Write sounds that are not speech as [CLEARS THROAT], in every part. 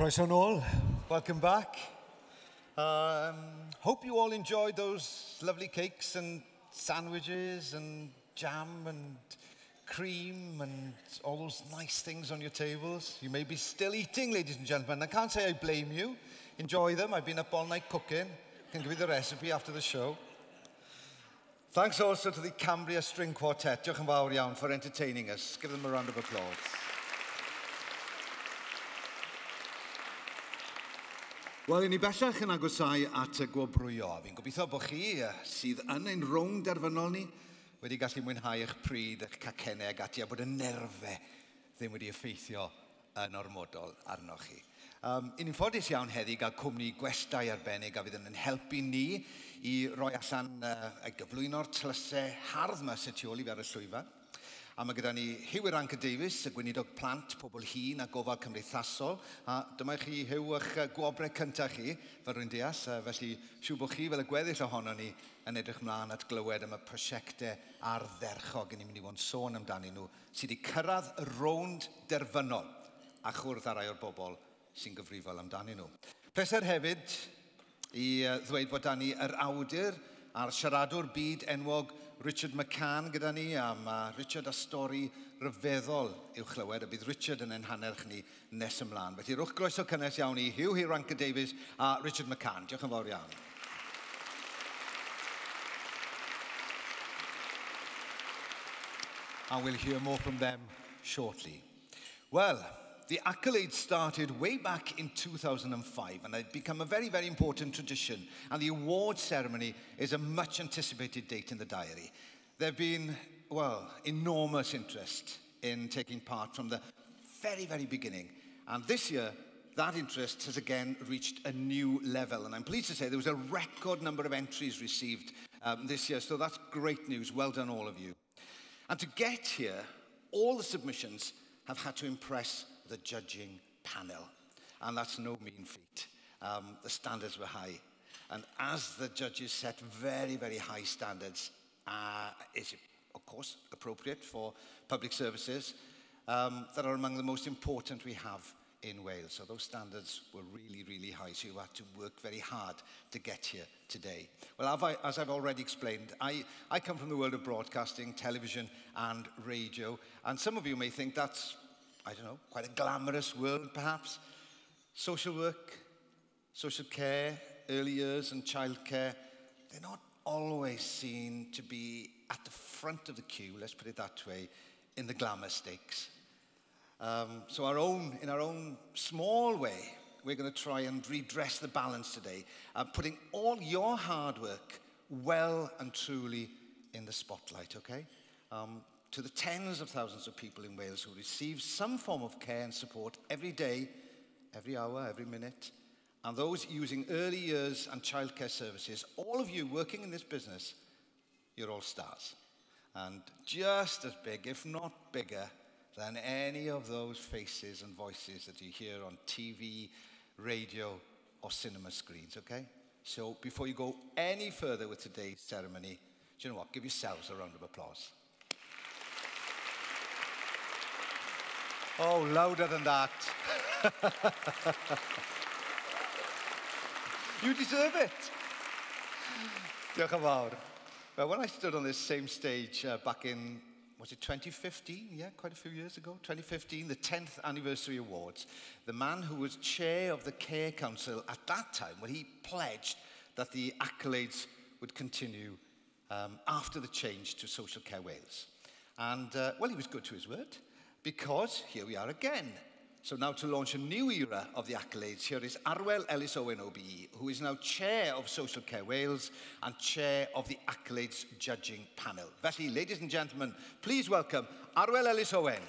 Croeso all, Welcome back. Um, hope you all enjoyed those lovely cakes and sandwiches and jam and cream and all those nice things on your tables. You may be still eating, ladies and gentlemen. I can't say I blame you. Enjoy them. I've been up all night cooking. I can give you the recipe after the show. Thanks also to the Cambria String Quartet. Diolch yn for entertaining us. Give them a round of applause. Wel, ni bellach yn agosau at y gwobrwyo. Fi'n gobeithio bod chi sydd yn ein rwng derfynol ni wedi gallu mwynhau eich pryd, eich cacennau ac ati, a bod y nerfau ddim wedi effeithio yn ormodol arnoch chi. Um, Yn ffodus iawn heddi gael cwmni gwestai arbennig a fydd yn helpu ni i roi allan uh, a gyflwyno'r tlysau hardd yma sy'n tu ôl i fi ar y llwyfan. A mae gyda ni Hew Iranca Davies, y gweinidog plant, pobl hun a gofal cymdeithasol. A dyma chi Hew eich gwobre cyntaf chi, fel rwy'n deall. Felly, siw bod chi fel y gweddill ohono ni yn edrych mlaen at glywed am y prosiectau ardderchog ni'n mynd i fod yn sôn amdani nhw sydd wedi cyrraedd y rownd derfynol a chwrdd ar rai o'r bobl sy'n gyfrifol amdani nhw. Pleser hefyd i ddweud bod da ni yr awdur a'r siaradwr byd enwog Richard McCann gyda ni a mae Richard a stori ryfeddol i'w chlywed a bydd Richard yn ein hannerch ni nes ymlaen. Felly rwch groeso cynnes iawn i Hugh Hiranca Davies a Richard McCann. Diolch yn fawr iawn. And we'll hear more from them shortly. Well, the accolades started way back in 2005 and it become a very, very important tradition. And the award ceremony is a much anticipated date in the diary. There have been, well, enormous interest in taking part from the very, very beginning. And this year, that interest has again reached a new level. And I'm pleased to say there was a record number of entries received um, this year. So that's great news. Well done, all of you. And to get here, all the submissions have had to impress the judging panel. And that's no mean feat. Um, the standards were high. And as the judges set very, very high standards, uh, is of course appropriate for public services um, that are among the most important we have in Wales. So those standards were really, really high. So you had to work very hard to get here today. Well, as I've already explained, I, I come from the world of broadcasting, television and radio. And some of you may think that's, I don't know, quite a glamorous world perhaps. Social work, social care, early years and childcare, they're not always seen to be at the front of the queue, let's put it that way, in the glamour stakes. Um, so our own, in our own small way, we're going to try and redress the balance today, uh, putting all your hard work well and truly in the spotlight, okay? Um, to the tens of thousands of people in Wales who receive some form of care and support every day, every hour, every minute, and those using early years and childcare services, all of you working in this business, you're all stars. And just as big, if not bigger, than any of those faces and voices that you hear on TV, radio, or cinema screens, okay? So before you go any further with today's ceremony, do you know what? Give yourselves a round of applause. Oh, louder than that. [LAUGHS] you deserve it. Diolch yn fawr. But when I stood on this same stage uh, back in was it 2015? Yeah, quite a few years ago. 2015, the 10th anniversary awards. The man who was chair of the Care Council at that time, well, he pledged that the accolades would continue um, after the change to Social Care Wales. And, uh, well, he was good to his word Because here we are again. So now to launch a new era of the accolades, here is Arwel Ellis Owen OBE, who is now Chair of Social Care Wales and Chair of the Accolades Judging Panel. Felly, ladies and gentlemen, please welcome Arwel Ellis Owen.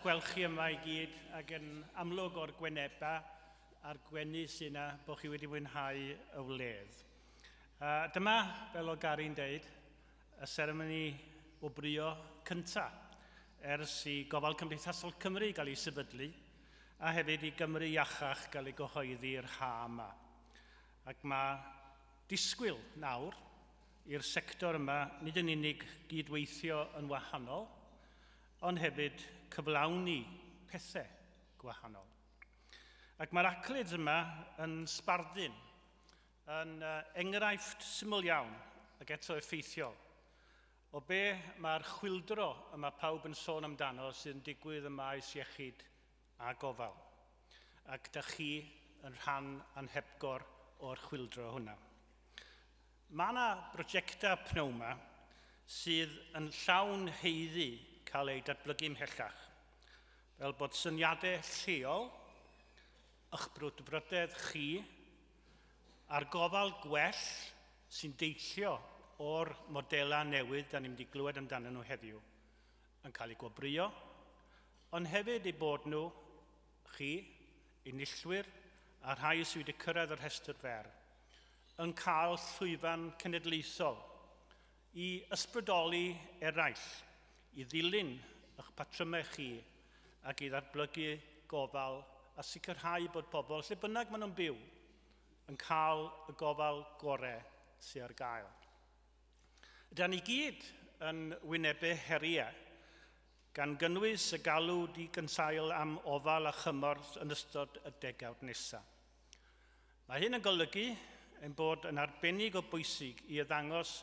eich gwelch chi yma i gyd ac yn amlwg o'r gweneba a'r gwenu sy'n yna bod chi wedi mwynhau y wledd. Uh, dyma, fel o Gary'n deud, y seremoni o brio cyntaf ers i gofal Cymdeithasol Cymru gael ei sefydlu a hefyd i Gymru iachach gael ei gyhoeddi'r ha yma. Ac mae disgwyl nawr i'r sector yma nid yn unig gydweithio yn wahanol, ond hefyd cyflawni pethau gwahanol. Ac mae'r aclyd yma yn sbardun, yn uh, enghraifft syml iawn ac eto effeithiol o be mae'r chwildro yma pawb yn sôn amdano sy'n digwydd y maes iechyd a gofal. Ac da chi yn rhan anhebgor o'r chwildro hwnna. Mae yna brosiectau pneuma sydd yn llawn heiddi cael ei datblygu mhellach. fel bod syniadau lleol, eich brwdfrydedd chi, a'r gofal gwell sy'n deillio o'r modelau newydd da ni'n mynd i glywed amdanyn nhw heddiw yn cael eu gwobrio, ond hefyd eu bod nhw, chi, unillwyr, a rhai sydd wedi cyrraedd yr hestr fer, yn cael llwyfan cenedlaethol i ysbrydoli eraill i ddilyn eich patrymau chi ac i ddatblygu gofal a sicrhau bod pobl, lle bynnag maen nhw'n byw, yn cael y gofal gorau sy'n ar gael. Yda ni gyd yn wynebau heriau, gan gynnwys y galw di gynsail am ofal a chymorth yn ystod y degawd nesaf. Mae hyn yn golygu ein bod yn arbennig o bwysig i ddangos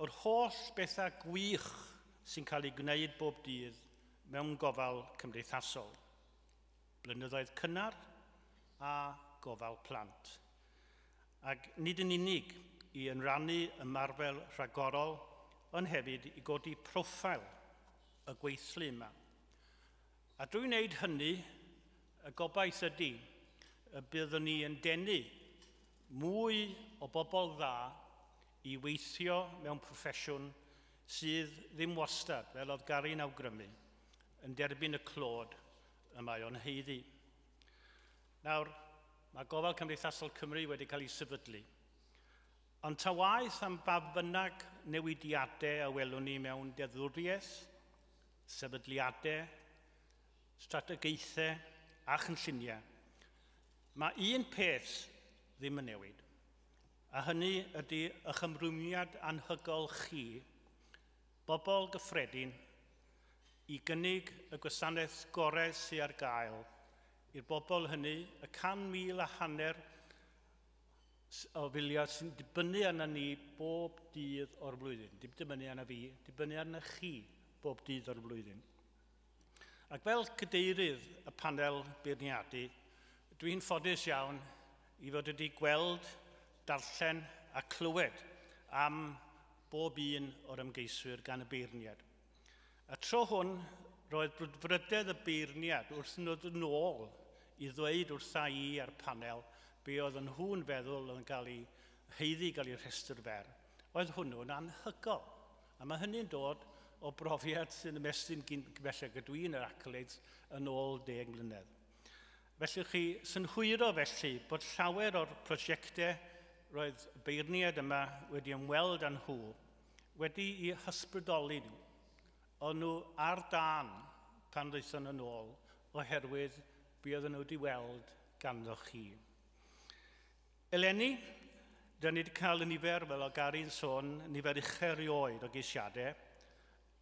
o'r holl bethau gwych sy'n cael ei gwneud bob dydd mewn gofal cymdeithasol, blynyddoedd cynnar a gofal plant. Ac nid yn unig i ynrannu ymarfer rhagorol, ond hefyd i godi proffail y gweithlu yma. A drwy wneud hynny, y gobaith ydy y byddwn ni yn denu mwy o bobl dda i weithio mewn proffesiwn sydd ddim wastad, fel oedd Gary'n awgrymu, yn derbyn y clod y mae o'n heiddi. Nawr, mae gofal Cymdeithasol Cymru wedi cael ei sefydlu. Ond ta waith am ba fynnag newidiadau a welwn ni mewn deddwriaeth, sefydliadau, strategaethau a chynlluniau, mae un peth ddim yn newid. A hynny ydy eich ymrwymiad anhygol chi bobl gyffredin i gynnig y gwasanaeth gorau sy'n ar gael i'r bobl hynny, y can mil a hanner o filiau sy'n dibynnu arna ni bob dydd o'r blwyddyn. Dim dibynnu arna fi, dibynnu arna chi bob dydd o'r blwyddyn. Ac fel cydeirydd y panel beirniadu, dwi'n ffodus iawn i fod wedi gweld, darllen a clywed am bob un o'r ymgeiswyr gan y beirniad. A tro hwn, roedd brydedd y beirniad wrth nod yn ôl i ddweud wrtha i ar panel be oedd yn hwn feddwl yn cael ei heiddi gael ei rhestr fer. Oedd hwnnw'n anhygol. A mae hynny'n dod o brofiad sy'n ymestyn felly gydw i'n yr accolades yn ôl deg mlynedd. Felly chi synhwyro felly bod llawer o'r prosiectau roedd beirniad yma wedi ymweld â nhw wedi i hysbrydoli nhw, ond nhw ar dan pan ddeithon yn ôl oherwydd be oedden nhw wedi weld ganddo chi. Eleni, da ni wedi cael y nifer, fel o Gary'n sôn, nifer uchel oed o geisiadau,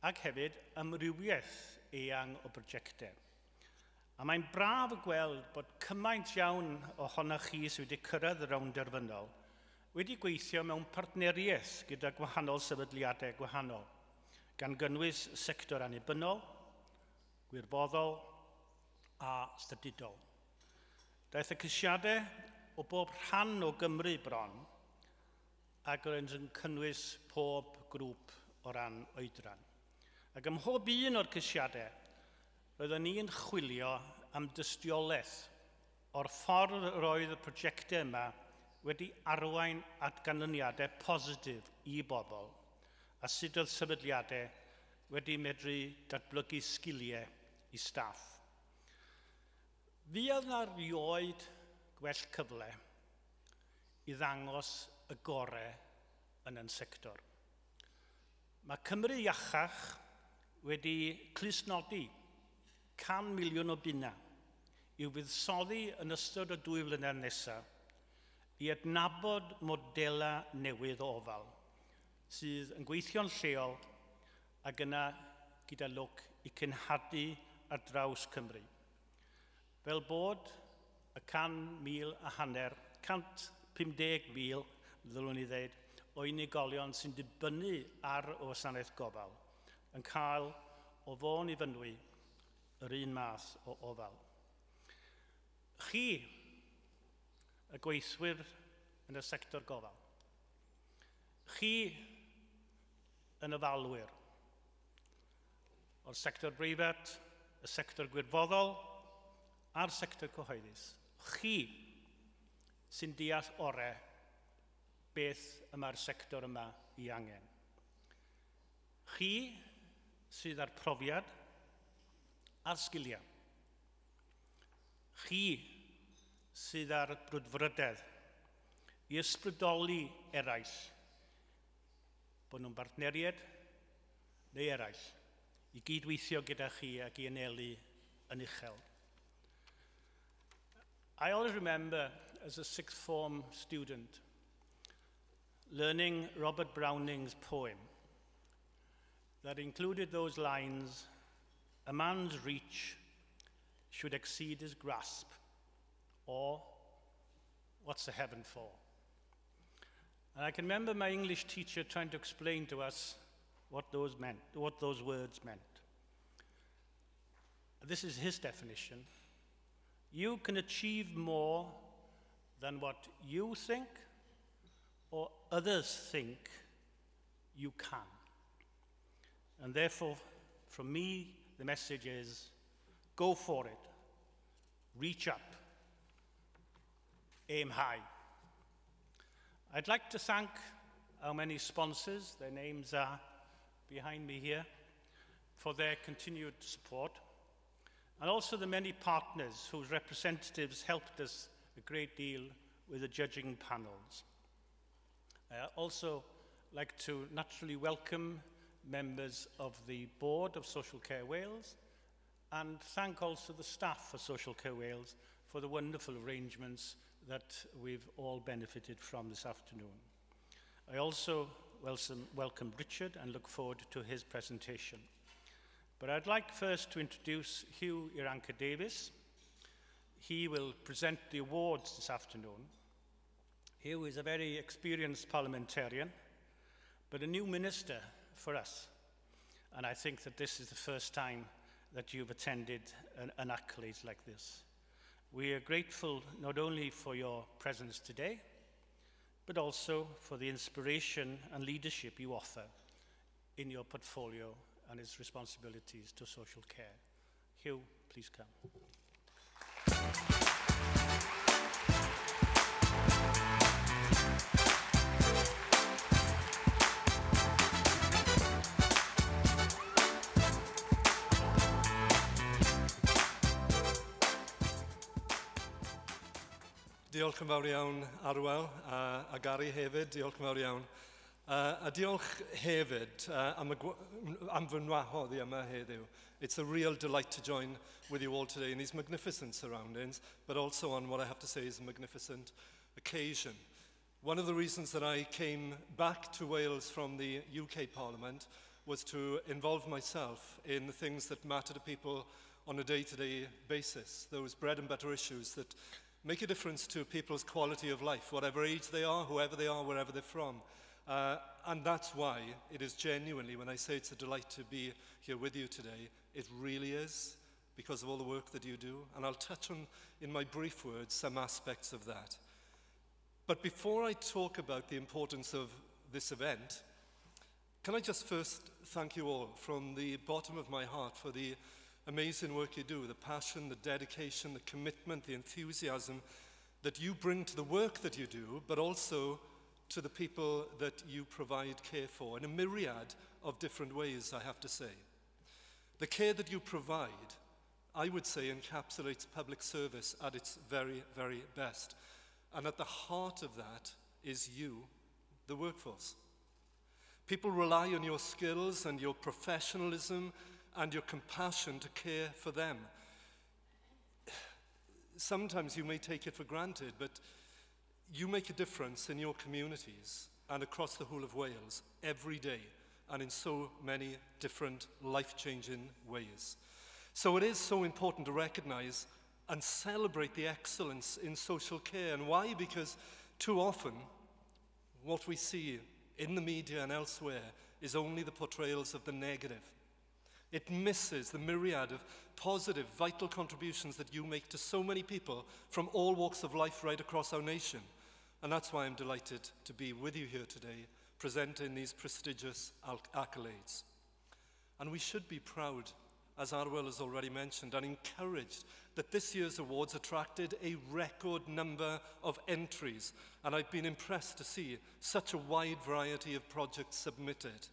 ac hefyd ymrywiaeth eang o brosiectau. A mae'n braf gweld bod cymaint iawn ohonoch chi sydd wedi cyrraedd y rawn derfynol wedi gweithio mewn partneriaeth gyda gwahanol sefydliadau gwahanol, gan gynnwys sector annibynnol, gwirfoddol a statudol. Daeth y cysiadau o bob rhan o Gymru bron ac roedd yn cynnwys pob grŵp o ran oedran. Ac ym mhob un o'r cysiadau, roeddwn ni'n chwilio am dystiolaeth o'r ffordd roedd y prosiectau yma wedi arwain at ganlyniadau positif i bobl a sut oedd sefydliadau wedi medru datblygu sgiliau i staff. Fi oedd na rioed gwell cyfle i ddangos y gorau yn yn sector. Mae Cymru iachach wedi clusnodi 100 miliwn o bunna i'w fuddsoddi yn ystod y dwy flynedd nesaf i adnabod modelau newydd o ofal sydd yn gweithio'n lleol ac yna gyda lwc i cynhadu ar draws Cymru. Fel bod y 100,000 a hanner, 150,000, ddylwn ni ddweud, o unigolion sy'n dibynnu ar y wasanaeth gofal yn cael o fôn i fynwy yr un math o ofal. Chi y gweithwyr yn y sector gofal. Chi yn y falwyr o'r sector breifat, y sector gwirfoddol a'r sector cyhoeddus. Chi sy'n deall orau beth yma'r sector yma i angen. Chi sydd â'r profiad a'r sgiliau. Chi sydd ar brwdfrydedd i ysbrydoli eraill, bod nhw'n bartneriad neu eraill, i gydweithio gyda chi ac i anelu yn uchel. I always remember as a sixth form student learning Robert Browning's poem that included those lines, a man's reach should exceed his grasp or what's the heaven for? And I can remember my English teacher trying to explain to us what those meant, what those words meant. This is his definition. You can achieve more than what you think or others think you can. And therefore, from me, the message is go for it, reach up, aim high. I'd like to thank our many sponsors, their names are behind me here, for their continued support, and also the many partners whose representatives helped us a great deal with the judging panels. I also like to naturally welcome members of the board of Social Care Wales and thank also the staff for Social Care Wales for the wonderful arrangements that we've all benefited from this afternoon. I also welcome, welcome Richard and look forward to his presentation. But I'd like first to introduce Huw Iranka Davis. He will present the awards this afternoon. Huw is a very experienced parliamentarian, but a new minister for us. And I think that this is the first time that you've attended an, an accolade like this. We are grateful not only for your presence today, but also for the inspiration and leadership you offer in your portfolio and its responsibilities to social care. Huw, please come. diolch yn fawr iawn Arwel a, a Gary hefyd, diolch yn fawr iawn. Uh, a diolch hefyd uh, am, am fy nwahodd i yma heddiw. It's a real delight to join with you all today in these magnificent surroundings, but also on what I have to say is a magnificent occasion. One of the reasons that I came back to Wales from the UK Parliament was to involve myself in the things that matter to people on a day-to-day -day basis, those bread and butter issues that make a difference to people's quality of life, whatever age they are, whoever they are, wherever they're from. Uh, and that's why it is genuinely, when I say it's a delight to be here with you today, it really is because of all the work that you do. And I'll touch on, in my brief words, some aspects of that. But before I talk about the importance of this event, can I just first thank you all from the bottom of my heart for the amazing work you do, the passion, the dedication, the commitment, the enthusiasm that you bring to the work that you do, but also to the people that you provide care for in a myriad of different ways, I have to say. The care that you provide, I would say, encapsulates public service at its very, very best. And at the heart of that is you, the workforce. People rely on your skills and your professionalism and your compassion to care for them. Sometimes you may take it for granted, but you make a difference in your communities and across the whole of Wales every day and in so many different life changing ways. So it is so important to recognise and celebrate the excellence in social care. And why? Because too often, what we see in the media and elsewhere is only the portrayals of the negative. It misses the myriad of positive, vital contributions that you make to so many people from all walks of life right across our nation. And that's why I'm delighted to be with you here today, presenting these prestigious accolades. And we should be proud, as Arwel has already mentioned, and encouraged that this year's awards attracted a record number of entries. And I've been impressed to see such a wide variety of projects submitted.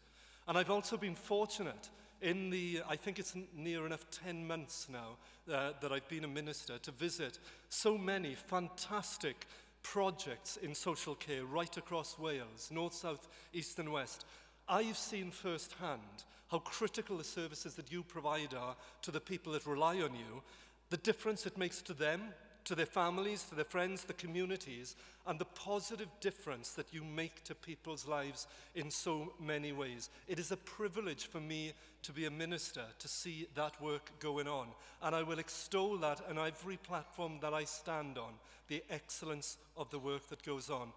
And I've also been fortunate in the, I think it's near enough 10 months now uh, that I've been a minister, to visit so many fantastic projects in social care right across Wales, north, south, east and west. I've seen firsthand how critical the services that you provide are to the people that rely on you, the difference it makes to them, to their families, to their friends, the communities, and the positive difference that you make to people's lives in so many ways. It is a privilege for me to be a minister, to see that work going on. And I will extol that on every platform that I stand on, the excellence of the work that goes on.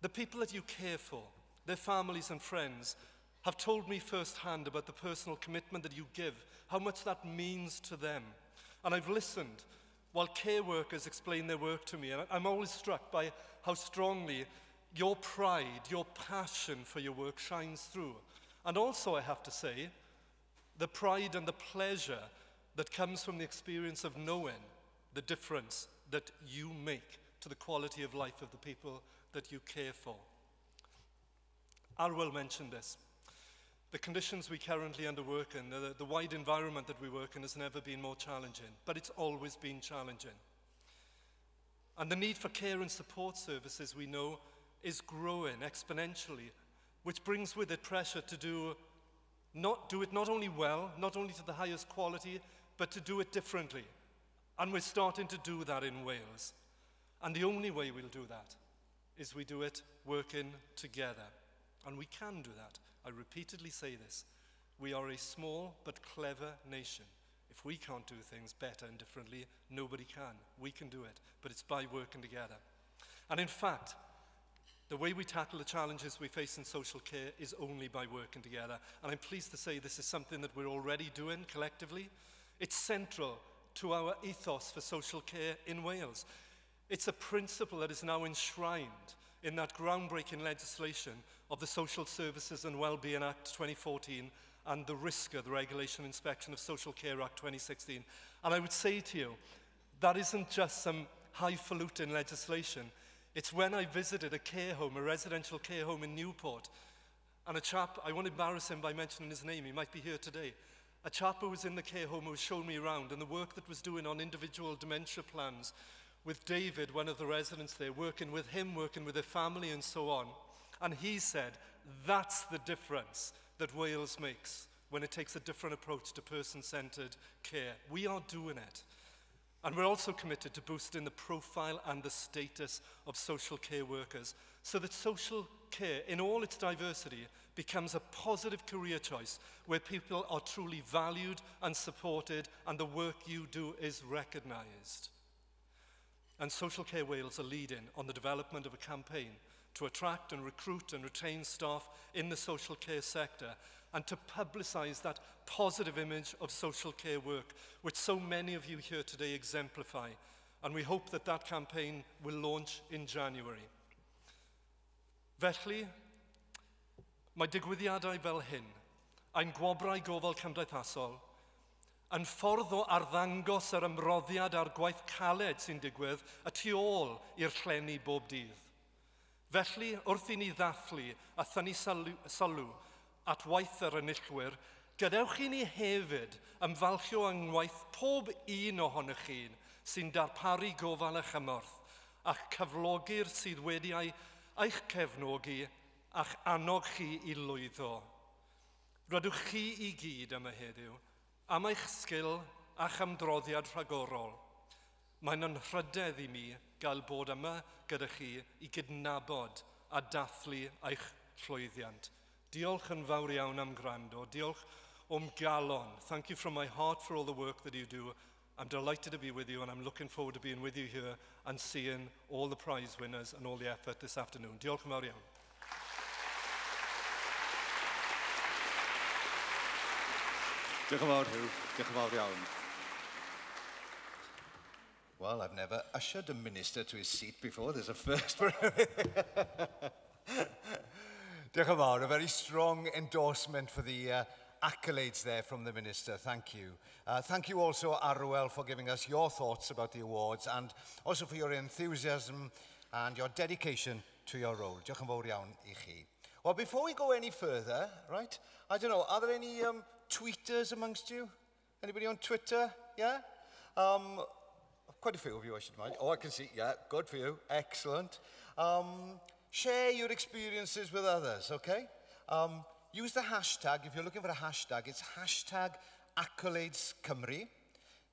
The people that you care for, their families and friends, have told me firsthand about the personal commitment that you give, how much that means to them. And I've listened while care workers explain their work to me. And I'm always struck by how strongly your pride, your passion for your work shines through. And also, I have to say, the pride and the pleasure that comes from the experience of knowing the difference that you make to the quality of life of the people that you care for. Arwel mentioned this. The conditions we currently underwork in, the, the wide environment that we work in has never been more challenging, but it's always been challenging. And the need for care and support services, we know, is growing exponentially, which brings with it pressure to do, not, do it not only well, not only to the highest quality, but to do it differently. And we're starting to do that in Wales. And the only way we'll do that is we do it working together. And we can do that. I repeatedly say this. We are a small but clever nation. If we can't do things better and differently, nobody can. We can do it, but it's by working together. And in fact, the way we tackle the challenges we face in social care is only by working together. And I'm pleased to say this is something that we're already doing collectively. It's central to our ethos for social care in Wales. It's a principle that is now enshrined in that groundbreaking legislation of the Social Services and Wellbeing Act 2014 and the RISCA, the Regulation Inspection of Social Care Act 2016. And I would say to you, that isn't just some highfalutin legislation. It's when I visited a care home, a residential care home in Newport, and a chap, I won't embarrass him by mentioning his name, he might be here today, a chap who was in the care home who was showing me around and the work that was doing on individual dementia plans with David, one of the residents there, working with him, working with their family, and so on. And he said, that's the difference that Wales makes when it takes a different approach to person centered care. We are doing it. And we're also committed to boosting the profile and the status of social care workers so that social care, in all its diversity, becomes a positive career choice where people are truly valued and supported and the work you do is recognised. and Social Care Wales are leading on the development of a campaign to attract and recruit and retain staff in the social care sector and to publicise that positive image of social care work, which so many of you here today exemplify. And we hope that that campaign will launch in January. Felly, mae digwyddiadau fel hyn, a'n gwobrau gofal cymdeithasol, yn ffordd o arddangos yr ymroddiad a'r gwaith caled sy'n digwydd y tu ôl i'r llenni bob dydd. Felly, wrth i ni ddathlu a thynnu sylw, sylw at waith yr enillwyr, gadewch i ni hefyd ymfalchio yng ngwaith pob un ohonych chi sy'n darparu gofal eich ymorth a'ch cyflogi'r sydd wedi eich cefnogi a'ch annog chi i lwyddo. Rydwch chi i gyd yma heddiw am eich sgil a'ch chymdroddiad rhagorol. Mae'n anrhydedd i mi gael bod yma gyda chi i gydnabod a dathlu eich llwyddiant. Diolch yn fawr iawn am gwrando. Diolch o'm galon. Thank you from my heart for all the work that you do. I'm delighted to be with you and I'm looking forward to being with you here and seeing all the prize winners and all the effort this afternoon. Diolch yn fawr iawn. Diolch yn fawr, Huw. Diolch yn fawr iawn. Well, I've never ushered a minister to his seat before. There's a first for [LAUGHS] Diolch yn fawr. A very strong endorsement for the uh, accolades there from the Minister. Thank you. Uh, thank you also, Arwel, for giving us your thoughts about the awards and also for your enthusiasm and your dedication to your role. Diolch yn fawr iawn i chi. Well, before we go any further, right, I don't know, are there any um, tweeters amongst you? Anybody on Twitter? Yeah? Um, quite a few of you, I should imagine. Oh, I can see. Yeah, good for you. Excellent. Um, share your experiences with others, okay? Um, use the hashtag. If you're looking for a hashtag, it's hashtag accolades Cymru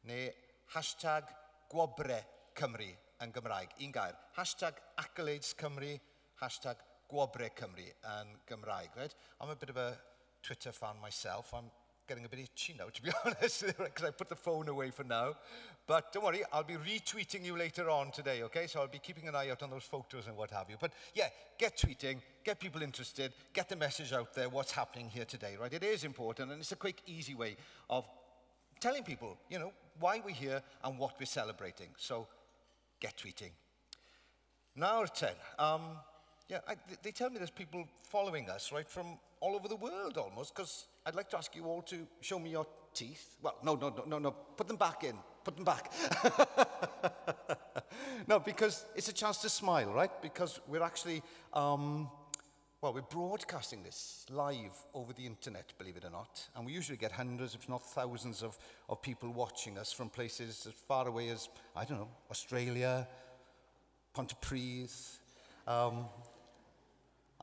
neu hashtag gwobre Cymru yn Gymraeg. Un gair. Hashtag accolades Cymru, hashtag gwobre Cymru yn Gymraeg. Right? I'm a bit of a Twitter fan myself. I'm getting a bit itchy now, to be [LAUGHS] honest, [LAUGHS] because I put the phone away for now. But don't worry, I'll be retweeting you later on today, okay? So I'll be keeping an eye out on those photos and what have you. But yeah, get tweeting, get people interested, get the message out there, what's happening here today, right? It is important, and it's a quick, easy way of telling people, you know, why we're here and what we're celebrating. So get tweeting. Now 10. Um, yeah, I, they tell me there's people following us, right, from all over the world almost, because I'd like to ask you all to show me your teeth. Well, no, no, no, no, no, put them back in. Put them back. [LAUGHS] no, because it's a chance to smile, right? Because we're actually, um, well, we're broadcasting this live over the internet, believe it or not. And we usually get hundreds, if not thousands, of, of people watching us from places as far away as, I don't know, Australia, Pontypridd, um,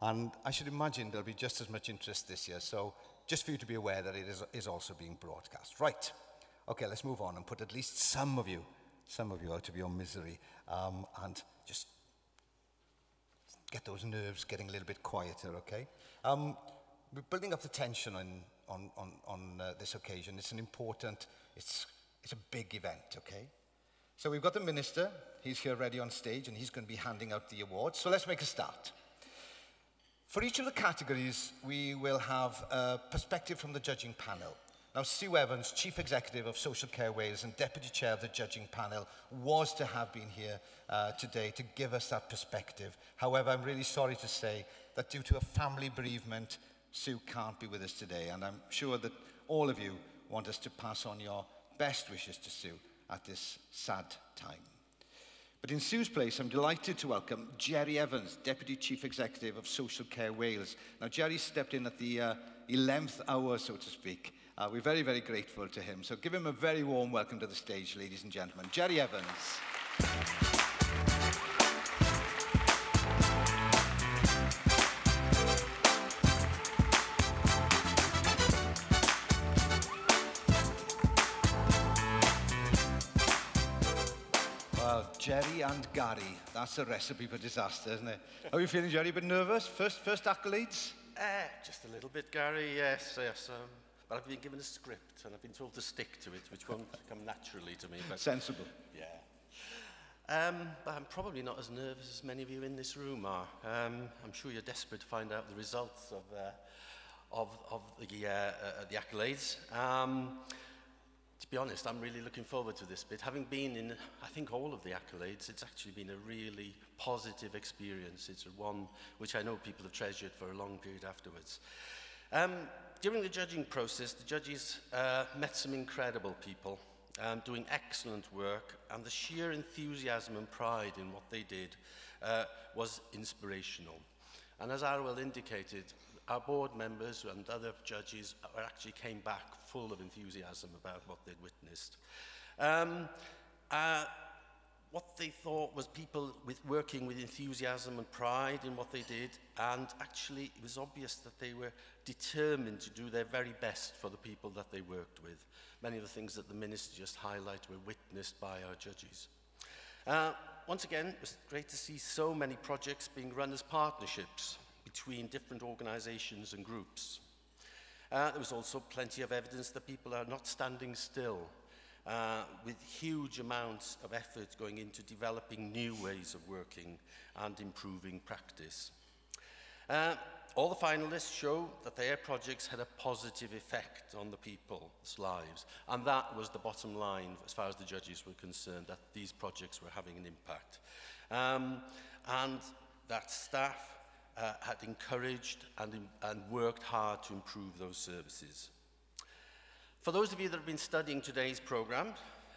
and I should imagine there'll be just as much interest this year. So just for you to be aware that it is, is also being broadcast. Right. Okay, let's move on and put at least some of you, some of you out of your misery um, and just get those nerves getting a little bit quieter, okay? Um, we're building up the tension on, on, on, on uh, this occasion. It's an important, it's, it's a big event, okay? So we've got the minister. He's here ready on stage and he's going to be handing out the awards. So let's make a start. For each of the categories, we will have a perspective from the judging panel. Now, Sue Evans, Chief Executive of Social Care Wales and Deputy Chair of the judging panel, was to have been here uh, today to give us that perspective. However, I'm really sorry to say that due to a family bereavement, Sue can't be with us today. And I'm sure that all of you want us to pass on your best wishes to Sue at this sad time. But in Sue's place, I'm delighted to welcome Gerry Evans, Deputy Chief Executive of Social Care Wales. Now, Gerry stepped in at the uh, 11th hour, so to speak. Uh, we're very, very grateful to him. So give him a very warm welcome to the stage, ladies and gentlemen. Gerry Evans. Gary. That's a recipe for disaster, isn't it? How are you feeling, Gerry? A bit nervous? First, first accolades? Uh, just a little bit, Gary, yes, yes. Um, but I've been given a script and I've been told to stick to it, which won't come naturally to me. But, Sensible. Yeah. Um, but I'm probably not as nervous as many of you in this room are. Um, I'm sure you're desperate to find out the results of, uh, of, of the, uh, uh, the accolades. Um, to be honest, I'm really looking forward to this bit. Having been in, I think, all of the accolades, it's actually been a really positive experience. It's one which I know people have treasured for a long period afterwards. Um, during the judging process, the judges uh, met some incredible people um, doing excellent work, and the sheer enthusiasm and pride in what they did uh, was inspirational. And as Arwell indicated, our board members and other judges actually came back full of enthusiasm about what they'd witnessed. Um, uh, what they thought was people with working with enthusiasm and pride in what they did, and actually it was obvious that they were determined to do their very best for the people that they worked with. Many of the things that the Minister just highlighted were witnessed by our judges. Uh, once again, it was great to see so many projects being run as partnerships between different organisations and groups. Uh, there was also plenty of evidence that people are not standing still uh, with huge amounts of effort going into developing new ways of working and improving practice. Uh, all the finalists show that their projects had a positive effect on the people's lives, and that was the bottom line as far as the judges were concerned, that these projects were having an impact. Um, and that staff uh, had encouraged and, and worked hard to improve those services. For those of you that have been studying today's programme,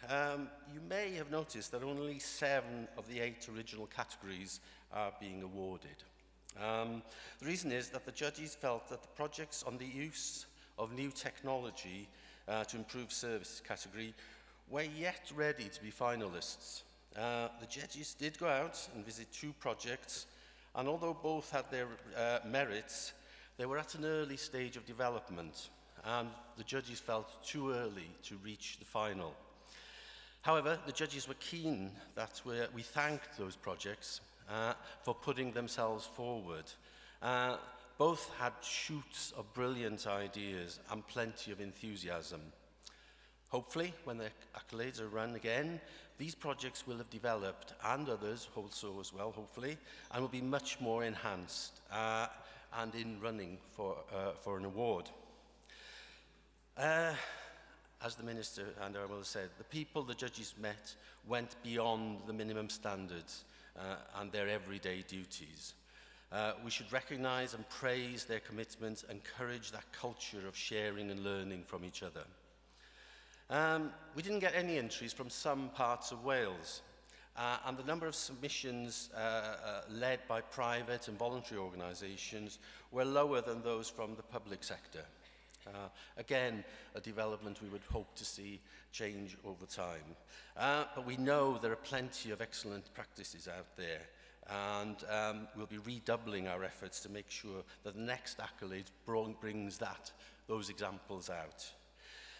um, you may have noticed that only seven of the eight original categories are being awarded. Um, the reason is that the judges felt that the projects on the use of new technology uh, to improve services category were yet ready to be finalists. Uh, the judges did go out and visit two projects, And although both had their uh, merits, they were at an early stage of development and the judges felt too early to reach the final. However, the judges were keen that we, uh, we thanked those projects uh, for putting themselves forward. Uh, both had shoots of brilliant ideas and plenty of enthusiasm. Hopefully, when the accolades are run again, these projects will have developed, and others also as well, hopefully, and will be much more enhanced uh, and in running for, uh, for an award. Uh, as the Minister and Arwel said, the people the judges met went beyond the minimum standards uh, and their everyday duties. Uh, we should recognise and praise their commitment, and encourage that culture of sharing and learning from each other. Um, we didn't get any entries from some parts of Wales. Uh, and the number of submissions uh, uh, led by private and voluntary organisations were lower than those from the public sector. Uh, again, a development we would hope to see change over time. Uh, but we know there are plenty of excellent practices out there and um, we'll be redoubling our efforts to make sure that the next accolade brings that, those examples out.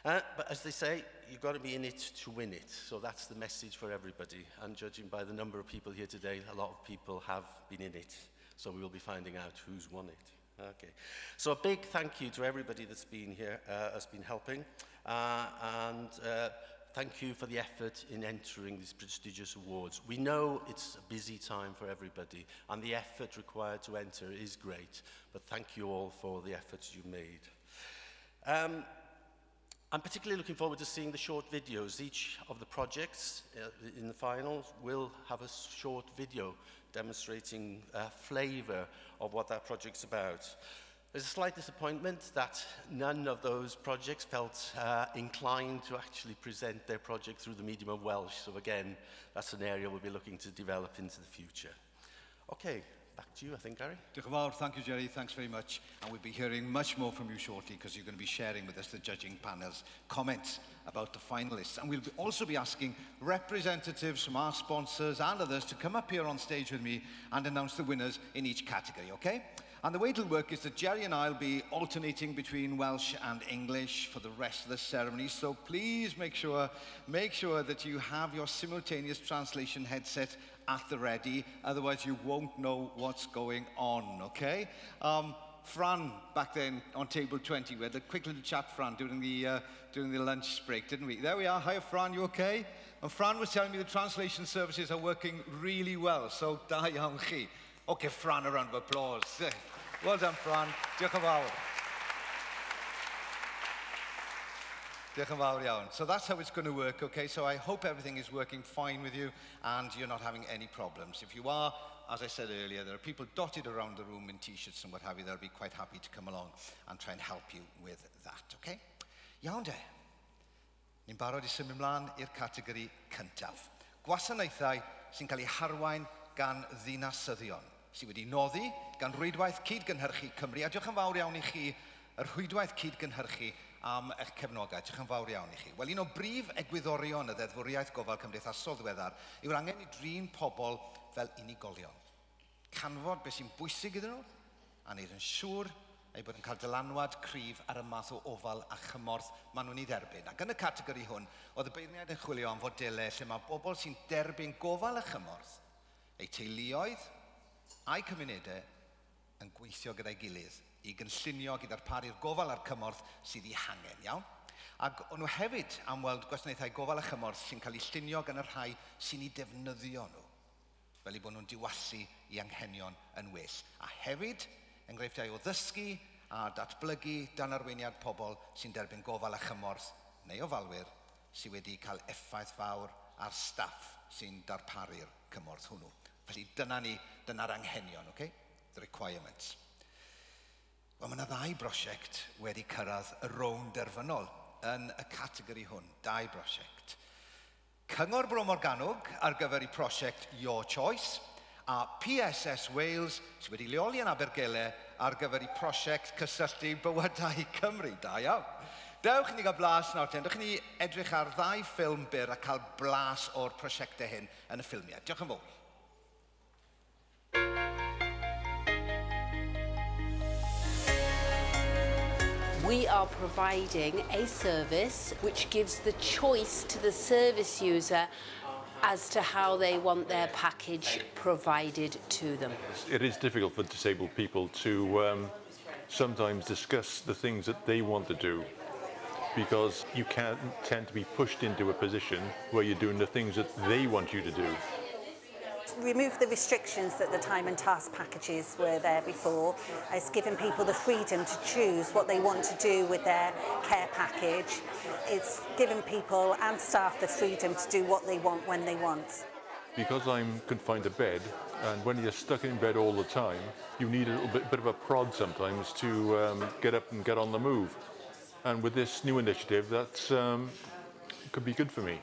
Uh, but as they say, you've got to be in it to win it. So that's the message for everybody. And judging by the number of people here today, a lot of people have been in it. So we will be finding out who's won it. Okay. So a big thank you to everybody that's been here, uh, has been helping. Uh, and uh, thank you for the effort in entering these prestigious awards. We know it's a busy time for everybody, and the effort required to enter is great. But thank you all for the efforts you made. Um, I'm particularly looking forward to seeing the short videos. Each of the projects uh, in the final will have a short video demonstrating uh, a flavour of what that project's about. There's a slight disappointment that none of those projects felt uh, inclined to actually present their project through the medium of Welsh. So again, that's an area we'll be looking to develop into the future. Okay, to you, I think, Gary. Thank you, Gerry. Thanks very much. And we'll be hearing much more from you shortly because you're going to be sharing with us the judging panel's comments about the finalists. And we'll be also be asking representatives from our sponsors and others to come up here on stage with me and announce the winners in each category, okay? And the way it'll work is that Gerry and I will be alternating between Welsh and English for the rest of the ceremony. So please make sure, make sure that you have your simultaneous translation headset at the ready, otherwise you won't know what's going on, okay? Um, Fran back then on table 20, we had a quick little chat, Fran, during the, uh, during the lunch break, didn't we? There we are. Hi, Fran, you okay? And Fran was telling me the translation services are working really well, so [LAUGHS] da iawn chi. Okay, Fran, a round of applause. [LAUGHS] Well done, Fran. Diolch yn fawr. So that's how it's going to work, okay? So I hope everything is working fine with you and you're not having any problems. If you are, as I said earlier, there are people dotted around the room in t-shirts and what have you. They'll be quite happy to come along and try and help you with that, okay? Iawn de. Ni'n barod i symud ymlaen i'r categori cyntaf. Gwasanaethau sy'n cael eu harwain gan ddinasyddion sydd wedi noddi gan rwydwaith cydgynhyrchu Cymru. A diolch yn fawr iawn i chi, yr rwydwaith cydgynhyrchu Cymru am eich cefnogaeth. Diolch yn fawr iawn i chi. Wel, un o brif egwyddorion y ddeddfwriaeth gofal cymdeithasol ddiweddar yw'r angen i drin pobl fel unigolion. Canfod beth sy'n bwysig iddyn nhw a wneud yn siŵr eu bod yn cael dylanwad cryf ar y math o ofal a chymorth maen nhw'n ei dderbyn. Ac yn y categori hwn, oedd y beirniad yn chwilio am fodelau lle mae bobl sy'n derbyn gofal a chymorth, eu teuluoedd a'i cymunedau yn gweithio gyda'i gilydd i gynllunio gyda'r pari'r gofal a'r cymorth sydd i hangen, iawn? Ac o'n nhw hefyd am weld gwasanaethau gofal a chymorth sy'n cael eu llunio gan y rhai sy'n ei defnyddio nhw, fel eu bod nhw'n diwallu i anghenion yn well. A hefyd, enghreifftiau o ddysgu a datblygu dan arweiniad pobl sy'n derbyn gofal a chymorth neu ofalwyr sydd wedi cael effaith fawr ar staff sy'n darparu'r cymorth hwnnw. Felly dyna ni, dyna'r anghenion, okay? The requirements. Wel, mae yna ddau brosiect wedi cyrraedd y rown derfynol yn y categori hwn, dau brosiect. Cyngor Bro Morganwg ar gyfer ei prosiect Your Choice a PSS Wales sydd wedi leoli yn Abergele ar gyfer ei prosiect cysylltu bywydau Cymru. Da iawn. Dewch ni gael blas nawr ten. Dewch ni edrych ar ddau ffilm byr a cael blas o'r prosiectau hyn yn y ffilmiau. Diolch yn fawr. We are providing a service which gives the choice to the service user as to how they want their package provided to them. It is difficult for disabled people to um, sometimes discuss the things that they want to do because you can tend to be pushed into a position where you're doing the things that they want you to do remove the restrictions that the time and task packages were there before. It's given people the freedom to choose what they want to do with their care package. It's given people and staff the freedom to do what they want when they want. Because I'm confined to bed, and when you're stuck in bed all the time, you need a little bit, bit of a prod sometimes to um, get up and get on the move. And with this new initiative, that um, could be good for me.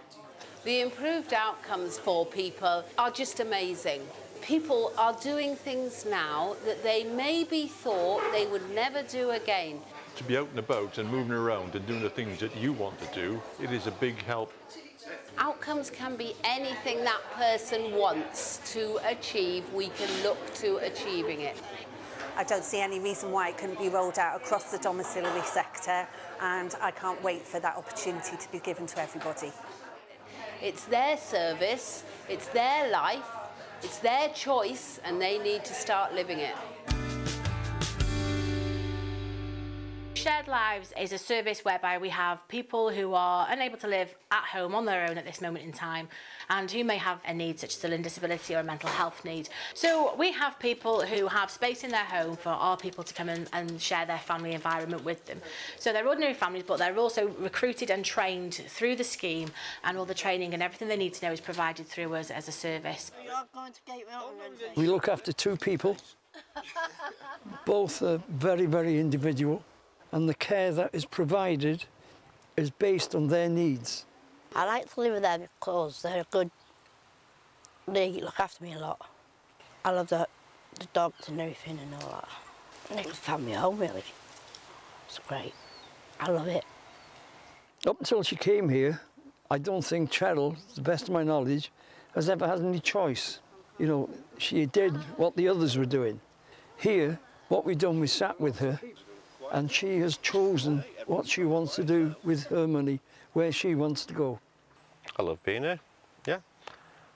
The improved outcomes for people are just amazing. People are doing things now that they maybe thought they would never do again. To be out and about and moving around and doing the things that you want to do, it is a big help. Outcomes can be anything that person wants to achieve. We can look to achieving it. I don't see any reason why it couldn't be rolled out across the domiciliary sector and I can't wait for that opportunity to be given to everybody. It's their service, it's their life, it's their choice, and they need to start living it. Shared Lives is a service whereby we have people who are unable to live at home on their own at this moment in time and who may have a need such as a learning disability or a mental health need. So we have people who have space in their home for our people to come in and share their family environment with them. So they're ordinary families but they're also recruited and trained through the scheme and all the training and everything they need to know is provided through us as a service. We look after two people. Both are very, very individual and the care that is provided is based on their needs. I like to live with them because they're good. They look after me a lot. I love the, the dogs and everything and all that. They family home really. It's great. I love it. Up until she came here, I don't think Cheryl, to the best of my knowledge, has ever had any choice. You know, she did what the others were doing. Here, what we've done, we sat with her and she has chosen what she wants to do with her money, where she wants to go. I love being here, yeah.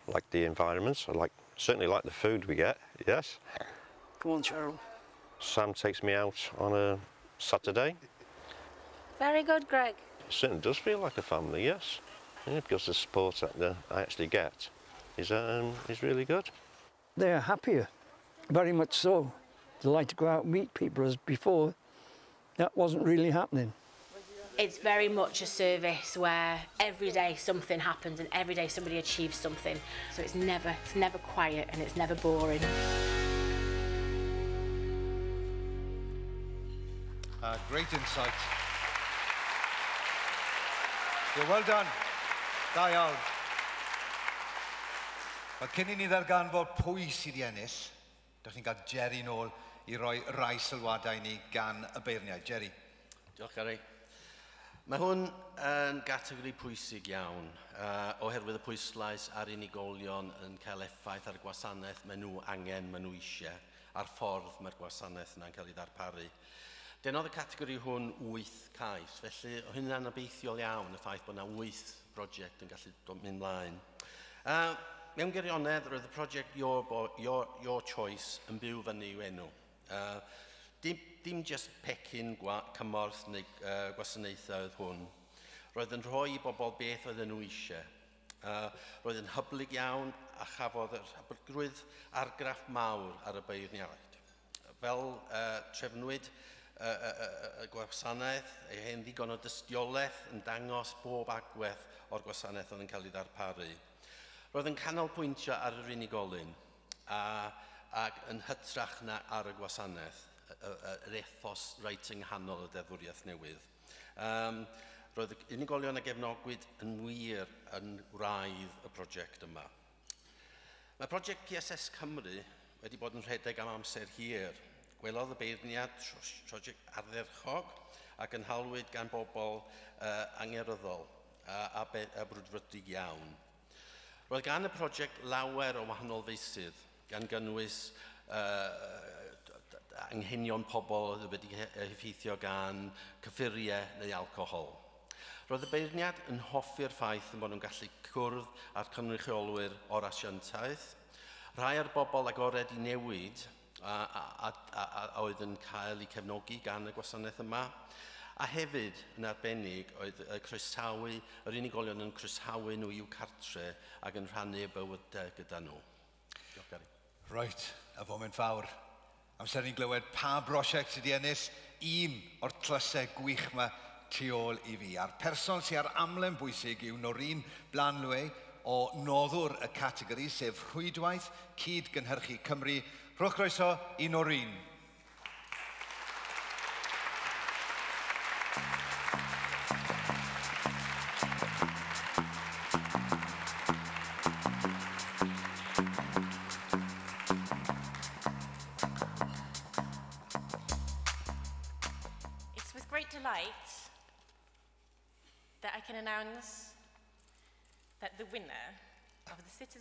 I like the environments, I like certainly like the food we get, yes. Come on, Cheryl. Sam takes me out on a Saturday. Very good, Greg. It certainly does feel like a family, yes. Yeah, because the support that the, I actually get is, um, is really good. They're happier, very much so. They like to go out and meet people as before that wasn't really happening. It's very much a service where every day something happens and every day somebody achieves something. So it's never, it's never quiet and it's never boring. Uh, great insight. You're well done. Da iawn. Wel, cyn i ni ddarganfod pwy sydd i ennill, dych chi'n cael Gerry nôl i roi rai sylwadau ni gan y beirniau. Jerry. Diolch, Gary. Mae hwn yn gategori pwysig iawn, uh, oherwydd y pwyslais ar unigolion yn cael effaith ar y gwasanaeth maen nhw angen, maen nhw eisiau, a'r ffordd mae'r gwasanaeth yna'n cael ei ddarparu. Denodd y categori hwn 8 cais, felly o hynna'n abeithiol iawn y ffaith bod yna 8 brosiect yn gallu mynd mlaen. Uh, mewn gerionedd, roedd y prosiect your, your, your Choice yn byw fyny i'w enw. Uh, dim, dim just pecyn cymorth neu uh, gwasanaethoedd hwn. Roedd yn rhoi i bobl beth oedd nhw eisiau. Uh, roedd yn hyblyg iawn a chafodd yr hyblygrwydd argraff mawr ar y beirniaid. Fel uh, trefnwyd y uh, uh, uh, gwasanaeth, ei hen ddigon o dystiolaeth yn dangos bob agwedd o'r gwasanaeth oedd yn cael ei ddarparu. Roedd yn canolbwyntio ar yr unigolyn a ac yn hytrach na ar y gwasanaeth, yr ethos reit ynghanol y deddfwriaeth newydd. Um, roedd unigolion a gefnogwyd yn wir yn wraidd y prosiect yma. Mae prosiect PSS Cymru wedi bod yn rhedeg am amser hir. Gwelodd y beirniad prosiect ardderchog ac yn halwyd gan bobl uh, angeryddol a, a, a brwdfrydig iawn. Roedd gan y prosiect lawer o wahanol feisydd – gan gynnwys uh, anghenion pobl wedi effeithio gan cyffuriau neu alcohol. Roedd y beirniad yn hoffi'r ffaith yn bod nhw'n gallu cwrdd â'r cynrychiolwyr o'r asiantaeth. Rhai o'r bobl agored i newid a, a, a, a, a oedd yn cael eu cefnogi gan y gwasanaeth yma. A hefyd, yn arbennig, oedd y croesawu, yr unigolion yn croesawu nhw i'w cartre ac yn rhannu y bywydau gyda nhw. Diolch, Gary. Right, y foment fawr. Amser ni'n glywed pa brosiect sydd wedi ennill un o'r tlysau gwych yma tu ôl i fi. A'r person sy'n ar amlen bwysig yw Noreen Blanlwy o noddwr y categori, sef Rhwydwaith Cyd Gynhyrchu Cymru. Rwch groeso i Noreen.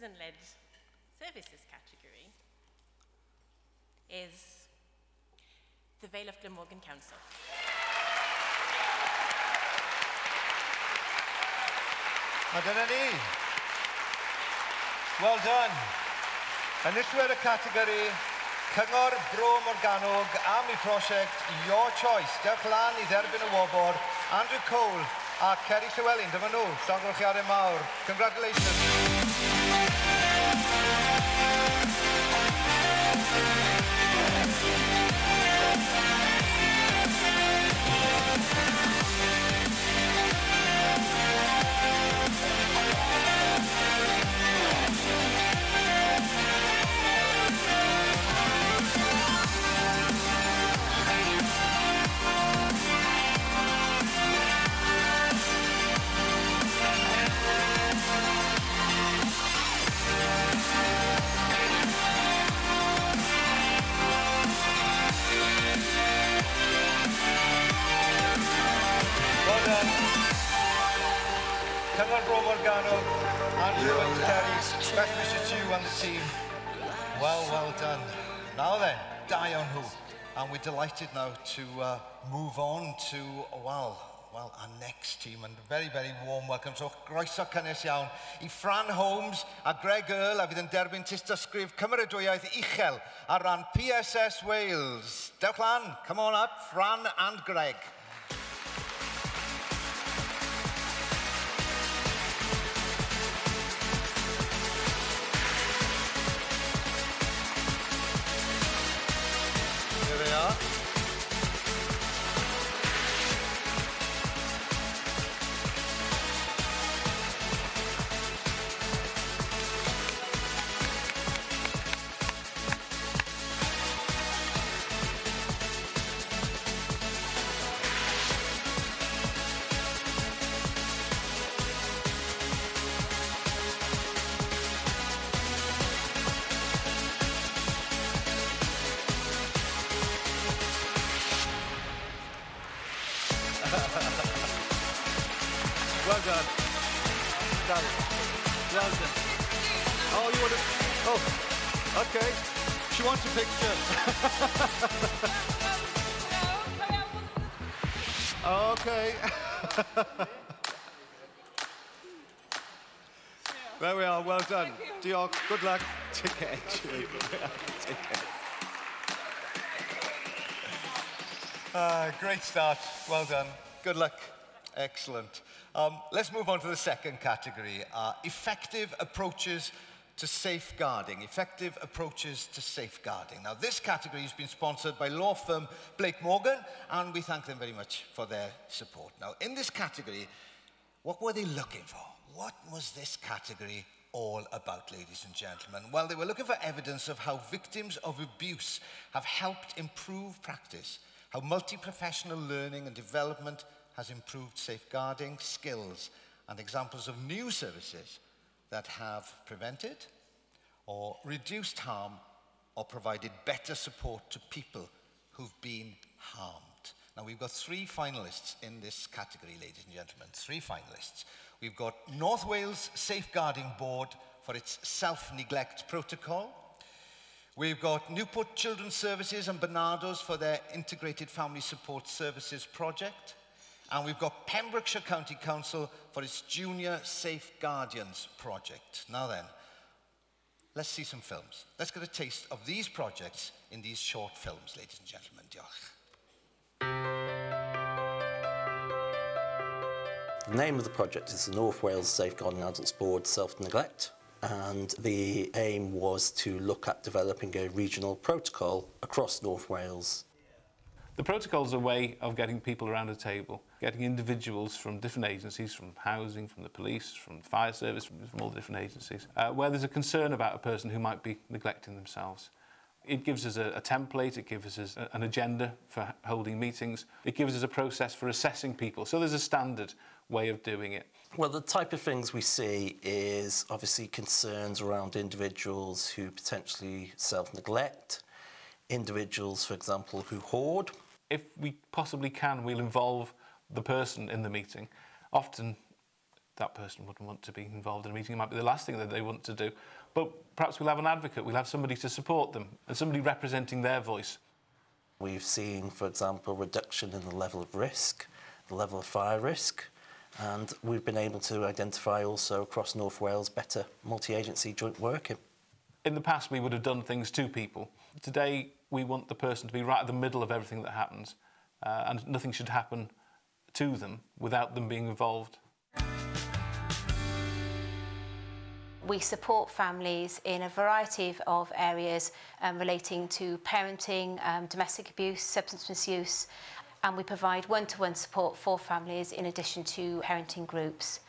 citizen-led services category is the Vale of Glamorgan Council. A dyna ni. Well done. Enillwyr y categori Cyngor Bro Morganog am ei prosiect Your Choice. Dewch lan i dderbyn y wobor Andrew Cole a Ceri Llywelyn. Dyma nhw, llongrwchiadau mawr. Congratulations. Alessandro Morgano, Andrew and Terry. Best wishes to you and the team. Well, well done. Now then, die on who. And we're delighted now to uh, move on to, well, well, our next team, and very, very warm welcome. So, groeso cynnes iawn i Fran Holmes a Greg Earl, a fydd yn derbyn tystysgrif cymeradwyaeth uchel ar ran PSS Wales. Dewch lan, come on up, Fran and Greg. Good luck. [LAUGHS] Take care. [LAUGHS] Take care. Uh, great start. Well done. Good luck. Excellent. Um, let's move on to the second category, uh, effective approaches to safeguarding, effective approaches to safeguarding. Now, this category has been sponsored by law firm Blake Morgan, and we thank them very much for their support. Now, in this category, what were they looking for? What was this category all about, ladies and gentlemen? Well, they were looking for evidence of how victims of abuse have helped improve practice how multi-professional learning and development has improved safeguarding skills and examples of new services that have prevented or reduced harm or provided better support to people who've been harmed. Now, we've got three finalists in this category, ladies and gentlemen, three finalists. We've got North Wales Safeguarding Board for its self-neglect protocol, We've got Newport Children's Services and Barnardo's for their Integrated Family Support Services project. And we've got Pembrokeshire County Council for its Junior Safe Guardians project. Now then, let's see some films. Let's get a taste of these projects in these short films, ladies and gentlemen. Diolch. The name of the project is the North Wales Safeguarding Adults Board Self-Neglect and the aim was to look at developing a regional protocol across North Wales. The protocol is a way of getting people around a table, getting individuals from different agencies, from housing, from the police, from the fire service, from, all the different agencies, uh, where there's a concern about a person who might be neglecting themselves. It gives us a, a template, it gives us a, an agenda for holding meetings, it gives us a process for assessing people. So there's a standard way of doing it. Well, the type of things we see is obviously concerns around individuals who potentially self-neglect, individuals, for example, who hoard. If we possibly can, we'll involve the person in the meeting. Often that person wouldn't want to be involved in a meeting. It might be the last thing that they want to do. But perhaps we'll have an advocate, we'll have somebody to support them and somebody representing their voice. We've seen, for example, reduction in the level of risk, the level of fire risk, and we've been able to identify also across North Wales better multi-agency joint working. In the past, we would have done things to people. Today, we want the person to be right at the middle of everything that happens, uh, and nothing should happen to them without them being involved. We support families in a variety of areas um, relating to parenting, um, domestic abuse, substance misuse, and we provide one-to-one -one support for families in addition to parenting groups.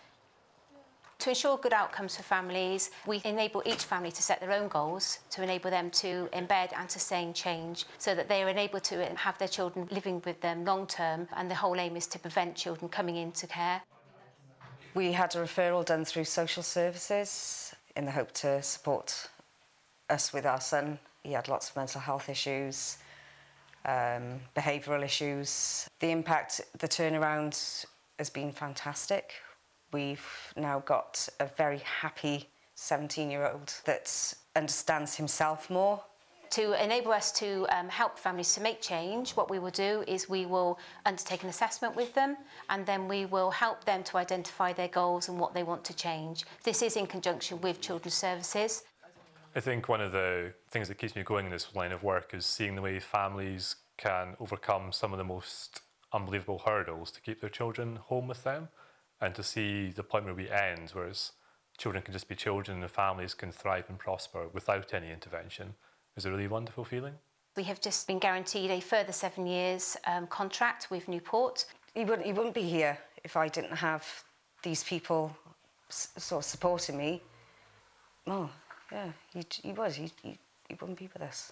To ensure good outcomes for families, we enable each family to set their own goals to enable them to embed and sustain change so that they are enabled to have their children living with them long term and the whole aim is to prevent children coming into care. We had a referral done through social services in the hope to support us with our son. He had lots of mental health issues um, behavioural issues. The impact, the turnaround has been fantastic. We've now got a very happy 17-year-old that understands himself more. To enable us to um, help families to make change, what we will do is we will undertake an assessment with them and then we will help them to identify their goals and what they want to change. This is in conjunction with Children's Services. I think one of the things that keeps me going in this line of work is seeing the way families can overcome some of the most unbelievable hurdles to keep their children home with them and to see the point where we end, whereas children can just be children and families can thrive and prosper without any intervention, is a really wonderful feeling. We have just been guaranteed a further seven years um, contract with Newport. He wouldn't, he wouldn't be here if I didn't have these people sort of supporting me. Oh, yeah, he, he was. He, he, he wouldn't be with us.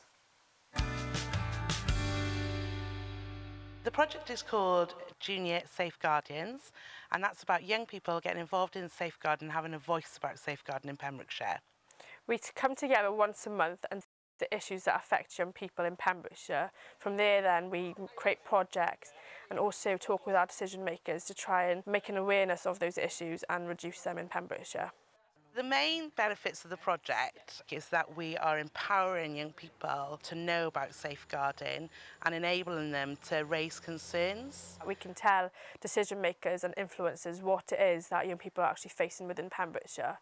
The project is called Junior Safeguardians, and that's about young people getting involved in safeguarding and having a voice about safeguarding in Pembrokeshire. We come together once a month and the issues that affect young people in Pembrokeshire. From there then we create projects and also talk with our decision makers to try and make an awareness of those issues and reduce them in Pembrokeshire. The main benefits of the project is that we are empowering young people to know about safeguarding and enabling them to raise concerns. We can tell decision makers and influencers what it is that young people are actually facing within Pembrokeshire.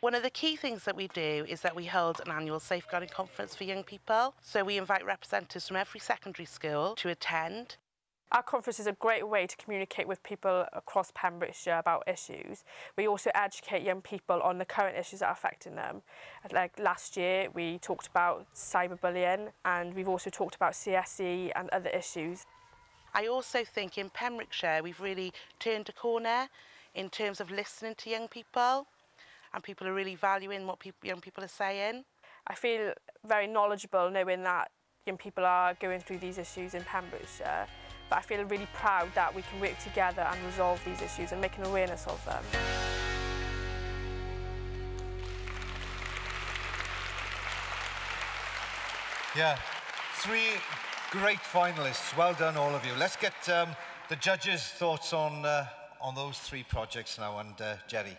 One of the key things that we do is that we hold an annual safeguarding conference for young people. So we invite representatives from every secondary school to attend. Our conference is a great way to communicate with people across Pembrokeshire about issues. We also educate young people on the current issues that are affecting them. Like last year, we talked about cyberbullying and we've also talked about CSE and other issues. I also think in Pembrokeshire, we've really turned a corner in terms of listening to young people and people are really valuing what people, young people are saying. I feel very knowledgeable knowing that young people are going through these issues in Pembrokeshire but I feel really proud that we can work together and resolve these issues and make an awareness of them. Yeah, three great finalists. Well done, all of you. Let's get um, the judges' thoughts on, uh, on those three projects now. And uh, Gerry.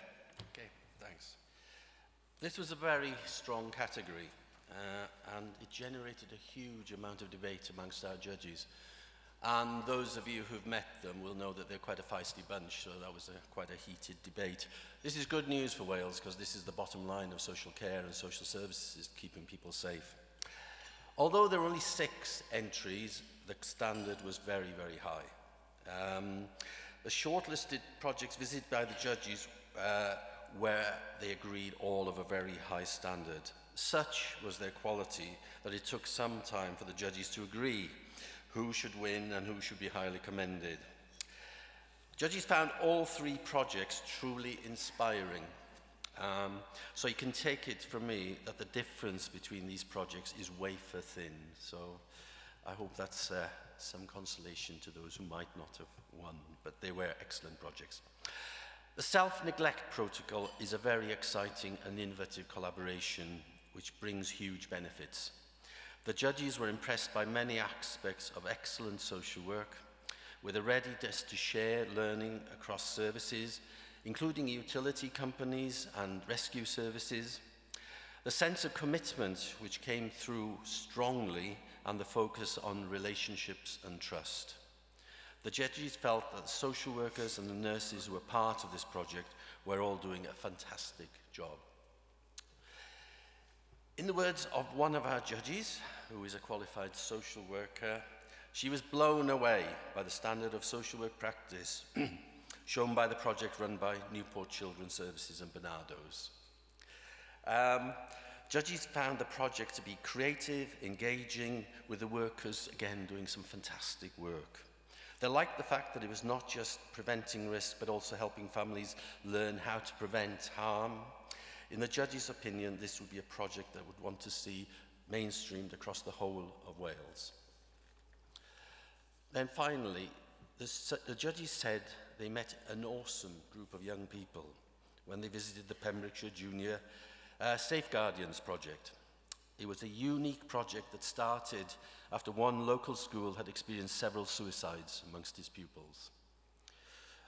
This was a very strong category uh, and it generated a huge amount of debate amongst our judges. And those of you who've met them will know that they're quite a feisty bunch, so that was a, quite a heated debate. This is good news for Wales because this is the bottom line of social care and social services, keeping people safe. Although there were only six entries, the standard was very, very high. Um, the shortlisted projects visited by the judges uh, where they agreed all of a very high standard. Such was their quality that it took some time for the judges to agree who should win and who should be highly commended. Judges found all three projects truly inspiring. Um, so you can take it from me that the difference between these projects is wafer thin. So I hope that's uh, some consolation to those who might not have won, but they were excellent projects. The self-neglect protocol is a very exciting and innovative collaboration which brings huge benefits. The judges were impressed by many aspects of excellent social work, with a readiness to share learning across services, including utility companies and rescue services, the sense of commitment which came through strongly, and the focus on relationships and trust. The judges felt that the social workers and the nurses who were part of this project were all doing a fantastic job. In the words of one of our judges, who is a qualified social worker, she was blown away by the standard of social work practice [CLEARS THROAT] shown by the project run by Newport Children's Services and Barnardo's. Um, judges found the project to be creative, engaging, with the workers, again, doing some fantastic work. They liked the fact that it was not just preventing risk, but also helping families learn how to prevent harm. In the judge's opinion, this would be a project that would want to see mainstreamed across the whole of Wales. Then finally, the, the judges said they met an awesome group of young people when they visited the Pembrokeshire Junior uh, Safe Guardians project. It was a unique project that started after one local school had experienced several suicides amongst its pupils.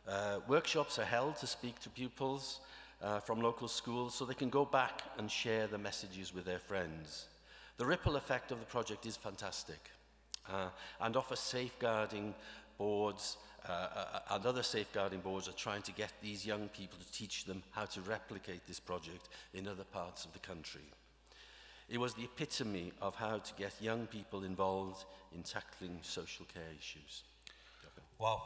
Uh, workshops are held to speak to pupils uh, from local schools so they can go back and share the messages with their friends. The ripple effect of the project is fantastic uh, and offers safeguarding boards uh, uh, and other safeguarding boards are trying to get these young people to teach them how to replicate this project in other parts of the country. It was the epitome of how to get young people involved in tackling social care issues. Wow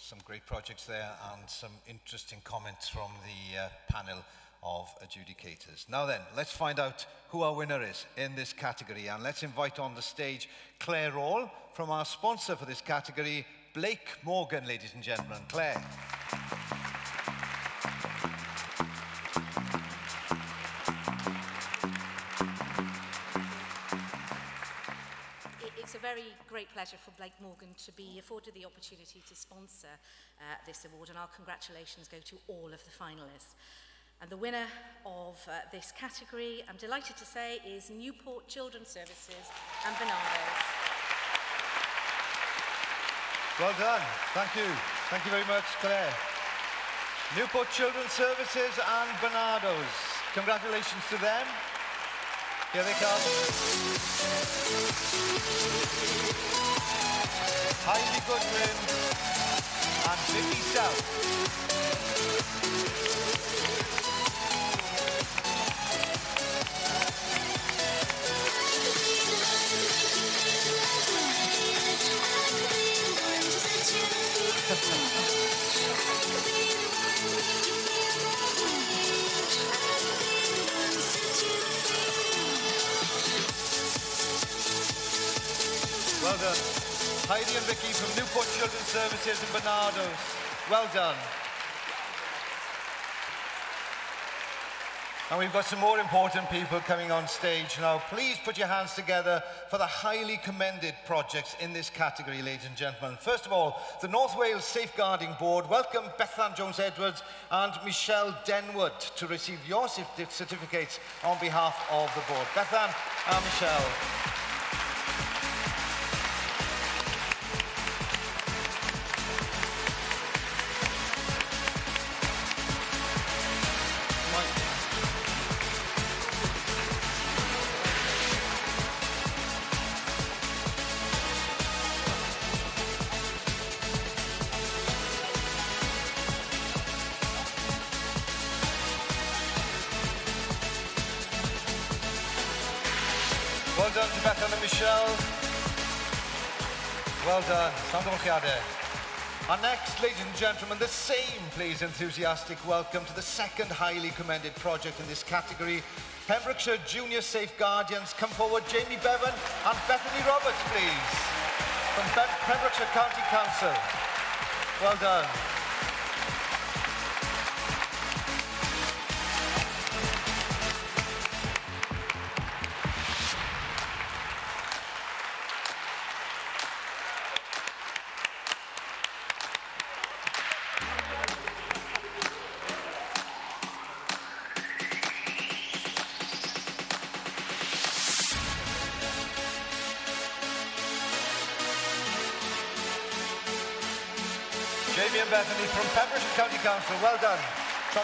some great projects there and some interesting comments from the uh, panel of adjudicators. Now then, let's find out who our winner is in this category and let's invite on the stage Claire Roll from our sponsor for this category, Blake Morgan, ladies and gentlemen. Claire. great pleasure for Blake Morgan to be afforded the opportunity to sponsor uh, this award and our congratulations go to all of the finalists. And the winner of uh, this category, I'm delighted to say, is Newport Children's Services and Bernardo's. Well done. Thank you. Thank you very much, Claire. Newport Children's Services and Bernardo's. Congratulations to them. Here they come. Heidi Goodwin and Vicky South. [LAUGHS] Heidi and Vicky from Newport Children's Services and Barnardo's. Well done. And we've got some more important people coming on stage now. Please put your hands together for the highly commended projects in this category, ladies and gentlemen. First of all, the North Wales Safeguarding Board welcome Bethan Jones-Edwards and Michelle Denwood to receive your certificates on behalf of the board. Bethan and Michelle. Well done to Bethan and Michelle. Well done. And next, ladies and gentlemen, the same, please, enthusiastic welcome to the second highly commended project in this category. Pembrokeshire Junior Safeguardians. Come forward, Jamie Bevan and Bethany Roberts, please. From Pem Pembrokeshire County Council. Well done.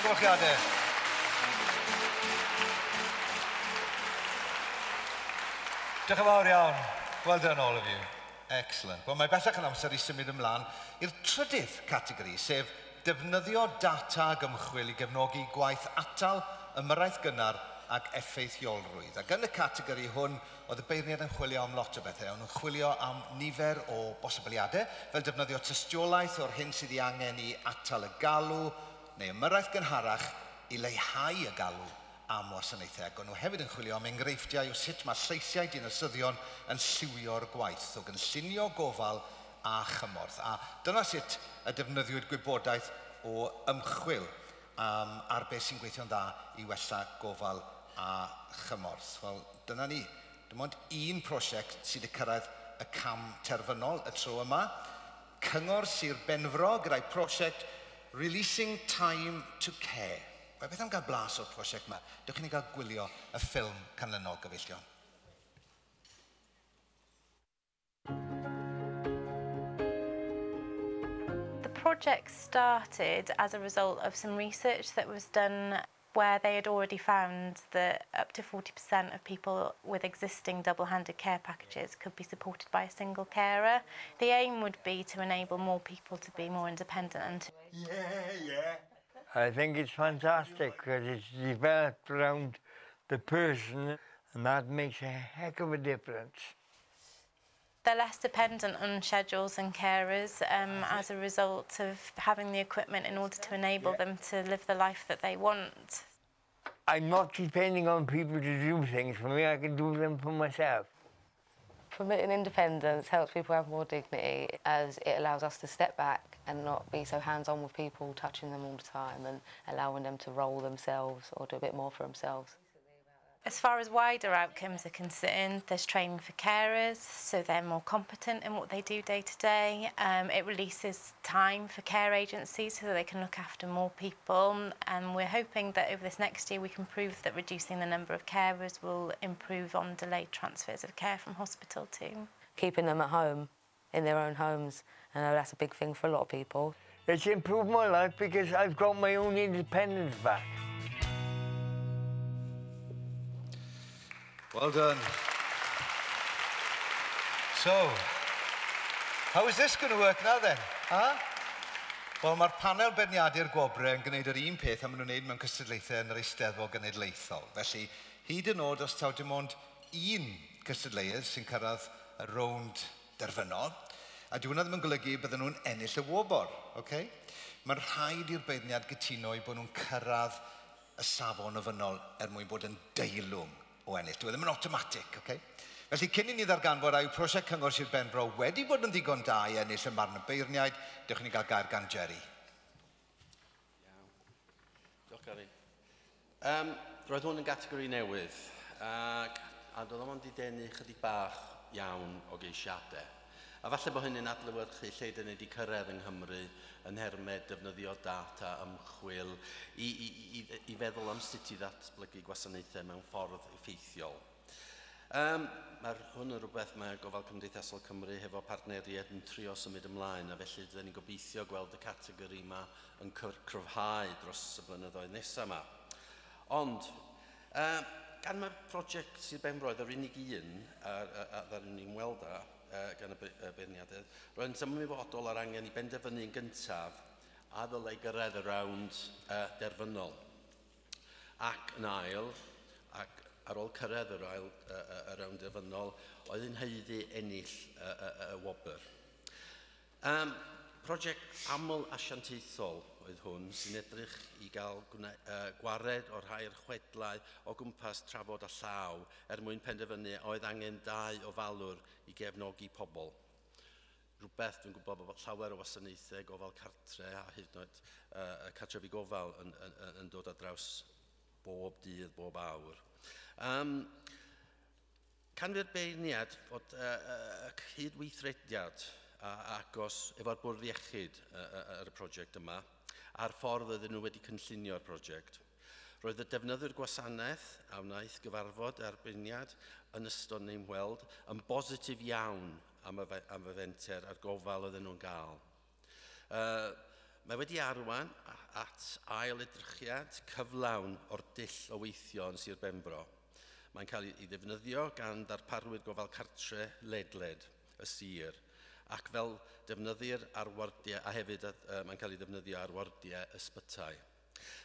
golchiadau. Diolch yn fawr iawn. Well done all of you. Excellent. Wel, mae bellach yn amser i symud ymlaen i'r trydydd categori, sef defnyddio data gymchwil i gefnogi gwaith atal, ymyrraeth gynnar ac effeithiolrwydd. Ac yn y categori hwn, oedd y beirniad yn chwilio am lot o bethau. Ond yn chwilio am nifer o bosibiliadau, fel defnyddio tystiolaeth o'r hyn sydd ei angen i atal y galw, neu ymyrraeth gynharach i leihau y galw am wasanaethau. Ac o'n nhw hefyd yn chwilio am enghreifftiau o sut mae lleisiau dinasyddion yn siwio'r gwaith o gynllunio gofal a chymorth. A dyna sut y defnyddiwyd gwybodaeth o ymchwil um, ar beth sy'n gweithio'n dda i wella gofal a chymorth. Wel, dyna ni. Dim ond un prosiect sydd wedi cyrraedd y cam terfynol y tro yma. Cyngor Sir Benfro gyda'i prosiect Releasing Time to Care. Mae beth am gael blas o'r prosiect yma? Dewch i ni gael gwylio y ffilm canlynol gyfeillion. The project started as a result of some research that was done where they had already found that up to 40% of people with existing double-handed care packages could be supported by a single carer. The aim would be to enable more people to be more independent and to Yeah, yeah. I think it's fantastic because it's developed around the person and that makes a heck of a difference. They're less dependent on schedules and carers um, as a result of having the equipment in order to enable them to live the life that they want. I'm not depending on people to do things for me, I can do them for myself. Promoting independence helps people have more dignity as it allows us to step back and not be so hands-on with people, touching them all the time and allowing them to roll themselves or do a bit more for themselves. As far as wider outcomes are concerned, there's training for carers, so they're more competent in what they do day to day. Um, it releases time for care agencies so that they can look after more people. And we're hoping that over this next year we can prove that reducing the number of carers will improve on delayed transfers of care from hospital too. Keeping them at home, in their own homes, I know that's a big thing for a lot of people. It's improved my life because I've got my own independence back. Well done. So, how is this going to work now then? Huh? Wel, mae'r panel berniadu'r gwobrau yn gwneud yr un peth a maen nhw'n gwneud mewn cystadlaethau yn yr Eisteddfod Genedlaethol. Felly, hyd yn oed os taw dim ond un cystadleuedd sy'n cyrraedd y rownd derfynol, a dyw hwnna ddim yn golygu bydden nhw'n ennill y wobor, okay? Mae'n rhaid i'r beirniad gytuno i bod nhw'n cyrraedd y safon ofynol er mwyn bod yn deilwm o ennill. Dwi e ddim yn automatic, okay? Felly, cyn i ni ddarganfod rhai prosiect cyngor Sir Benfro wedi bod yn ddigon da i ennill y marn y beirniaid, dewch ni gael gair gan Jerry. Diolch, Gary. Um, roedd hwn yn gategori newydd, ac a doedd o'n di denu chydig bach iawn o geisiadau. A falle bod hynny'n adlywyrchu lle dyn ni wedi cyrraedd yng Nghymru yn hermed defnyddio data ymchwil i, i, i, i feddwl am sut i ddatblygu gwasanaethau mewn ffordd effeithiol. Um, Mae'r hwn yn rhywbeth mae gofal Cymdeithasol Cymru hefo partneriaid yn trio symud ymlaen a felly dyn ni'n gobeithio gweld y categori yma yn cryfhau dros y blynyddoedd nesaf yma. Ond, uh, gan mae'r prosiect Sir Benfroedd yr unig un, a, a, a, a'r ni'n weld a, uh, gan y beirniadydd. Rwy'n symwybodol ar angen i benderfynu yn gyntaf a ddylai gyrraedd y rawnd uh, derfynol. Ac yn ail, ac ar ôl cyrraedd yr ail uh, uh, rawnd derfynol, oedd yn heiddi ennill y uh, uh, uh, wobr. Um, prosiect aml asiantaethol oedd hwn sy'n edrych i gael uh, gwared o'r rhai'r chwedlau o gwmpas trafod a llaw er mwyn penderfynu oedd angen dau o falwr i gefnogi pobl. Rhywbeth dwi'n gwybod bod llawer o wasanaethau gofal cartre a hyd yn oed uh, cartrefi gofal yn, yn, yn, yn dod ar draws bob dydd, bob awr. Um, Canfyrbeirniad fod y uh, uh, cydweithrediad a agos efo'r bwrdd iechyd uh, ar y prosiect yma a'r ffordd oedden nhw wedi cynllunio'r prosiect. Roedd y defnyddwyr gwasanaeth a wnaeth gyfarfod arbyniad yn ystod neu'n weld yn bositif iawn am y, am y fenter a'r gofal oedden nhw'n gael. Uh, mae wedi arwain at ail edrychiad cyflawn o'r dill o weithio yn Sir Benfro. Mae'n cael ei ddefnyddio gan darparwyr gofal cartre ledled y sir ac fel defnyddio'r arwardiau, a hefyd um, yn cael ei ddefnyddio arwardiau ysbytau.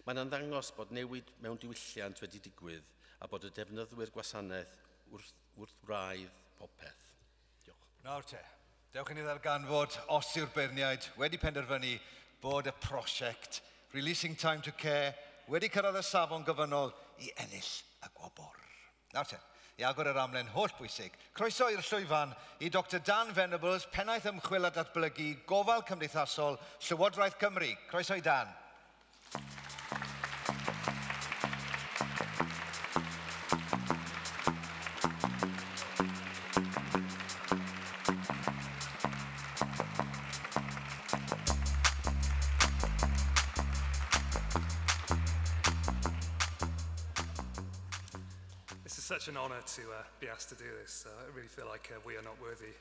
Mae'n ymddangos bod newid mewn diwylliant wedi digwydd a bod y defnyddwyr gwasanaeth wrth, wrth wraidd popeth. Diolch. Nawr te, dewch i ni ddarganfod os yw'r beirniaid wedi penderfynu bod y prosiect Releasing Time to Care wedi cyrraedd y safon gyfynol i ennill y gwobr. Nawr te i agor yr amlen holl bwysig. Croeso i'r llwyfan i Dr Dan Venables, pennaeth ymchwil a datblygu gofal cymdeithasol Llywodraeth Cymru. Croeso i Dan. Croeso i Dan. To uh, be asked to do this. Uh, I really feel like uh, we are not worthy.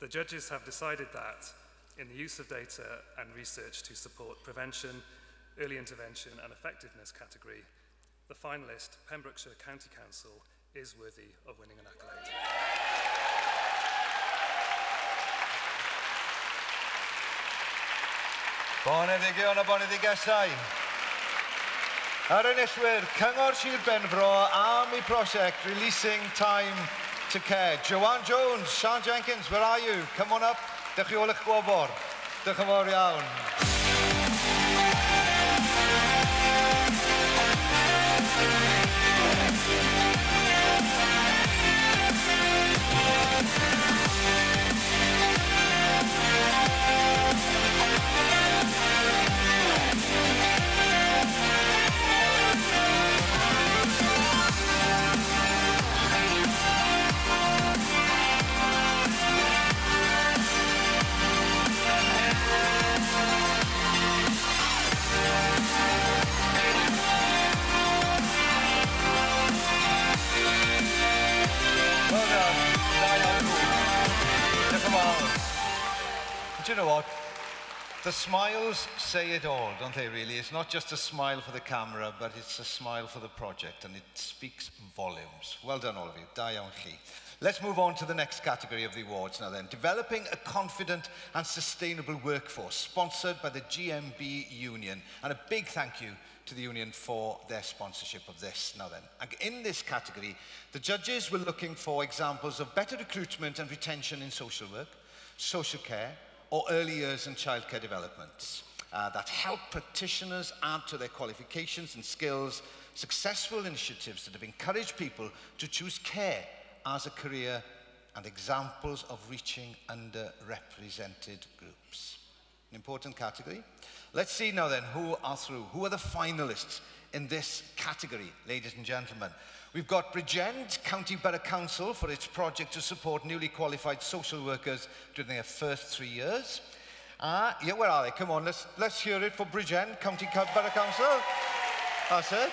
The judges have decided that in the use of data and research to support prevention, early intervention and effectiveness category, the finalist, Pembrokeshire County Council, is worthy of winning an accolade. A boneddigesau. Ar enillwyr, Cyngor Sir Benfro am eu prosiect Releasing Time to Care. Joanne Jones, Sean Jenkins, where are you? Come on up, dych chi ôl eich gofod. Dych yn fawr iawn. Know what? The smiles say it all, don't they, really? It's not just a smile for the camera, but it's a smile for the project, and it speaks volumes. Well done, all of you. Da iawn chi. Let's move on to the next category of the awards now then. Developing a confident and sustainable workforce, sponsored by the GMB Union. And a big thank you to the union for their sponsorship of this now then. And in this category, the judges were looking for examples of better recruitment and retention in social work, social care, or early years and childcare developments uh, that help practitioners add to their qualifications and skills, successful initiatives that have encouraged people to choose care as a career and examples of reaching underrepresented groups. An important category. Let's see now then who are through. Who are the finalists in this category, ladies and gentlemen? We've got Bridgend County Borough Council for its project to support newly qualified social workers during their first three years. Ah, uh, yeah, where are they? Come on, let's, let's hear it for Bridgend County Borough Council. That's it.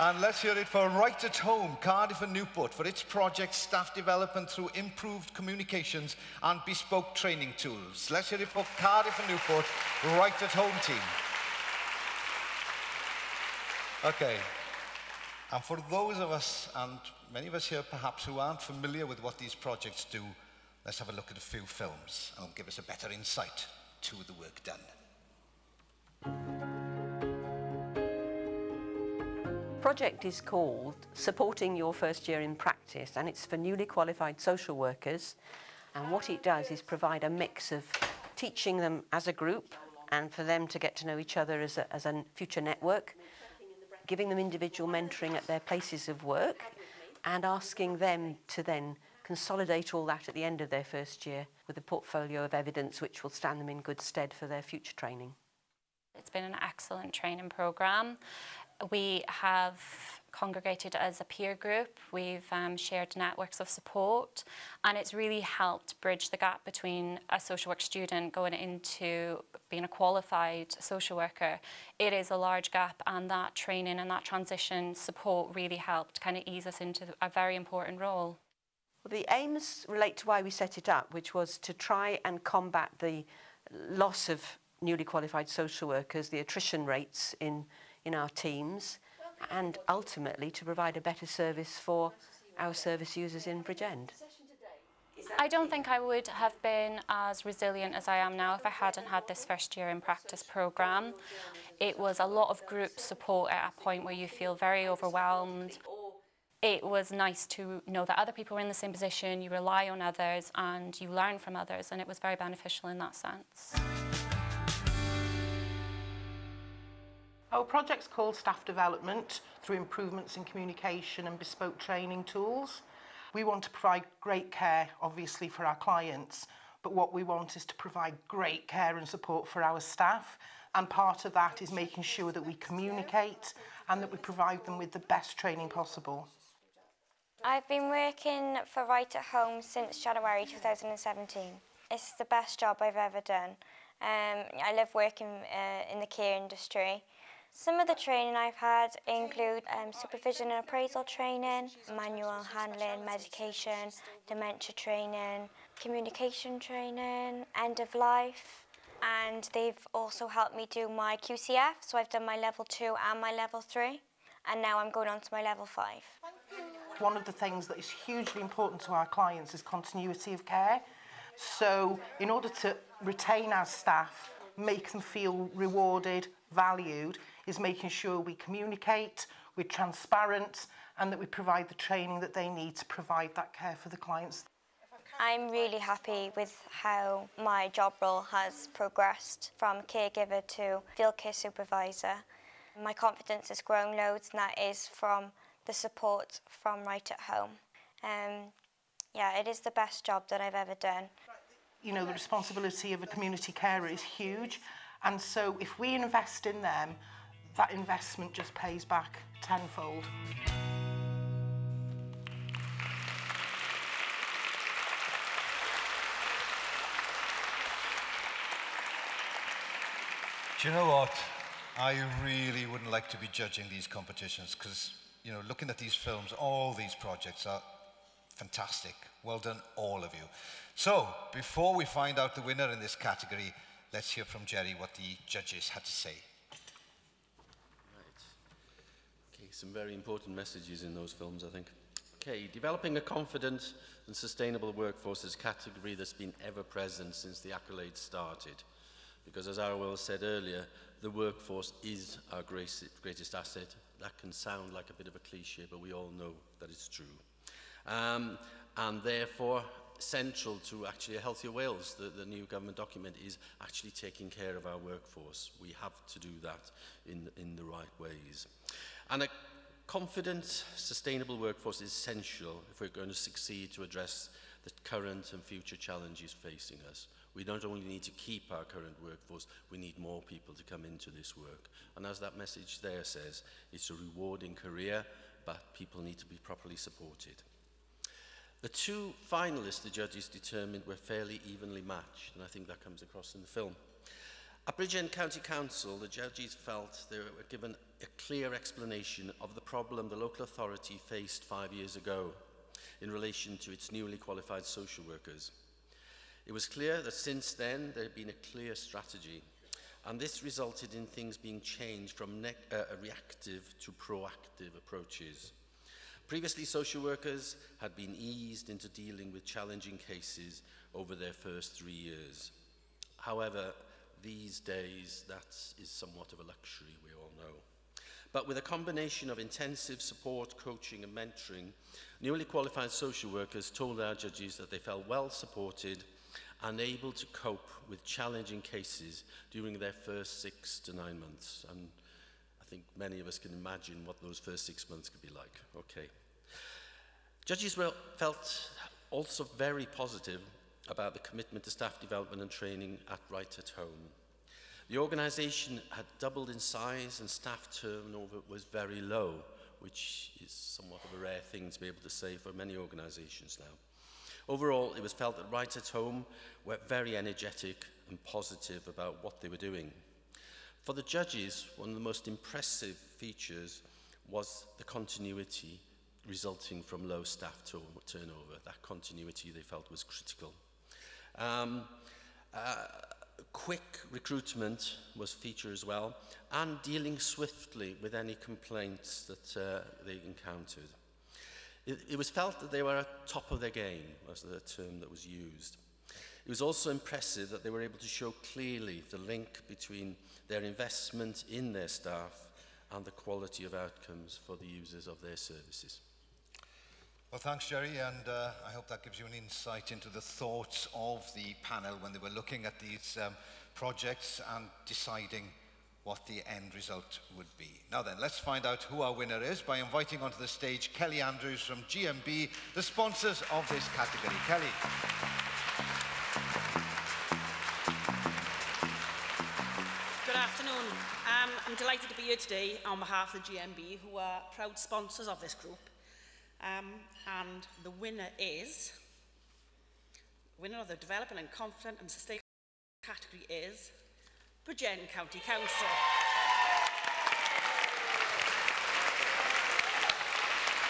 And let's hear it for Right at Home, Cardiff and Newport, for its project staff development through improved communications and bespoke training tools. Let's hear it for Cardiff and Newport, Right at Home team. Okay. And for those of us, and many of us here perhaps who aren't familiar with what these projects do, let's have a look at a few films and it'll give us a better insight to the work done. project is called Supporting Your First Year in Practice and it's for newly qualified social workers and what it does is provide a mix of teaching them as a group and for them to get to know each other as a, as a future network giving them individual mentoring at their places of work and asking them to then consolidate all that at the end of their first year with a portfolio of evidence which will stand them in good stead for their future training. It's been an excellent training programme. We have congregated as a peer group. We've um, shared networks of support and it's really helped bridge the gap between a social work student going into being a qualified social worker. It is a large gap and that training and that transition support really helped kind of ease us into a very important role. Well, the aims relate to why we set it up, which was to try and combat the loss of newly qualified social workers, the attrition rates in, in our teams, and ultimately to provide a better service for our service users in Bridgend. I don't think I would have been as resilient as I am now if I hadn't had this first year in practice programme. It was a lot of group support at a point where you feel very overwhelmed. It was nice to know that other people were in the same position, you rely on others and you learn from others and it was very beneficial in that sense. Our project's called Staff Development through improvements in communication and bespoke training tools. We want to provide great care, obviously, for our clients, but what we want is to provide great care and support for our staff. And part of that is making sure that we communicate and that we provide them with the best training possible. I've been working for Right at Home since January 2017. It's the best job I've ever done. Um, I love working uh, in the care industry. Some of the training I've had include um, supervision and appraisal training, manual handling, medication, dementia training, communication training, end of life, and they've also helped me do my QCF, so I've done my level 2 and my level 3, and now I'm going on to my level 5. One of the things that is hugely important to our clients is continuity of care. So in order to retain our staff, make them feel rewarded, valued, is making sure we communicate, we're transparent, and that we provide the training that they need to provide that care for the clients. I'm really happy with how my job role has progressed from caregiver to field care supervisor. My confidence has grown loads and that is from the support from right at home. Um, yeah, it is the best job that I've ever done. You know, the responsibility of a community carer is huge and so if we invest in them, that investment just pays back tenfold. Do you know what? I really wouldn't like to be judging these competitions because, you know, looking at these films, all these projects are Fantastic. Well done, all of you. So, before we find out the winner in this category, let's hear from Gerry what the judges had to say. some very important messages in those films, I think. Okay, developing a confident and sustainable workforce is a category that's been ever present since the accolades started. Because as Arwell said earlier, the workforce is our greatest, greatest asset. That can sound like a bit of a cliche, but we all know that it's true. Um, and therefore, central to actually a healthier Wales, the, the new government document, is actually taking care of our workforce. We have to do that in, in the right ways. And a confident, sustainable workforce is essential if we're going to succeed to address the current and future challenges facing us. We don't only need to keep our current workforce, we need more people to come into this work. And as that message there says, it's a rewarding career, but people need to be properly supported. The two finalists the judges determined were fairly evenly matched, and I think that comes across in the film. At Bridgend County Council, the judges felt they were given a clear explanation of the problem the local authority faced five years ago in relation to its newly qualified social workers. It was clear that since then there had been a clear strategy, and this resulted in things being changed from uh, reactive to proactive approaches. Previously, social workers had been eased into dealing with challenging cases over their first three years. However, these days, that is somewhat of a luxury, we all know. But with a combination of intensive support, coaching and mentoring, newly qualified social workers told our judges that they felt well supported and able to cope with challenging cases during their first six to nine months. And I think many of us can imagine what those first six months could be like. Okay. Judges were, felt also very positive about the commitment to staff development and training at Right at Home. The organisation had doubled in size and staff turnover was very low, which is somewhat of a rare thing to be able to say for many organisations now. Overall, it was felt that Right at Home were very energetic and positive about what they were doing. For the judges, one of the most impressive features was the continuity resulting from low staff turnover. That continuity they felt was critical. Um, uh, quick recruitment was featured as well, and dealing swiftly with any complaints that uh, they encountered. It, it was felt that they were at top of their game, was the term that was used. It was also impressive that they were able to show clearly the link between their investment in their staff and the quality of outcomes for the users of their services. Well, thanks, Gerry, and uh, I hope that gives you an insight into the thoughts of the panel when they were looking at these um, projects and deciding what the end result would be. Now then, let's find out who our winner is by inviting onto the stage Kelly Andrews from GMB, the sponsors of this category. Kelly. Good afternoon. Um I'm delighted to be here today on behalf of the GMB, who are proud sponsors of this group. Um, and the winner is, winner of the Developing and Confident and Sustainable category is Bridgend County Council.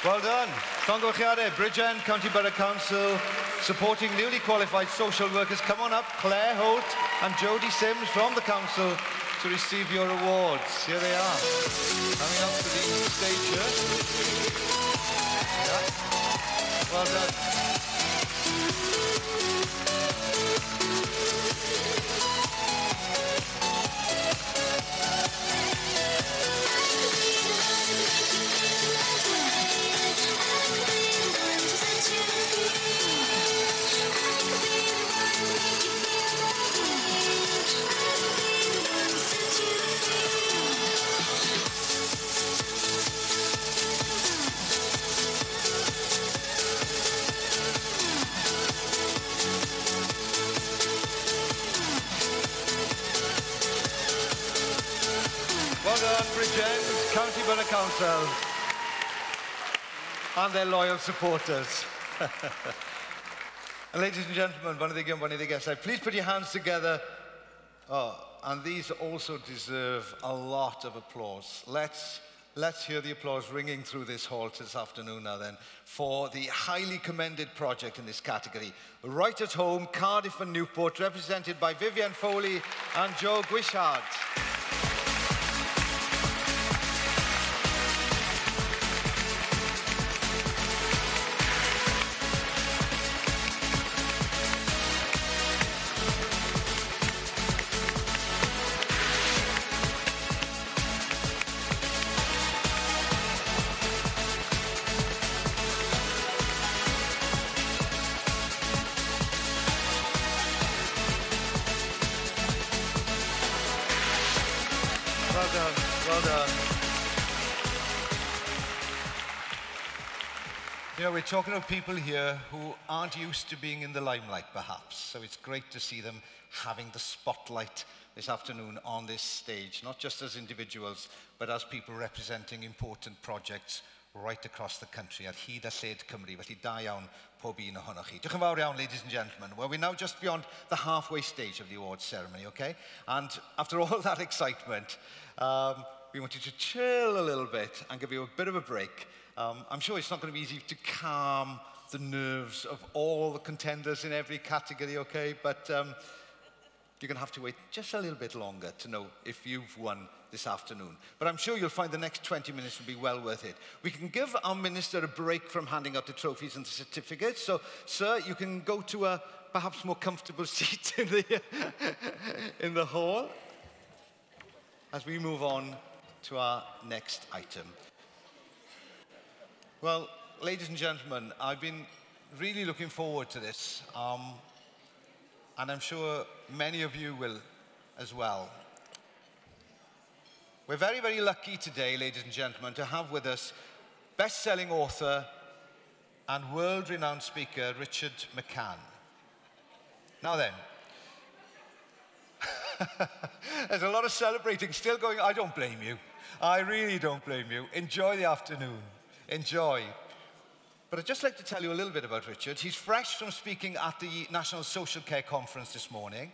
Well done. Llongyfarchiadau, Bridgend County Borough Council, supporting newly qualified social workers. Come on up, Claire Holt and Jodie Sims from the council to receive your awards. Here they are. Coming up to the stage here. Well done. County Borough Council and their loyal supporters. [LAUGHS] and ladies and gentlemen, one of the one of the guests, please put your hands together. Oh, and these also deserve a lot of applause. Let's let's hear the applause ringing through this hall this afternoon now then for the highly commended project in this category. Right at home, Cardiff and Newport, represented by Vivian Foley and Joe Gwishard. Know, we're talking of people here who aren't used to being in the limelight, perhaps. So it's great to see them having the spotlight this afternoon on this stage, not just as individuals, but as people representing important projects right across the country at hyd a lled Cymru. Felly da iawn pob un ohonoch chi. Diolch yn fawr iawn, ladies and gentlemen. Well, we're now just beyond the halfway stage of the awards ceremony, okay? And after all that excitement, um, we you to chill a little bit and give you a bit of a break. Um, I'm sure it's not going to be easy to calm the nerves of all the contenders in every category, okay? But um, you're going to have to wait just a little bit longer to know if you've won this afternoon. But I'm sure you'll find the next 20 minutes will be well worth it. We can give our minister a break from handing out the trophies and the certificates. So, sir, you can go to a perhaps more comfortable [LAUGHS] seat in the, [LAUGHS] in the hall as we move on to our next item. Well, ladies and gentlemen, I've been really looking forward to this. Um, and I'm sure many of you will as well. We're very, very lucky today, ladies and gentlemen, to have with us best-selling author and world-renowned speaker Richard McCann. Now then, [LAUGHS] there's a lot of celebrating still going. I don't blame you. I really don't blame you. Enjoy the afternoon. Enjoy. But I'd just like to tell you a little bit about Richard. He's fresh from speaking at the National Social Care Conference this morning.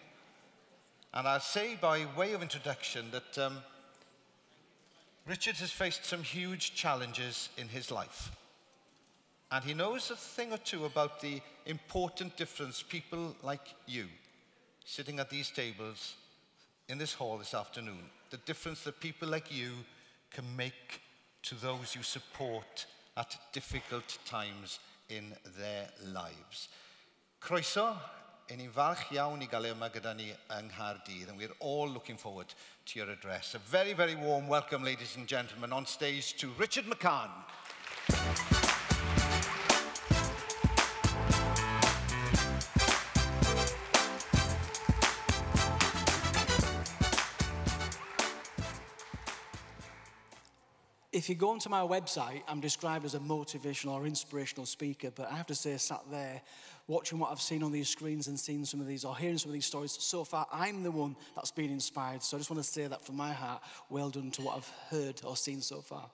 And I'll say by way of introduction that um, Richard has faced some huge challenges in his life. And he knows a thing or two about the important difference people like you, sitting at these tables in this hall this afternoon, the difference that people like you can make to those you support at difficult times in their lives. Croeso, yn ni'n falch iawn i gael e yma gyda ni yng Nghaerdydd, and we're all looking forward to your address. A very, very warm welcome, ladies and gentlemen, on stage to Richard McCann. If you go onto my website, I'm described as a motivational or inspirational speaker, but I have to say, sat there watching what I've seen on these screens and seeing some of these or hearing some of these stories, so far I'm the one that's been inspired. So I just want to say that from my heart, well done to what I've heard or seen so far.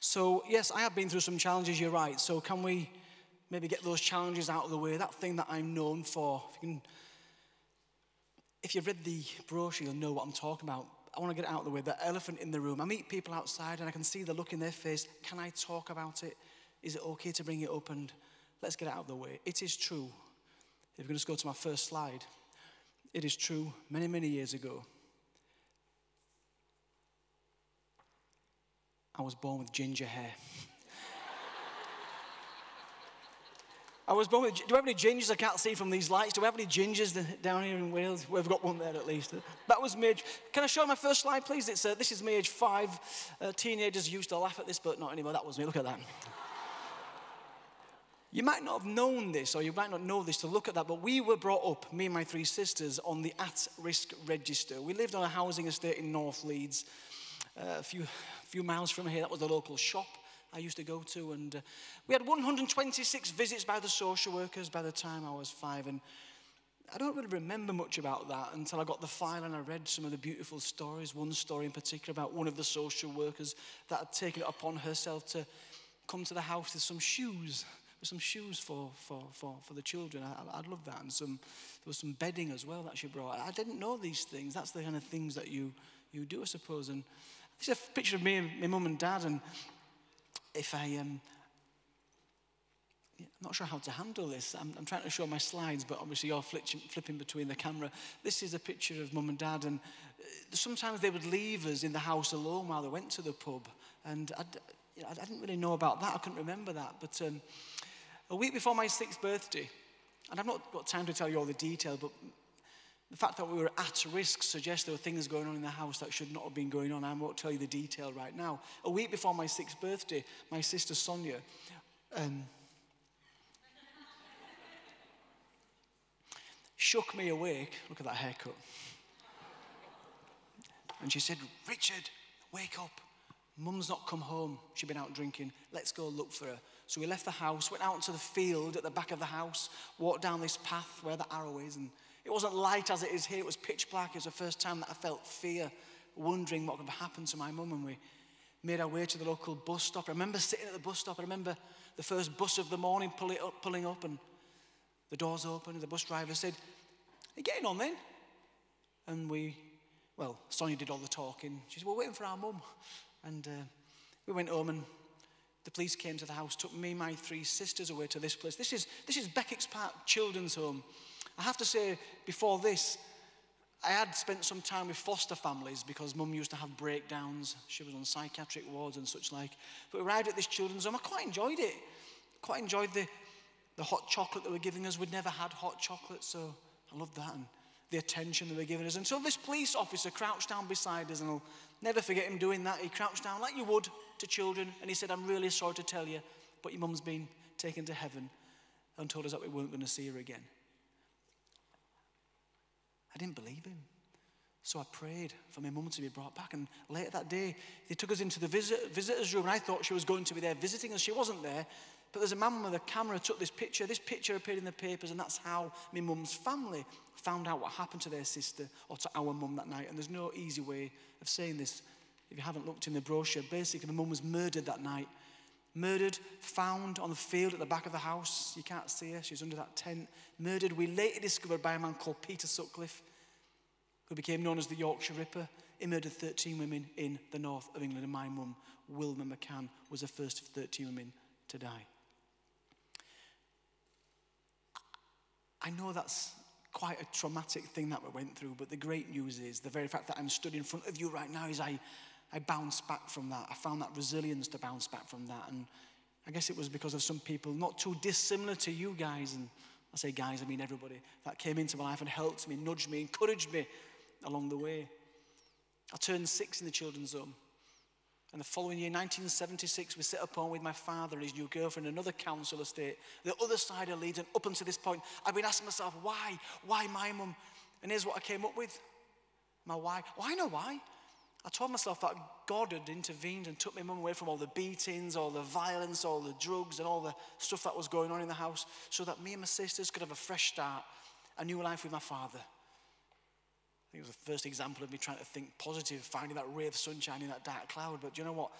So, yes, I have been through some challenges, you're right. So, can we maybe get those challenges out of the way? That thing that I'm known for. If, you you've read the brochure, you'll know what I'm talking about. I want to get it out of the way. The elephant in the room. I meet people outside and I can see the look in their face. Can I talk about it? Is it okay to bring it up? And let's get it out of the way. It is true. If we can just go to my first slide. It is true. Many, many years ago, I was born with ginger hair. I was born with. Do we have any gingers I can't see from these lights? Do we have any gingers down here in Wales? We've got one there at least. That was me. Age. Can I show my first slide, please? It's, uh, this is me, age five. Uh, teenagers used to laugh at this, but not anymore. That was me. Look at that. You might not have known this, or you might not know this to look at that, but we were brought up, me and my three sisters, on the at risk register. We lived on a housing estate in North Leeds, uh, a few, few miles from here. That was the local shop. I used to go to. And uh, we had 126 visits by the social workers by the time I was five. And I don't really remember much about that until I got the file and I read some of the beautiful stories. One story in particular about one of the social workers that had taken it upon herself to come to the house with some shoes. With some shoes for, for, for, for the children. I, I love that. And some, there was some bedding as well that she brought. I didn't know these things. That's the kind of things that you, you do, I suppose. And This is a picture of me and my mum and dad, and if I, um, I'm not sure how to handle this. I'm, I'm trying to show my slides, but obviously you're flipping, flipping between the camera. This is a picture of mum and dad, and uh, sometimes they would leave us in the house alone while they went to the pub, and I'd, you know, I didn't really know about that. I couldn't remember that, but um, a week before my sixth birthday, and I've not got time to tell you all the detail, but the fact that we were at risk suggests there were things going on in the house that should not have been going on. I won't tell you the detail right now. A week before my sixth birthday, my sister Sonia um, shook me awake. Look at that haircut. And she said, Richard, wake up. Mum's not come home. She'd been out drinking. Let's go look for her. So we left the house, went out into the field at the back of the house, walked down this path where the arrow is, and it wasn't light as it is here, it was pitch black. It was the first time that I felt fear, wondering what could have happened to my mum. And we made our way to the local bus stop. I remember sitting at the bus stop. I remember the first bus of the morning pull up, pulling up, and the doors open, and the bus driver said, Are you getting on then? And we, well, Sonia did all the talking. She said, We're waiting for our mum. And uh, we went home, and the police came to the house, took me and my three sisters away to this place. This is, this is Beckett's Park Children's Home. I have to say, before this, I had spent some time with foster families because mum used to have breakdowns. She was on psychiatric wards and such like. But we arrived at this children's home. I quite enjoyed it. Quite enjoyed the, the hot chocolate they were giving us. We'd never had hot chocolate, so I loved that. And the attention they were giving us. And so this police officer crouched down beside us, and I'll never forget him doing that. He crouched down like you would to children, and he said, I'm really sorry to tell you, but your mum's been taken to heaven and told us that we weren't going to see her again. I didn't believe him. So I prayed for my mum to be brought back. And later that day, they took us into the visit, visitor's room, and I thought she was going to be there visiting us. She wasn't there. But there's a man with a camera took this picture. This picture appeared in the papers, and that's how my mum's family found out what happened to their sister or to our mum that night. And there's no easy way of saying this. If you haven't looked in the brochure, basically, my mum was murdered that night. Murdered, found on the field at the back of the house. You can't see her, she's under that tent. Murdered, we later discovered by a man called Peter Sutcliffe, who became known as the Yorkshire Ripper. He murdered 13 women in the north of England, and my mum, Wilma McCann, was the first of 13 women to die. I know that's quite a traumatic thing that we went through, but the great news is the very fact that I'm stood in front of you right now is I, I bounced back from that. I found that resilience to bounce back from that. And I guess it was because of some people not too dissimilar to you guys, and I say guys, I mean everybody, that came into my life and helped me, nudged me, encouraged me along the way. I turned six in the children's home. And the following year, 1976, we set upon with my father and his new girlfriend another council estate. The other side of Leeds, and up until this point, I've been asking myself, why? Why my mum? And here's what I came up with. My why. Well, I know why. I told myself that God had intervened and took my mum away from all the beatings, all the violence, all the drugs, and all the stuff that was going on in the house so that me and my sisters could have a fresh start, a new life with my father. I think it was the first example of me trying to think positive, finding that ray of sunshine in that dark cloud. But do you know what?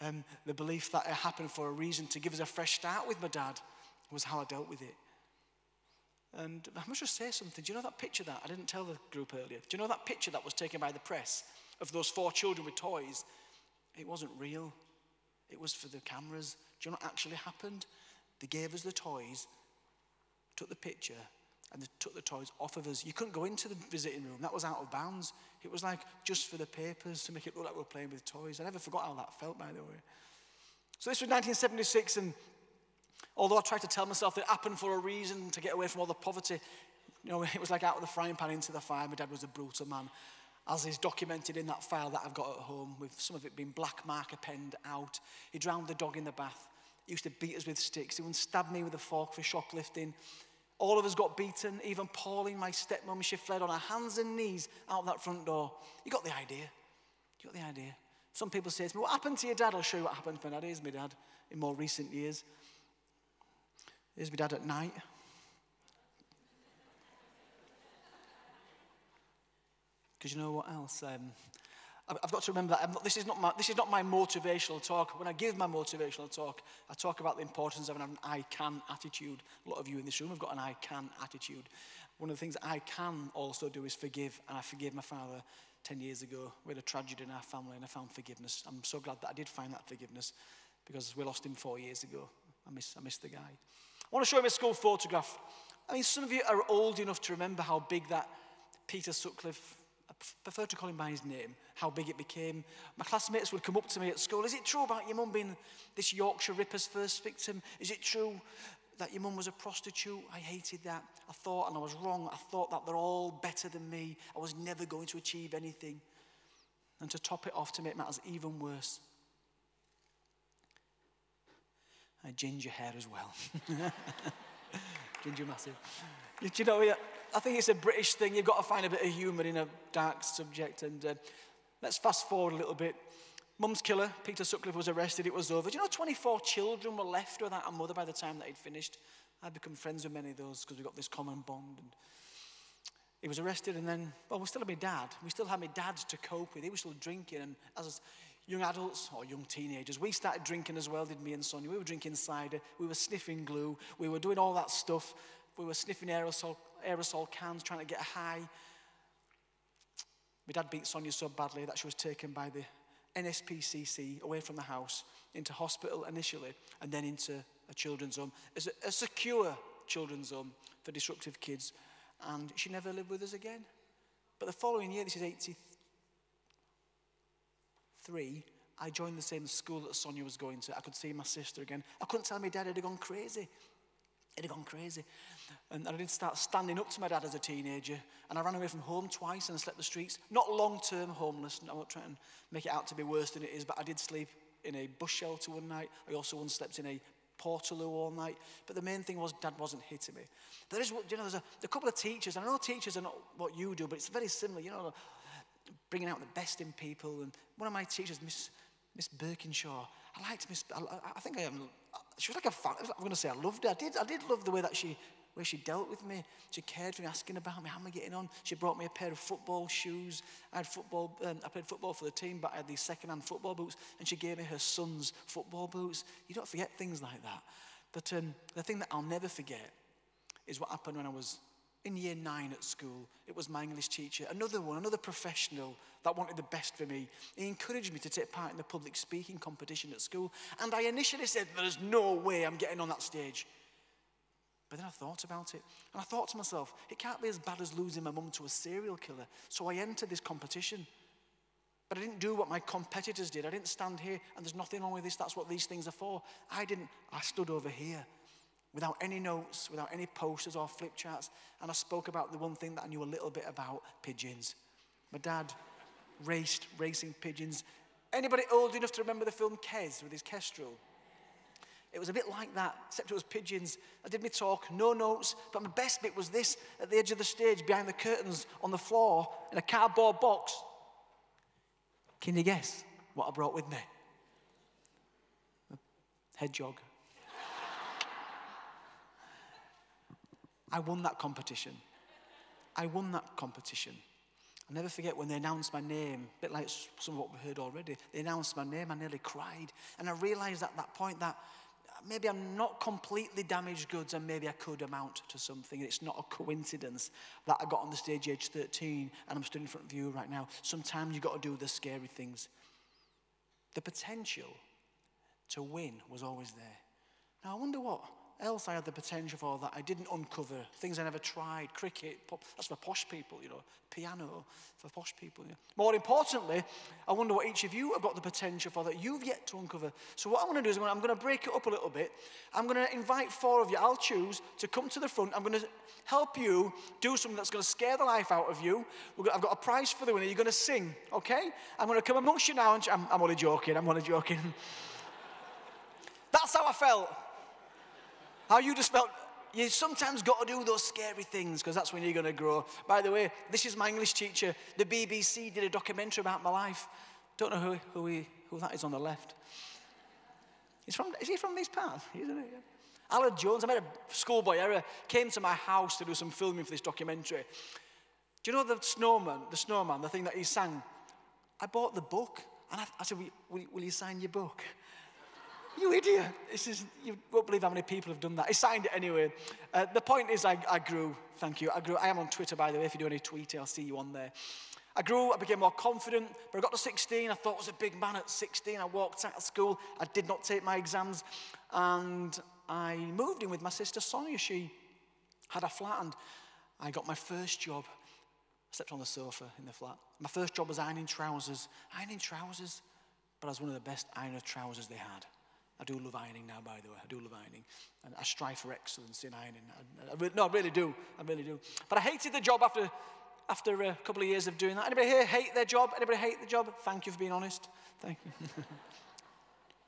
Um, the belief that it happened for a reason to give us a fresh start with my dad was how I dealt with it. And I must just say something. Do you know that picture that I didn't tell the group earlier? Do you know that picture that was taken by the press of those four children with toys? It wasn't real. It was for the cameras. Do you know what actually happened? They gave us the toys, took the picture, and they took the toys off of us. You couldn't go into the visiting room. That was out of bounds. It was like just for the papers to make it look like we were playing with toys. I never forgot how that felt, by the way. So this was 1976, and although I tried to tell myself that it happened for a reason to get away from all the poverty, you know, [LAUGHS] it was like out of the frying pan into the fire. My dad was a brutal man, as is documented in that file that I've got at home, with some of it being black marker penned out. He drowned the dog in the bath. He used to beat us with sticks. He would stab me with a fork for shoplifting. All of us got beaten. Even Pauline, my stepmom, she fled on her hands and knees out that front door. You got the idea. You got the idea. Some people say to me, What happened to your dad? I'll show you what happened to my dad. Here's my dad in more recent years. Here's my dad at night. Because you know what else? Um, I've got to remember that not, this, is not my, this is not my motivational talk. When I give my motivational talk, I talk about the importance of an I can attitude. A lot of you in this room have got an I can attitude. One of the things I can also do is forgive, and I forgave my father 10 years ago. We had a tragedy in our family and I found forgiveness. I'm so glad that I did find that forgiveness because we lost him four years ago. I miss, I miss the guy. I want to show him a school photograph. I mean, some of you are old enough to remember how big that Peter Sutcliffe, I prefer to call him by his name, how big it became. My classmates would come up to me at school. Is it true about your mum being this Yorkshire Ripper's first victim? Is it true that your mum was a prostitute? I hated that. I thought, and I was wrong, I thought that they're all better than me. I was never going to achieve anything. And to top it off, to make matters even worse, I had ginger hair as well. [LAUGHS] ginger massive. Do you know, I think it's a British thing. You've got to find a bit of humour in a dark subject. And uh, let's fast forward a little bit. Mum's killer, Peter Sutcliffe, was arrested. It was over. Do you know 24 children were left without a mother by the time that he'd finished? I'd become friends with many of those because we got this common bond. And he was arrested, and then, well, we still had my dad. We still had my dad to cope with. He was still drinking. And as young adults or young teenagers, we started drinking as well, did me and Sonia. We were drinking cider. We were sniffing glue. We were doing all that stuff. We were sniffing aerosol, aerosol cans, trying to get high. My dad beat Sonia so badly that she was taken by the NSPCC away from the house into hospital initially and then into a children's home a, a secure children's home for disruptive kids. And she never lived with us again. But the following year, this is 83, I joined the same school that Sonia was going to. I could see my sister again. I couldn't tell my dad it had gone crazy. It had gone crazy. And I did start standing up to my dad as a teenager. And I ran away from home twice and slept the streets. Not long-term homeless. I'm not trying to make it out to be worse than it is, but I did sleep in a bus shelter one night. I also once slept in a Portaloo all night. But the main thing was dad wasn't hitting me. There is, you know, there's a, a couple of teachers, and I know teachers are not what you do, but it's very similar, you know, bringing out the best in people. And one of my teachers, Miss, Miss Birkinshaw, I liked Miss, I, I think I she was like a. I'm going to say I loved her. I did, I did love the way that she, where she dealt with me. She cared for me, asking about me, how am I getting on? She brought me a pair of football shoes. I had football, um, I played football for the team, but I had these second-hand football boots, and she gave me her son's football boots. You don't forget things like that. But um, the thing that I'll never forget is what happened when I was in year nine at school. It was my English teacher, another one, another professional that wanted the best for me. He encouraged me to take part in the public speaking competition at school. And I initially said, There's no way I'm getting on that stage. But then I thought about it. And I thought to myself, It can't be as bad as losing my mum to a serial killer. So I entered this competition. But I didn't do what my competitors did. I didn't stand here and there's nothing wrong with this. That's what these things are for. I didn't. I stood over here without any notes, without any posters or flip charts. And I spoke about the one thing that I knew a little bit about pigeons. My dad raced racing pigeons. Anybody old enough to remember the film Kes with his kestrel? It was a bit like that, except it was pigeons. I did my talk, no notes, but my best bit was this at the edge of the stage, behind the curtains, on the floor, in a cardboard box. Can you guess what I brought with me? A hedgehog. I won that competition. I won that competition. I'll never forget when they announced my name, a bit like some of what we've heard already. They announced my name, I nearly cried. And I realized at that point that maybe I'm not completely damaged goods and maybe I could amount to something. It's not a coincidence that I got on the stage age 13 and I'm stood in front of you right now. Sometimes you've got to do the scary things. The potential to win was always there. Now, I wonder what else I had the potential for that I didn't uncover, things I never tried, cricket, pop, that's for posh people, you know, piano for posh people. You know. More importantly, I wonder what each of you have got the potential for that you've yet to uncover. So what I'm going to do is I'm going to break it up a little bit. I'm going to invite four of you, I'll choose, to come to the front. I'm going to help you do something that's going to scare the life out of you. I've got a prize for the winner. You're going to sing, okay? I'm going to come amongst you now. And I'm, I'm only joking, I'm only joking. [LAUGHS] That's how I felt. How you just felt, you sometimes got to do those scary things because that's when you're going to grow. By the way, this is my English teacher. The BBC did a documentary about my life. Don't know who, who, he, who that is on the left. He's from, is he from these parts? Isn't he? Aled Jones, I met a schoolboy era, came to my house to do some filming for this documentary. Do you know the snowman, the snowman, the thing that he sang? I bought the book and I, I said, will, will, will you sign your book? You idiot. This is, you won't believe how many people have done that. I signed it anyway. Uh, the point is, I, I grew. Thank you. I grew. I am on Twitter, by the way. If you do any tweeting, I'll see you on there. I grew, I became more confident, but I got to 16, I thought I was a big man at 16. I walked out of school, I did not take my exams, and I moved in with my sister Sonia. She had a flat, and I got my first job. I slept on the sofa in the flat. My first job was ironing trousers. Ironing trousers, but I was one of the best ironer trousers they had. I do love ironing now, by the way. I do love ironing. And I strive for excellence in ironing. I, I, no, I really do. I really do. But I hated the job after after a couple of years of doing that. Anybody here hate their job? Anybody hate the job? Thank you for being honest. Thank you. [LAUGHS]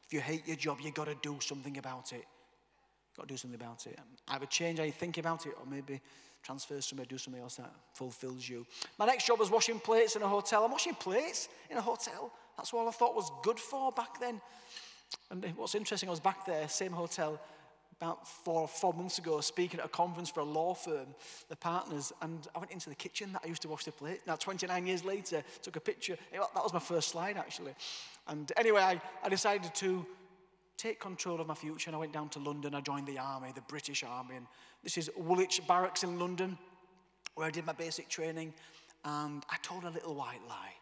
if you hate your job, you've got to do something about it. You've got to do something about it. Either change how you think about it or maybe transfer somewhere, do something else that fulfills you. My next job was washing plates in a hotel. I'm washing plates in a hotel. That's all I thought was good for back then. And what's interesting, I was back there, same hotel, about four, four months ago speaking at a conference for a law firm, the partners, and I went into the kitchen that I used to wash the plate. Now, 29 years later, took a picture. That was my first slide, actually. And anyway, I, I decided to take control of my future, and I went down to London. I joined the army, the British Army, and this is Woolwich Barracks in London, where I did my basic training, and I told a little white lie.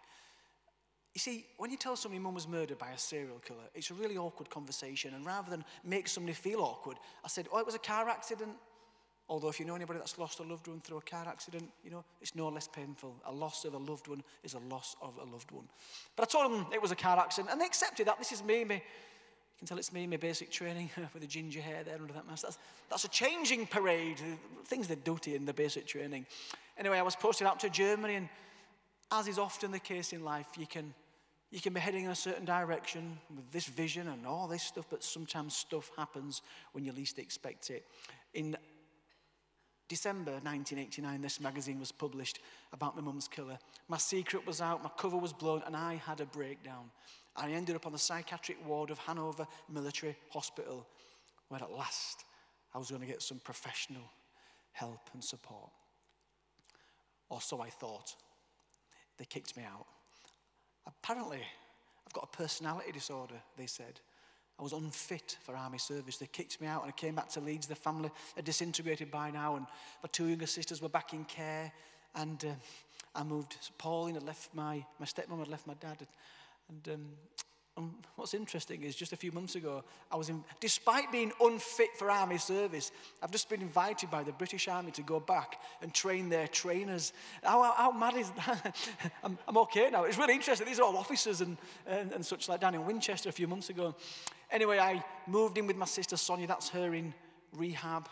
You see, when you tell somebody mum was murdered by a serial killer, it's a really awkward conversation. And rather than make somebody feel awkward, I said, oh, it was a car accident. Although if you know anybody that's lost a loved one through a car accident, you know, it's no less painful. A loss of a loved one is a loss of a loved one. But I told them it was a car accident, and they accepted that. This is me, me. You can tell it's me, my basic training [LAUGHS] with the ginger hair there under that mask. That's, that's a changing parade, things they do to you in the basic training. Anyway, I was posted out to Germany, and as is often the case in life, you can you can be heading in a certain direction with this vision and all this stuff, but sometimes stuff happens when you least expect it. In December 1989, this magazine was published about my mum's killer. My secret was out, my cover was blown, and I had a breakdown. I ended up on the psychiatric ward of Hanover Military Hospital, where at last I was going to get some professional help and support. Or so I thought. They kicked me out. Apparently, I've got a personality disorder, they said. I was unfit for army service. They kicked me out and I came back to Leeds. The family had disintegrated by now and my two younger sisters were back in care. And uh, I moved, Pauline had left my, my stepmom had left my dad. And um, and what's interesting is just a few months ago, I was in, despite being unfit for army service, I've just been invited by the British Army to go back and train their trainers. How, how, how mad is that? [LAUGHS] I'm, I'm okay now. It's really interesting. These are all officers and, and, and such like down in Winchester a few months ago. Anyway, I moved in with my sister Sonia. That's her in rehab.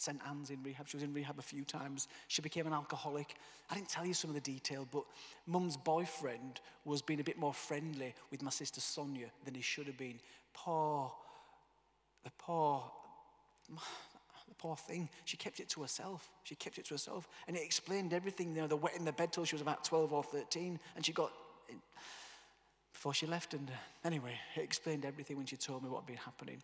St Anne's in rehab. She was in rehab a few times. She became an alcoholic. I didn't tell you some of the detail, but mum's boyfriend was being a bit more friendly with my sister Sonia than he should have been. Poor, the poor, the poor thing. She kept it to herself. She kept it to herself. And it explained everything. You know, the wet in the bed till she was about 12 or 13. And she got before she left. And uh, anyway, it explained everything when she told me what had been happening.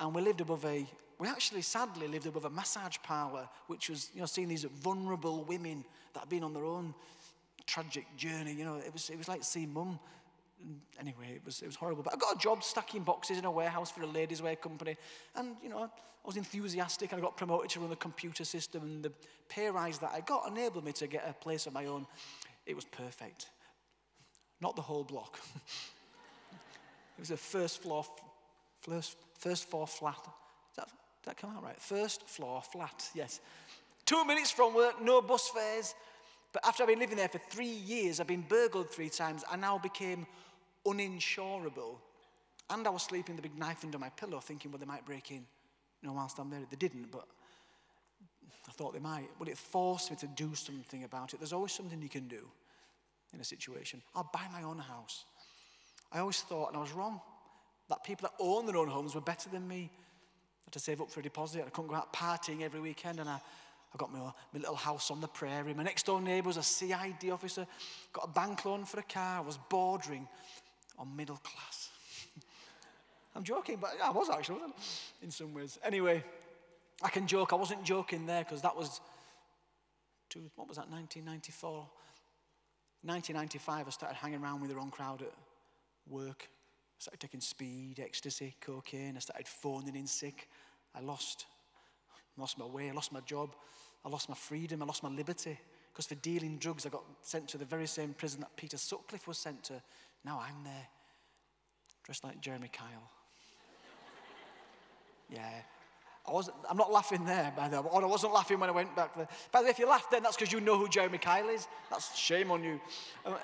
And we lived above a, we actually sadly lived above a massage parlour, which was, you know, seeing these vulnerable women that had been on their own tragic journey. You know, it was, it was like seeing mum. Anyway, it was, it was horrible. But I got a job stacking boxes in a warehouse for a ladies' wear company. And, you know, I was enthusiastic and I got promoted to run the computer system. And the pay rise that I got enabled me to get a place of my own. It was perfect not the whole block. [LAUGHS] it was a first floor, first, first floor flat. Does that, does that come out right? First floor flat, yes. Two minutes from work, no bus fares. But after I've been living there for three years, I've been burgled three times. I now became uninsurable. And I was sleeping with a big knife under my pillow, thinking, well, they might break in. You know, whilst I'm there. They didn't, but I thought they might. But it forced me to do something about it. There's always something you can do in a situation. I'll buy my own house. I always thought, and I was wrong, that people that own their own homes were better than me. I had to save up for a deposit. I couldn't go out partying every weekend. And I, I got my, my little house on the prairie. My next door neighbour was a CID officer. Got a bank loan for a car. I was bordering on middle class. [LAUGHS] I'm joking, but I was actually, wasn't? In some ways. Anyway, I can joke. I wasn't joking there because that was, two, what was that, 1994? 1995, I started hanging around with the wrong crowd at work. I started taking speed, ecstasy, cocaine. I started phoning in sick. I lost, lost my way. I lost my job. I lost my freedom. I lost my liberty Because for dealing drugs, I got sent to the very same prison that Peter Sutcliffe was sent to. Now I'm there, dressed like Jeremy Kyle. [LAUGHS] yeah. I wasn't, I'm not laughing there, by the way. Or I wasn't laughing when I went back there. By the way, if you laughed then, that's because you know who Jeremy Kyle is. That's shame on you. Uh,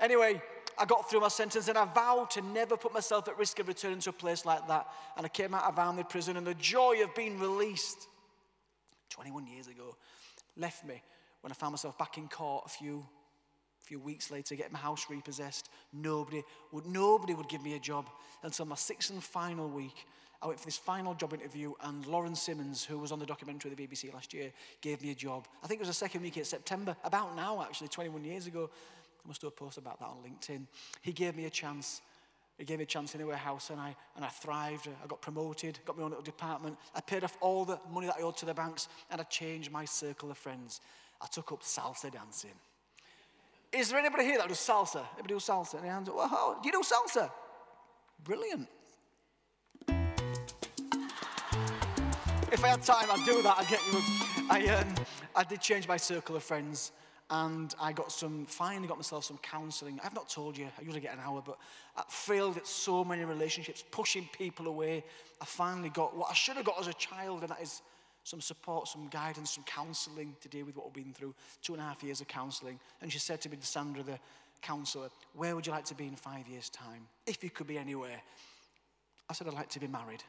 anyway, I got through my sentence and I vowed to never put myself at risk of returning to a place like that. And I came out of Armley prison and the joy of being released 21 years ago left me when I found myself back in court a few, few weeks later, getting my house repossessed. Nobody would, nobody would give me a job until my sixth and final week. I went for this final job interview, and Lauren Simmons, who was on the documentary of the BBC last year, gave me a job. I think it was the second week in September, about now, actually, 21 years ago. I must do a post about that on LinkedIn. He gave me a chance. He gave me a chance in a warehouse, and I, and I thrived. I got promoted, got my own little department. I paid off all the money that I owed to the banks, and I changed my circle of friends. I took up salsa dancing. Is there anybody here that does salsa? Anybody do salsa? Any hands up? Do you do salsa? Brilliant. If I had time, I'd do that. I'd get you. I, um, I did change my circle of friends and I got some, finally got myself some counselling. I've not told you, I usually get an hour, but I failed at so many relationships, pushing people away. I finally got what I should have got as a child, and that is some support, some guidance, some counselling to deal with what we've been through. Two and a half years of counselling. And she said to me, Sandra, the counsellor, where would you like to be in five years' time? If you could be anywhere. I said, I'd like to be married.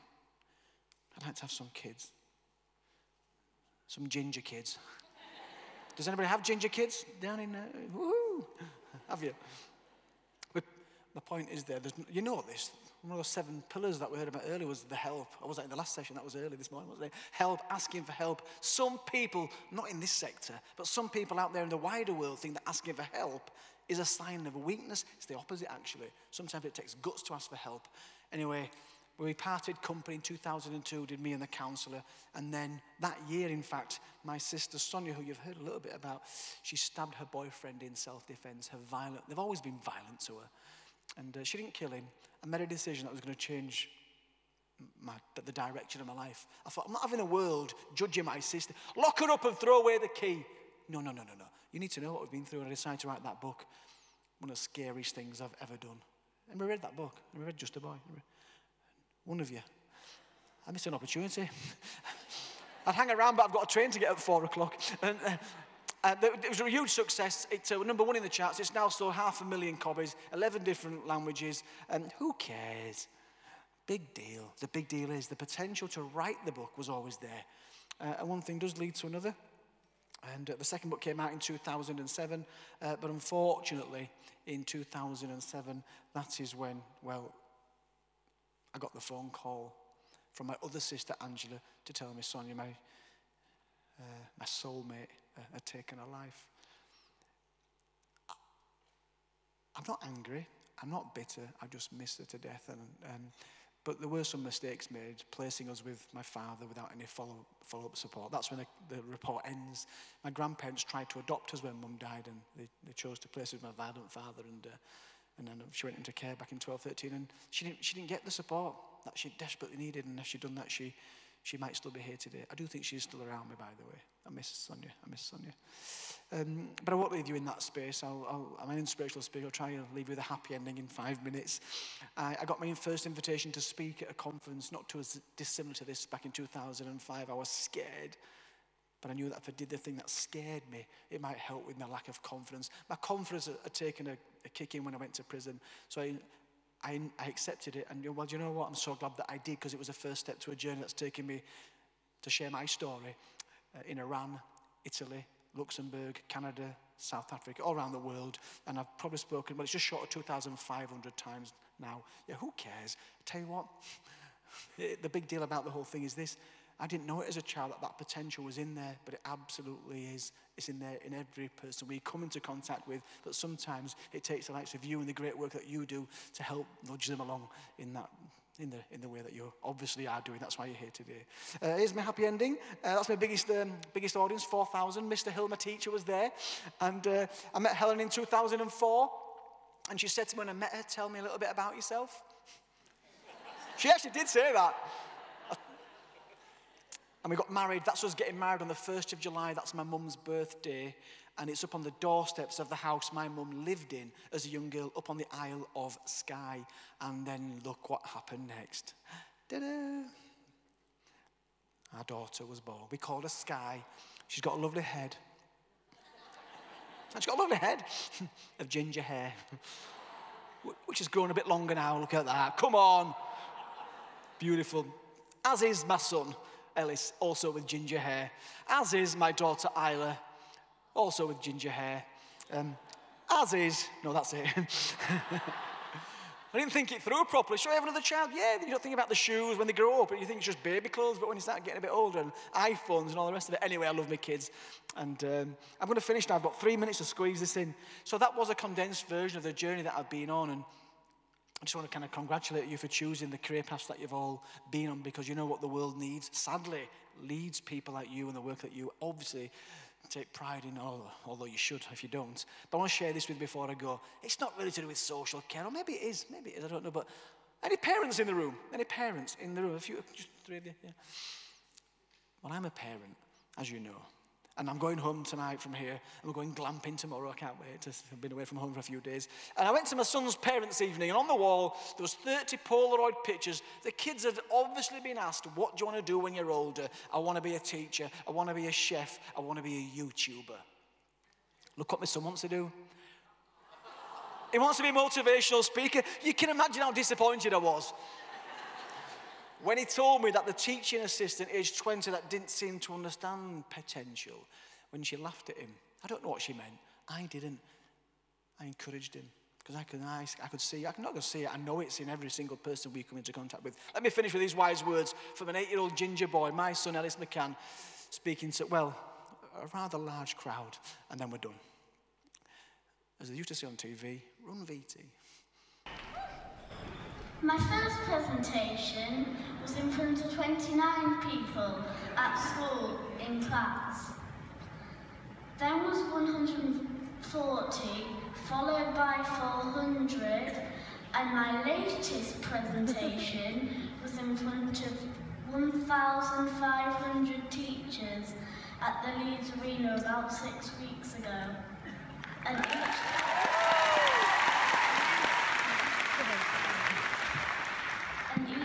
I'd like to have some kids. Some ginger kids. Does anybody have ginger kids down in there? Uh, woo! Have you? But the point is there, you know this. One of those seven pillars that we heard about earlier was the help. I was in the last session, that was early this morning, wasn't it? Help, asking for help. Some people, not in this sector, but some people out there in the wider world think that asking for help is a sign of weakness. It's the opposite, actually. Sometimes it takes guts to ask for help. Anyway, we parted company in 2002, did me and the counsellor. And then that year, in fact, my sister Sonia, who you've heard a little bit about, she stabbed her boyfriend in self-defense. Her violent, they've always been violent to her. And uh, she didn't kill him. I made a decision that was going to change my, the direction of my life. I thought, I'm not having a world judging my sister. Lock her up and throw away the key. No, no, no, no, no. You need to know what we've been through. And I decided to write that book. One of the scariest things I've ever done. And we read that book. And we read Just a Boy. One of you. I missed an opportunity. I'd hang around, but I've got a train to get at four o'clock. And, uh, uh, it was a huge success. It's uh, number one in the charts. It's now sold half a million copies, 11 different languages. And who cares? Big deal. The big deal is the potential to write the book was always there. Uh, and one thing does lead to another. And uh, the second book came out in 2007. Uh, but unfortunately, in 2007, that is when, well, I got the phone call from my other sister, Angela, to tell me, Sonia, my, uh, my soulmate uh, had taken her life. I'm not angry. I'm not bitter. I just missed her to death. And, and, but there were some mistakes made, placing us with my father without any follow, follow-up support. That's when the, the report ends. My grandparents tried to adopt us when mum died, and they, they chose to place us with my violent father. And uh, and then she went into care back in 12, 13, and she didn't, she didn't get the support that she desperately needed. And if she'd done that, she, she might still be here today. I do think she's still around me, by the way. I miss Sonia. I miss Sonia. Um, but I won't leave you in that space. I'll, I'll, I'm an inspirational speaker. I'll try and leave you with a happy ending in five minutes. I, I got my first invitation to speak at a conference, not too dissimilar to this, back in 2005. I was scared. But I knew that if I did the thing that scared me, it might help with my lack of confidence. My confidence had, taken a, a kick in when I went to prison. So I, I, I accepted it. And well, you know what? I'm so glad that I did because it was the first step to a journey that's taken me to share my story uh, in Iran, Italy, Luxembourg, Canada, South Africa, all around the world. And I've probably spoken, well, it's just short of 2,500 times now. Yeah, who cares? I tell you what, [LAUGHS] the big deal about the whole thing is this. I didn't know it as a child that that potential was in there, but it absolutely is. It's in there in every person we come into contact with. But sometimes it takes the likes of you and the great work that you do to help nudge them along in that. In the, in the way that you obviously are doing. That's why you're here today. Uh, here's my happy ending. Uh, that's my biggest, um, biggest audience, 4,000. Mr. Hill, my teacher, was there. And uh, I met Helen in 2004. And she said to me when I met her, Tell me a little bit about yourself. [LAUGHS] she actually did say that. And we got married. That's us getting married on the 1st of July. That's my mum's birthday. And it's up on the doorsteps of the house my mum lived in as a young girl, up on the Isle of Skye. And then look what happened next. Ta-da! Our daughter was born. We called her Skye. She's got a lovely head. She's got a lovely head [LAUGHS] of ginger hair, [LAUGHS] which has grown a bit longer now. Look at that. Come on. Beautiful. As is my son, Ellis, also with ginger hair. As is my daughter, Isla, also with ginger hair. Um, as is, no, that's it. [LAUGHS] I didn't think it through properly. Should I have another child? Yeah, you don't think about the shoes when they grow up, you think it's just baby clothes, but when you start getting a bit older, and iPhones and all the rest of it. Anyway, I love my kids. And um, I'm going to finish now. I've got three minutes to squeeze this in. So that was a condensed version of the journey that I've been on. And I just want to kind of congratulate you for choosing the career paths that you've all been on because you know what the world needs. Sadly, leads people like you and the work that you obviously take pride in, although you should if you don't. But I want to share this with you before I go. It's not really to do with social care, or maybe it is, maybe it is, I don't know. But any parents in the room? Any parents in the room? A few, just three of you, yeah. Well, I'm a parent, as you know. And I'm going home tonight from here, and we're going glamping tomorrow. I can't wait. I've been away from home for a few days. And I went to my son's parents' evening, and on the wall, there was 30 Polaroid pictures. The kids had obviously been asked, what do you want to do when you're older? I want to be a teacher. I want to be a chef. I want to be a YouTuber. Look what my son wants to do. He wants to be a motivational speaker. You can imagine how disappointed I was when he told me that the teaching assistant, aged 20, that didn't seem to understand potential, when she laughed at him, I don't know what she meant. I didn't. I encouraged him because I could, I, I could see, I'm not going to see it, I know it's in every single person we come into contact with. Let me finish with these wise words from an eight year old ginger boy, my son Ellis McCann, speaking to, well, a rather large crowd, and then we're done. As they used to say on TV, run VT. My first presentation was in front of 29 people at school in class. Then was 140, followed by 400, and my latest presentation [LAUGHS] was in front of 1,500 teachers at the Leeds Arena about six weeks ago. And each...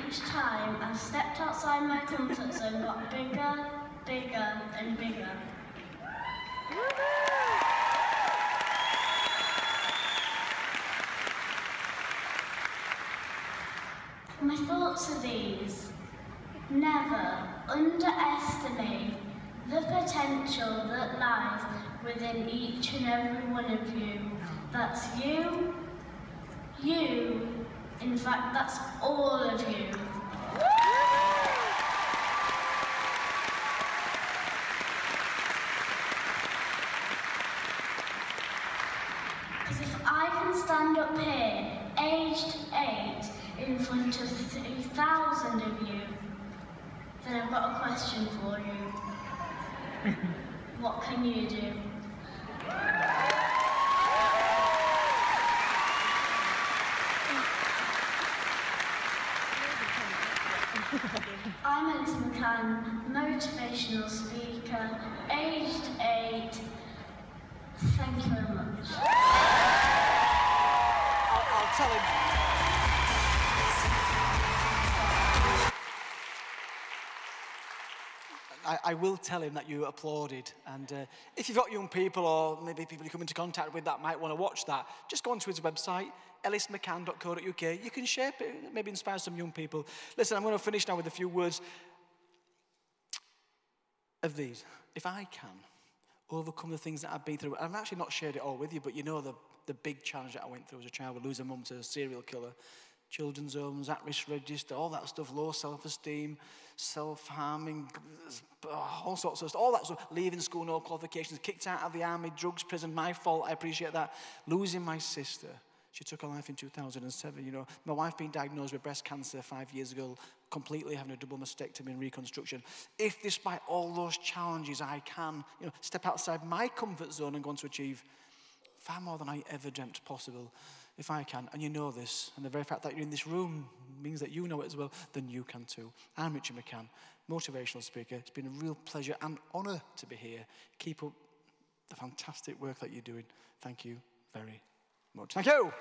each time I stepped outside my comfort zone got bigger, bigger and bigger. My thoughts are these. Never underestimate the potential that lies within each and every one of you. That's you, you, in fact, that's all of you. Because if I can stand up here, aged eight, in front of 3,000 of you, then I've got a question for you. [LAUGHS] what can you do? I'm Ellis McCann, motivational speaker, aged eight. Thank you very much. I'll, I'll tell him. I, I, will tell him that you applauded. And uh, if you've got young people or maybe people you come into contact with that might want to watch that, just go onto his website, ellismccann.co.uk. You can share, it maybe inspire some young people. Listen, I'm going to finish now with a few words of these. If I can overcome the things that I've been through, I've actually not shared it all with you, but you know the, the big challenge that I went through as a child with losing mum to a serial killer children's homes, at-risk register, all that stuff, low self-esteem, self-harming, all sorts of stuff, all that stuff, leaving school, no qualifications, kicked out of the army, drugs, prison, my fault, I appreciate that. Losing my sister, she took her life in 2007, you know. My wife being diagnosed with breast cancer five years ago, completely having a double mastectomy and reconstruction. If despite all those challenges I can, you know, step outside my comfort zone and go on to achieve far more than I ever dreamt possible, if I can, and you know this, and the very fact that you're in this room means that you know it as well, then you can too. I'm Richard McCann. motivational speaker. It's been a real pleasure and honour to be here. Keep up the fantastic work that you're doing. Thank you very much. Thank you.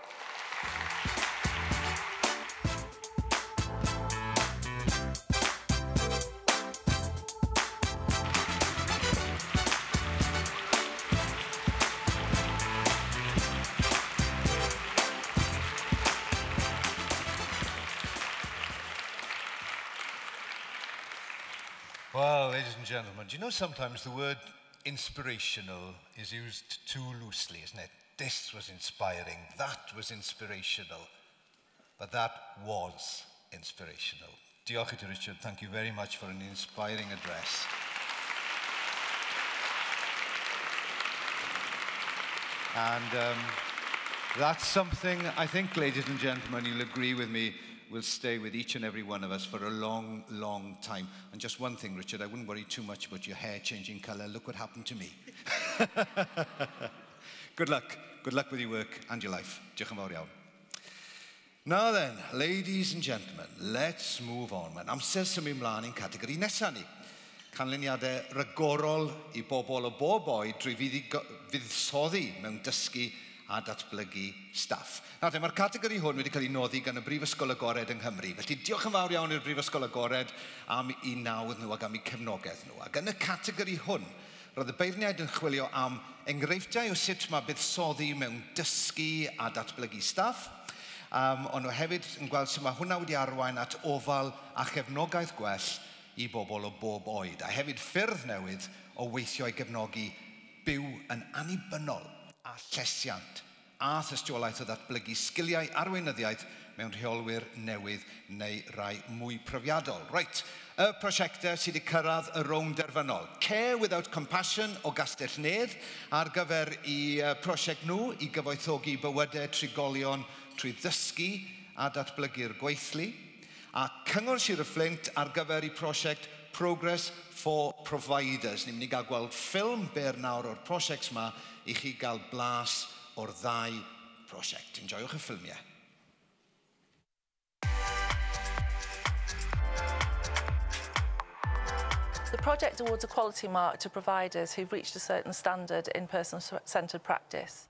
Do you know sometimes the word inspirational is used too loosely, isn't it? This was inspiring, that was inspirational. But that was inspirational. Diolch ti, Richard. Thank you very much for an inspiring address. And um, that's something I think, ladies and gentlemen, you'll agree with me, will stay with each and every one of us for a long, long time. And just one thing, Richard, I wouldn't worry too much about your hair changing colour. Look what happened to me. [LAUGHS] Good luck. Good luck with your work and your life. Diolch yn fawr iawn. Now then, ladies and gentlemen, let's move on. Mae'n amser symud ymlaen i'n categori nesaf ni. Canlyniadau rygorol i bobl o bob oed drwy fuddsoddi mewn dysgu a datblygu staff. Na te, mae'r categori hwn wedi cael ei noddi gan y Brifysgol Agored yng Nghymru. Felly diolch yn fawr iawn i'r Brifysgol Agored am i nawdd nhw ac am i cefnogaeth nhw. Ac yn y categori hwn, roedd y beirniaid yn chwilio am enghreifftiau o sut mae buddsoddi mewn dysgu a datblygu staff, um, ond nhw hefyd yn gweld sut mae hwnna wedi arwain at ofal a chefnogaeth gwell i bobl o bob oed, a hefyd ffyrdd newydd o weithio i gefnogi byw yn anibynnol a llesiant a thystiolaeth o ddatblygu sgiliau arweinyddiaeth mewn rheolwyr newydd neu rai mwy profiadol. Reit, y prosiectau sydd wedi cyrraedd y rown derfynol. Care Without Compassion o Gastell Nedd ar gyfer i uh, prosiect nhw i gyfoethogi bywydau trigolion trwy ddysgu a datblygu'r gweithlu. A Cyngor Sir y Flint ar gyfer i prosiect Progress for Providers. Ni'n mynd i gael gweld ffilm ber nawr o'r prosiect yma i chi gael blas o'r ddau prosiect. Enjoywch y ffilmiau. The project awards a quality mark to providers who've reached a certain standard in person-centred practice.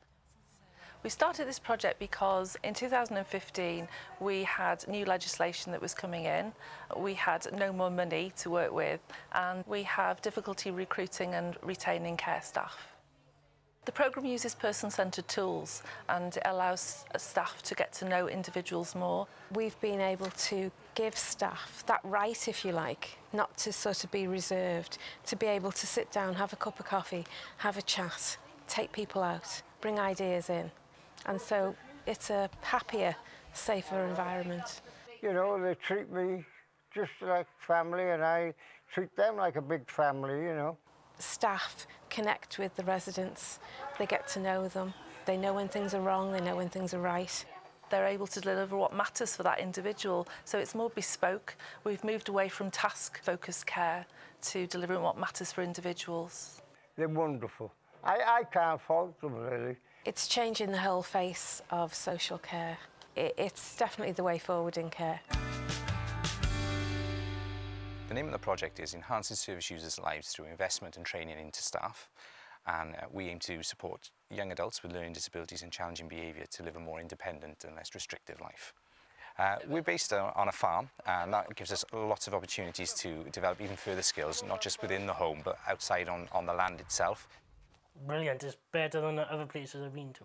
We started this project because in 2015 we had new legislation that was coming in. We had no more money to work with and we have difficulty recruiting and retaining care staff. The programme uses person-centred tools and it allows staff to get to know individuals more. We've been able to give staff that right, if you like, not to sort of be reserved, to be able to sit down, have a cup of coffee, have a chat, take people out, bring ideas in. And so it's a happier, safer environment. You know, they treat me just like family and I treat them like a big family, you know. Staff connect with the residents, they get to know them, they know when things are wrong, they know when things are right. They're able to deliver what matters for that individual, so it's more bespoke. We've moved away from task-focused care to delivering what matters for individuals. They're wonderful. I, I can't fault them, really. It's changing the whole face of social care. It, it's definitely the way forward in care. The name of the project is Enhancing Service Users' Lives through Investment and Training into Staff. And uh, we aim to support young adults with learning disabilities and challenging behaviour to live a more independent and less restrictive life. Uh, we're based on a farm and that gives us lots of opportunities to develop even further skills, not just within the home but outside on, on the land itself. Brilliant, it's better than the other places I've been to.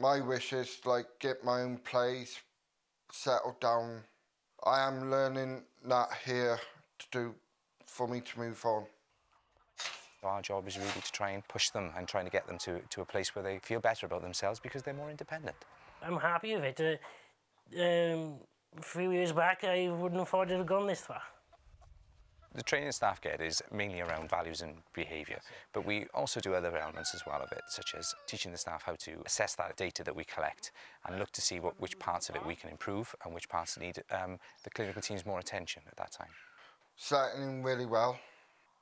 My wish is like get my own place, settle down. I am learning that here to do for me to move on. Our job is really to try and push them and trying to get them to, to a place where they feel better about themselves because they're more independent. I'm happy with it. Uh, um, a few years back, I wouldn't have thought it would have gone this far. The training staff get is mainly around values and behaviour, but we also do other elements as well of it, such as teaching the staff how to assess that data that we collect and look to see what, which parts of it we can improve and which parts need um, the clinical team's more attention at that time. Settling really well.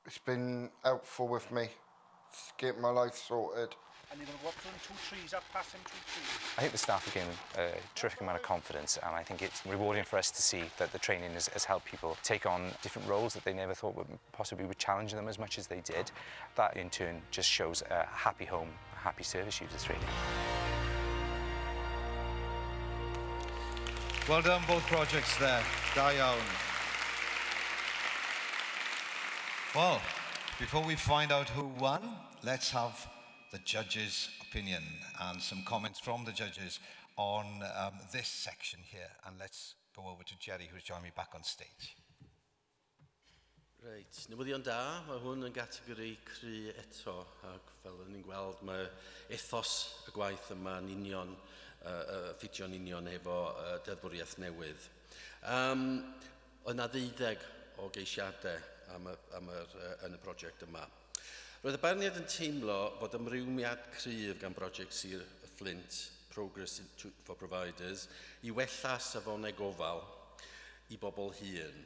It's been helpful with me to get my life sorted. and you're going to walk through two trees, up past them two trees. I think the staff are getting a terrific amount of confidence and I think it's rewarding for us to see that the training has, has helped people take on different roles that they never thought would possibly would challenge them as much as they did. That in turn just shows a happy home, happy service users really. Well done, both projects there. Da iawn. Well, before we find out who won, let's have the judges' opinion and some comments from the judges on um, this section here. And let's go over to Jerry, who's joined me back on stage. Reit, newyddion da, mae hwn yn gategori cry eto, ac fel ni'n gweld mae ethos y gwaith yma'n union, uh, uh, ffitio'n union efo uh, deddfwriaeth newydd. Um, yna ddeuddeg o geisiadau am, y, am yr, yn y prosiect yma. Roedd y barniad yn teimlo fod ymrwymiad cryf gan brosiect Sir Flint, Progress for Providers, i wella safonau gofal i bobl hun.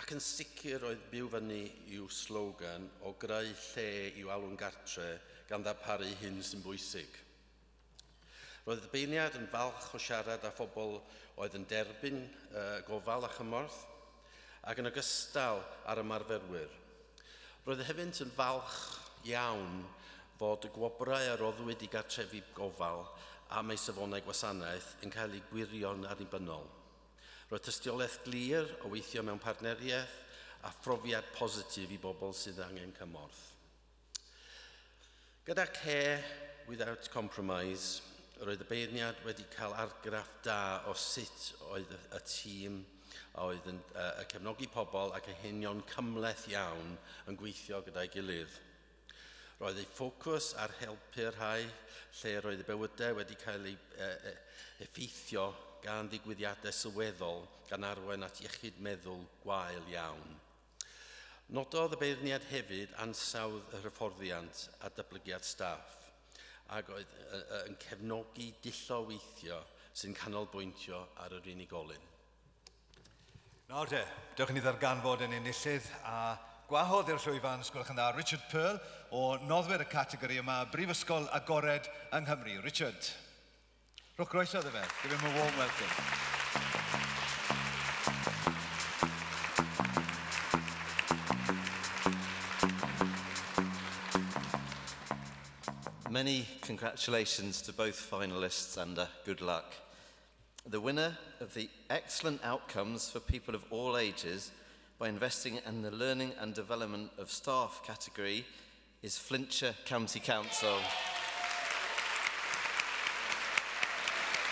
Ac yn sicr oedd byw fyny i'w slogan o greu lle i'w alw'n gartre gan ddarparu hyn sy'n bwysig. Roedd y beiniad yn falch o siarad â phobl oedd yn derbyn uh, gofal a chymorth, ac yn ogystal ar ymarferwyr. Roedd y hefynt yn falch iawn fod y gwobrau a roddwyd i gartrefi gofal a mae safonau gwasanaeth yn cael ei gwirio'n annibynnol. Roedd tystiolaeth glir o weithio mewn partneriaeth a phrofiad positif i bobl sydd angen cymorth. Gyda care without compromise, roedd y beirniad wedi cael argraff da o sut oedd y tîm a oedd yn uh, cefnogi pobl ac anghenion cymleth iawn yn gweithio gyda'i gilydd. Roedd ei ffocws ar helpu rhai lle roedd y bywydau wedi cael ei uh, effeithio gan ddigwyddiadau sylweddol gan arwain at iechyd meddwl gwael iawn. Nododd y beirniad hefyd ansawdd y hyfforddiant a dyblygiad staff ac oedd yn cefnogi dillo weithio sy'n canolbwyntio ar yr unigolyn. Nawr te, dewch ni ddarganfod yn enillydd a gwahodd i'r llwyfan sgwylwch yn dda Richard Pearl o noddwyr y categori yma, Brifysgol Agored yng Nghymru. Richard, rwch groeso iddo fe. Give him a warm welcome. Many congratulations to both finalists and uh, good luck. The winner of the Excellent Outcomes for People of All Ages by investing in the Learning and Development of Staff category is Flintshire County Council.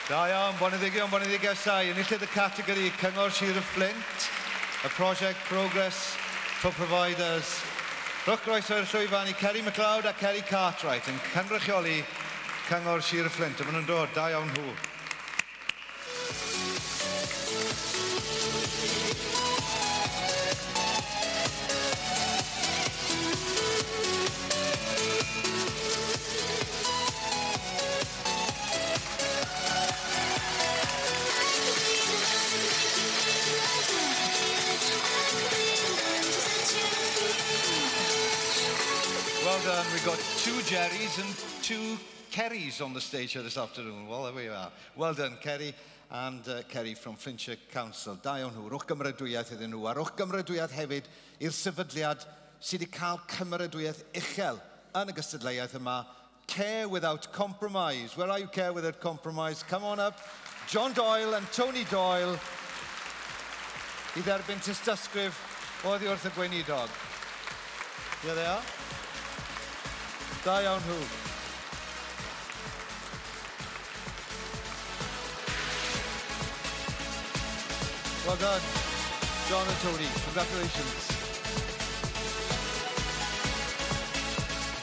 Da iawn, boneddigion, boneddigiasau. Enillydd y categori Cyngor Sir y Fflint, a project progress for providers. Rwch groeso i'r llwyfan i Kerry MacLeod a Kerry Cartwright yn cynrychioli Cyngor Sir y Fflint. A maen nhw'n dod, da iawn hw. We've got two Jerrys and two Kerrys on the stage here this afternoon. Well, there we are. Well done, Kerry and uh, Kerry from Fincher Council. Da iawn nhw, rwch gymrydwyaeth iddyn nhw, a rwch gymrydwyaeth hefyd i'r sefydliad sydd wedi cael cymrydwyaeth uchel yn y gystadleuaeth yma. Care without compromise. Where are you, care without compromise? Come on up. John Doyle and Tony Doyle i dderbyn tystysgrif oedd i wrth y gweinidog. Here they are. Iawn nhw. Well done, John and Tony. Congratulations.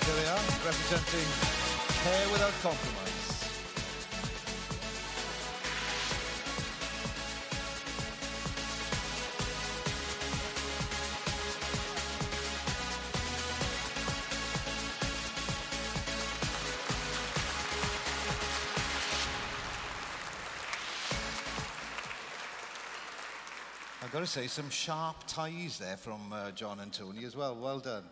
There they are, representing Care Without Compromise. To say, some sharp ties there from uh, John and Tony as well. Well done.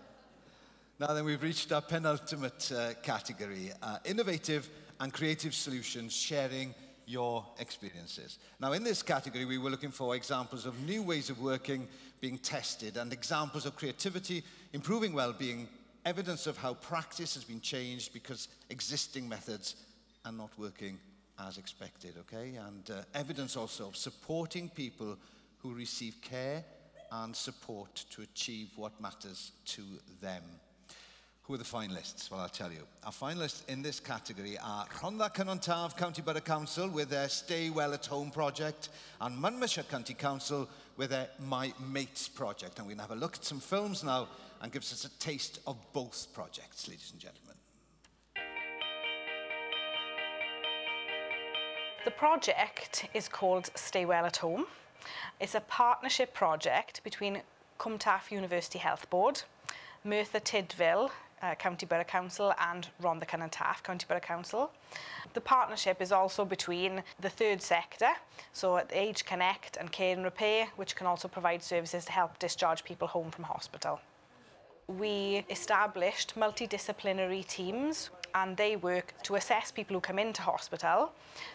Now then, we've reached our penultimate uh, category, uh, innovative and creative solutions, sharing your experiences. Now, in this category, we were looking for examples of new ways of working being tested and examples of creativity, improving well-being, evidence of how practice has been changed because existing methods are not working as expected, okay? And uh, evidence also of supporting people who receive care and support to achieve what matters to them. Who are the finalists? Well, I'll tell you. Our finalists in this category are Rhondda County Borough Council with their Stay Well at Home project and Monmouthshire County Council with their My Mates project. And we're going to have a look at some films now and gives us a taste of both projects, ladies and gentlemen. The project is called Stay Well at Home. It's a partnership project between Cwm Taf University Health Board, Merthyr Tydfil uh, County Borough Council and Rhondda Cynon Taf County Borough Council. The partnership is also between the third sector, so Age Connect and Care and Repair, which can also provide services to help discharge people home from hospital. We established multidisciplinary teams and they work to assess people who come into hospital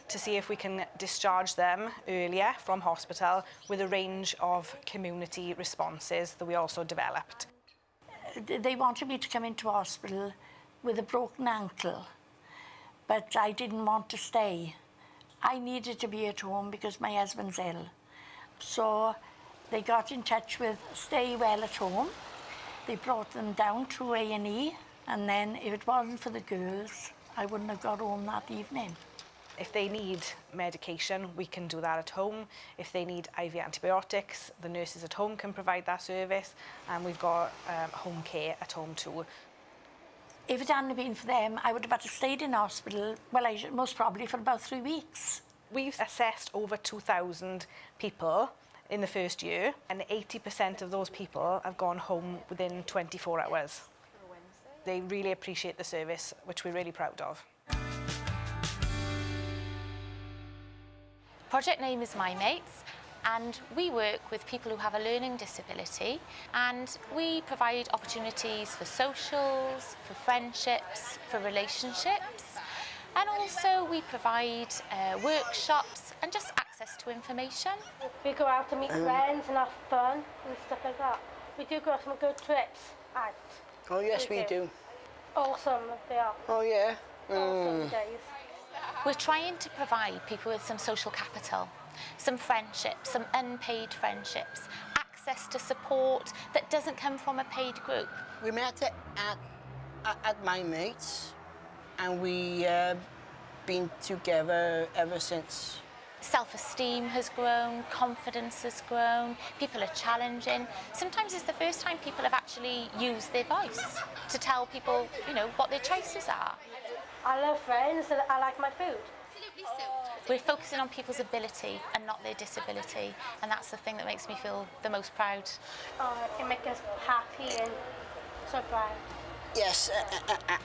to see if we can discharge them earlier from hospital with a range of community responses that we also developed they wanted me to come into hospital with a broken ankle, but I didn't want to stay. I needed to be at home because my husband's ill. So they got in touch with Stay Well at Home. They brought them down to A&E, and then if it wasn't for the girls, I wouldn't have got home that evening. If they need medication, we can do that at home. If they need IV antibiotics, the nurses at home can provide that service. And we've got um, home care at home too. If it hadn't been for them, I would have had to stayed in hospital, well, I, most probably for about three weeks. We've assessed over 2,000 people in the first year, and 80% of those people have gone home within 24 hours. They really appreciate the service, which we're really proud of. Project name is My Mates and we work with people who have a learning disability and we provide opportunities for socials, for friendships, for relationships and also we provide uh, workshops and just access to information. We go out to meet friends and have fun and stuff like that. We do go on some good trips out. Oh yes we, we do. do. Awesome they are. Oh yeah. Awesome mm. days. We're trying to provide people with some social capital, some friendships, some unpaid friendships, access to support that doesn't come from a paid group. We met at, at, at my mates and we uh, been together ever since. Self-esteem has grown, confidence has grown, people are challenging. Sometimes it's the first time people have actually used their voice to tell people, you know, what their choices are. I love friends and I like my food. We're focusing on people's ability and not their disability, and that's the thing that makes me feel the most proud. Oh, it makes us happy and so proud. Yes, uh, uh, uh,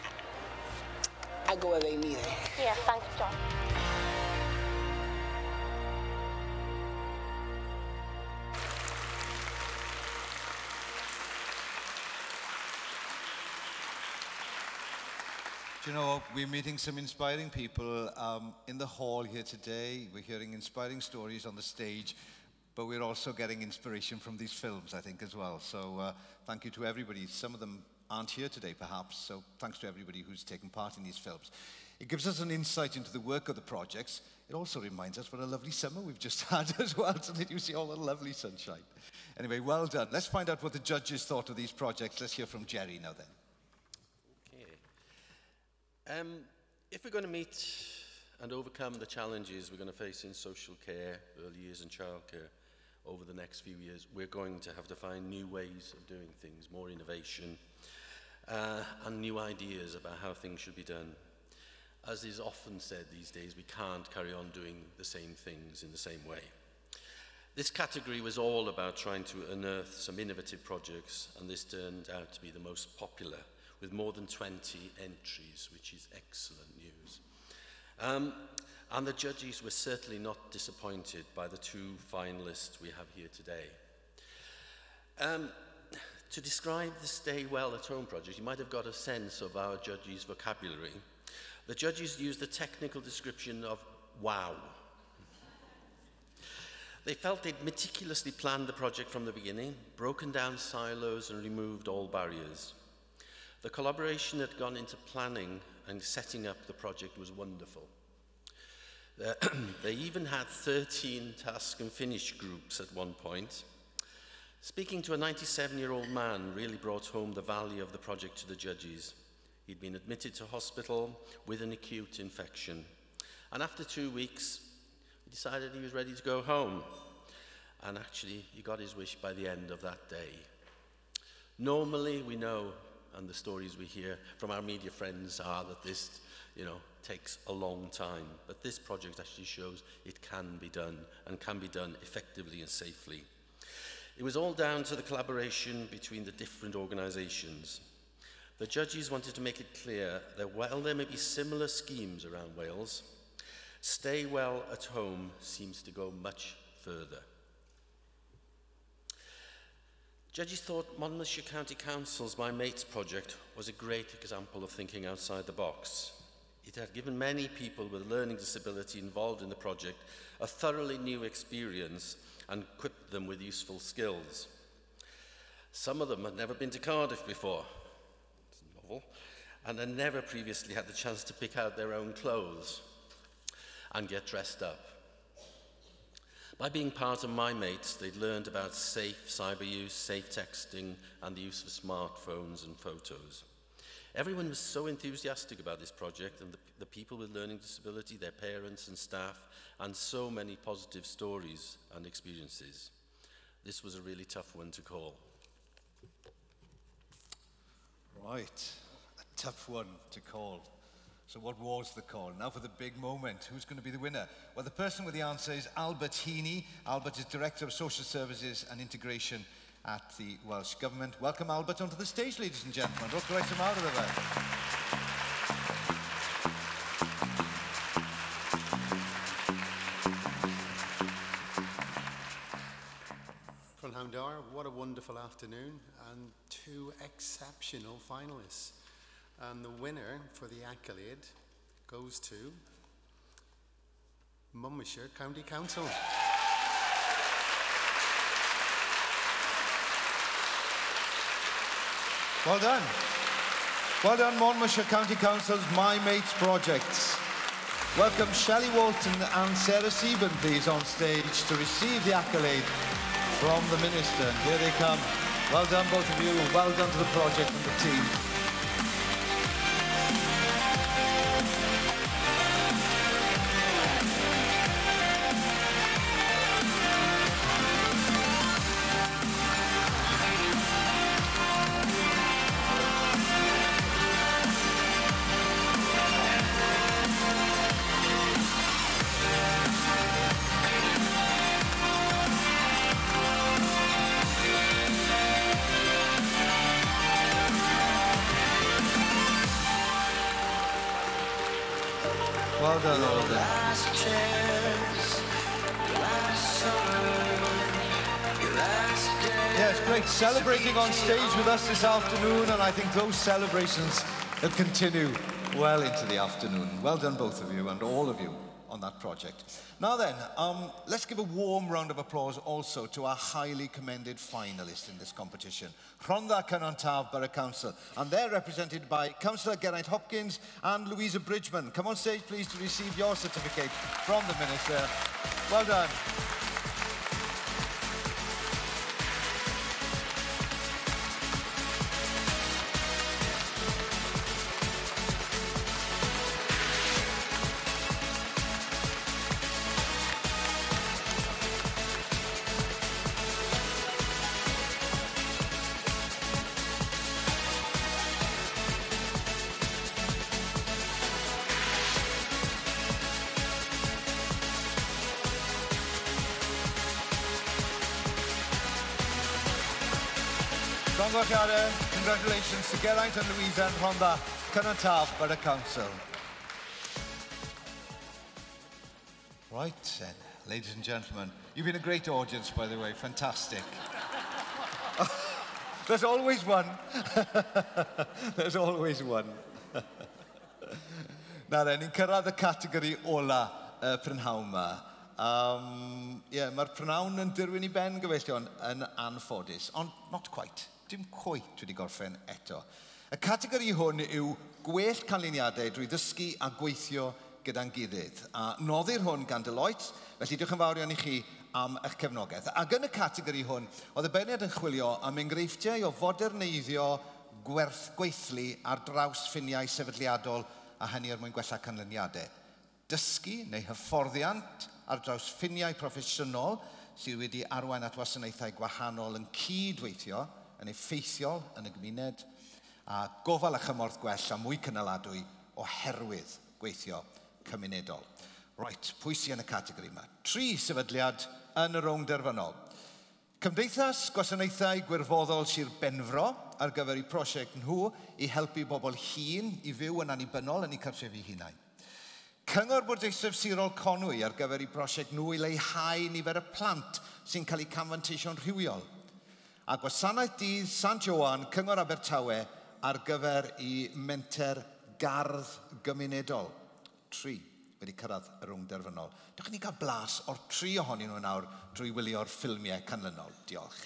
I go where they need it. Yeah, thanks, John. Do you know, we're meeting some inspiring people um, in the hall here today. We're hearing inspiring stories on the stage, but we're also getting inspiration from these films, I think, as well. So uh, thank you to everybody. Some of them aren't here today, perhaps, so thanks to everybody who's taken part in these films. It gives us an insight into the work of the projects. It also reminds us what a lovely summer we've just [LAUGHS] had as well, so that you see all the lovely sunshine. Anyway, well done. Let's find out what the judges thought of these projects. Let's hear from Gerry now then. Um, if we're going to meet and overcome the challenges we're going to face in social care, early years and childcare over the next few years, we're going to have to find new ways of doing things, more innovation uh, and new ideas about how things should be done. As is often said these days, we can't carry on doing the same things in the same way. This category was all about trying to unearth some innovative projects, and this turned out to be the most popular with more than 20 entries, which is excellent news. Um, and the judges were certainly not disappointed by the two finalists we have here today. Um, To describe the Stay Well at Home project, you might have got a sense of our judges' vocabulary. The judges used the technical description of wow. They felt they'd meticulously planned the project from the beginning, broken down silos and removed all barriers. The collaboration that gone into planning and setting up the project was wonderful. [CLEARS THROAT] They even had 13 task and finish groups at one point. Speaking to a 97-year-old man really brought home the value of the project to the judges. He'd been admitted to hospital with an acute infection. And after two weeks, he decided he was ready to go home. And actually, he got his wish by the end of that day. Normally, we know, and the stories we hear from our media friends are that this, you know, takes a long time. But this project actually shows it can be done, and can be done effectively and safely. It was all down to the collaboration between the different organisations. The judges wanted to make it clear that while there may be similar schemes around Wales, Stay Well at Home seems to go much further. Judges thought Monmouthshire County Council's My Mates project was a great example of thinking outside the box. It had given many people with a learning disability involved in the project a thoroughly new experience and equipped them with useful skills. Some of them had never been to Cardiff before, it's novel, and had never previously had the chance to pick out their own clothes and get dressed up. By being part of My Mates, they'd learned about safe cyber use, safe texting, and the use of smartphones and photos. Everyone was so enthusiastic about this project and the, the people with learning disability, their parents and staff, and so many positive stories and experiences. This was a really tough one to call. Right, a tough one to call. So what was the call? Now for the big moment. Who's going to be the winner? Well, the person with the answer is Albert Heaney. Albert is Director of Social Services and Integration at the Welsh Government. Welcome, Albert, onto the stage, ladies and gentlemen. Rwch croeso mawr iddo fe. Prynhawn Dar, what a wonderful afternoon, and two exceptional finalists. And the winner for the accolade goes to Monmouthshire County Council. Well done. Well done, Monmouthshire County Council's My Mates projects. Welcome Shelley Walton and Sarah Sieben, please, on stage to receive the accolade from the Minister. Here they come. Well done, both of you. Well done to the project and the team. Well done, all of them. Yes, great. Celebrating on stage with us this afternoon, and I think those celebrations will continue well into the afternoon. Well done, both of you, and all of you on that project. Now then, um, let's give a warm round of applause also to our highly commended finalists in this competition, Rhondda Cynon Borough Council, and they're represented by Councillor Geraint Hopkins and Louisa Bridgman. Come on stage, please, to receive your certificate from the Minister. Well done. Congratulations to Geraint and Louisa and from the Taf Borough Council. Right then, ladies and gentlemen, you've been a great audience, by the way, fantastic. [LAUGHS] There's always one. [LAUGHS] There's always one. [LAUGHS] Na re, ni'n cyrraedd y categori ola y uh, prynhawn yma. Um, yeah, Mae'r prynhawn yn dirwyn i ben, gyfeillion, yn anffodus, ond not quite dim cweit wedi gorffen eto. Y categori hwn yw gwell canlyniadau drwy ddysgu a gweithio gyda'n gilydd. A noddir hwn gan Deloitte, felly diolch yn fawr iawn i chi am eich cefnogaeth. Ac yn y categori hwn, oedd y Bernard yn chwilio am enghreifftiau o foderneiddio gwerth gweithlu ar draws ffiniau sefydliadol a hynny er mwyn gwella canlyniadau. Dysgu neu hyfforddiant ar draws ffiniau proffesiynol sydd wedi arwain at wasanaethau gwahanol yn cydweithio, weithio yn effeithiol yn y gymuned a gofal a chymorth gwell a mwy cynaladwy oherwydd gweithio cymunedol. Right, pwy sy'n y categori yma? Tri sefydliad yn y rownd derfynol. Cymdeithas Gwasanaethau Gwirfoddol Sir Benfro ar gyfer eu prosiect nhw i helpu bobl hun i fyw yn annibynnol yn eu cartrefi hunain. Cyngor Bwrdeisaf Sirol Conwy ar gyfer eu prosiect nhw i leihau nifer y plant sy'n cael eu canfanteisio'n rhywiol a gwasanaeth dydd Sant Joan, Cyngor Abertawe, ar gyfer i menter gardd gymunedol. Tri wedi cyrraedd y rhwng derfynol. Dewch ni gael blas o'r tri ohonyn nhw nawr drwy wylio'r ffilmiau canlynol. Diolch.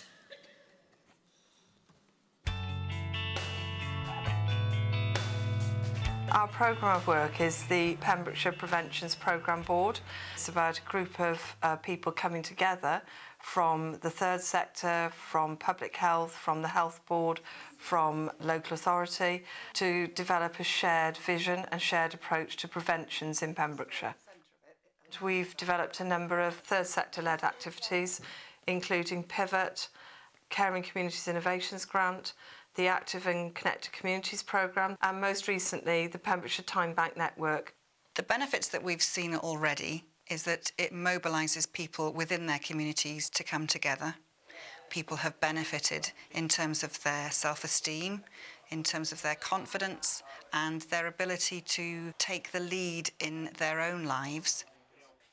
Our programme of work is the Pembrokeshire Preventions Programme Board. It's about a group of uh, people coming together from the third sector, from public health, from the health board, from local authority to develop a shared vision and shared approach to preventions in Pembrokeshire. We've developed a number of third sector led activities, including Pivot, Caring Communities Innovations Grant, the Active and Connected Communities programme, and most recently the Pembrokeshire Time Bank Network. The benefits that we've seen already is that it mobilises people within their communities to come together. People have benefited in terms of their self-esteem, in terms of their confidence and their ability to take the lead in their own lives.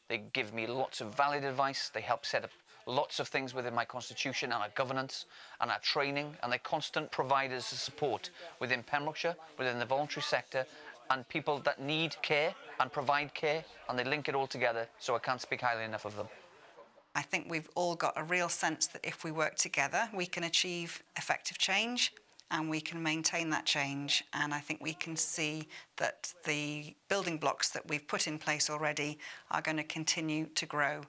They give me lots of valid advice. They help set up lots of things within my constitution and our governance and our training and they're constant providers of support within Pembrokeshire, within the voluntary sector and people that need care and provide care and they link it all together so I can't speak highly enough of them. I think we've all got a real sense that if we work together we can achieve effective change and we can maintain that change and I think we can see that the building blocks that we've put in place already are going to continue to grow.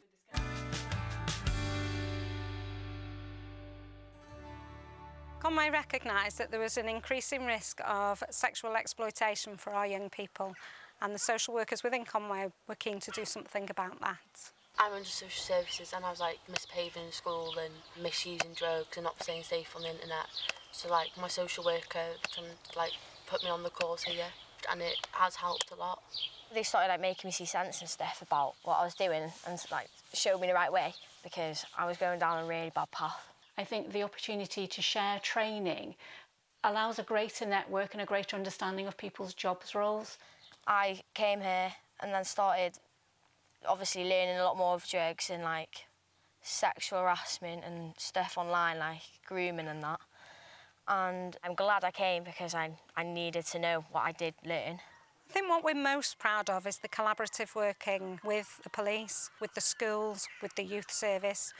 Conwy recognised that there was an increasing risk of sexual exploitation for our young people and the social workers within Conwy were keen to do something about that. I'm under social services and I was like misbehaving in school and misusing drugs and not staying safe on the internet. So like my social worker can like put me on the course here and it has helped a lot. They started like making me see sense and stuff about what I was doing and like showed me the right way because I was going down a really bad path. I think the opportunity to share training allows a greater network and a greater understanding of people's jobs roles. I came here and then started obviously learning a lot more of drugs and like sexual harassment and stuff online like grooming and that. And I'm glad I came because I, I needed to know what I did learn. I think what we're most proud of is the collaborative working with the police, with the schools, with the youth service,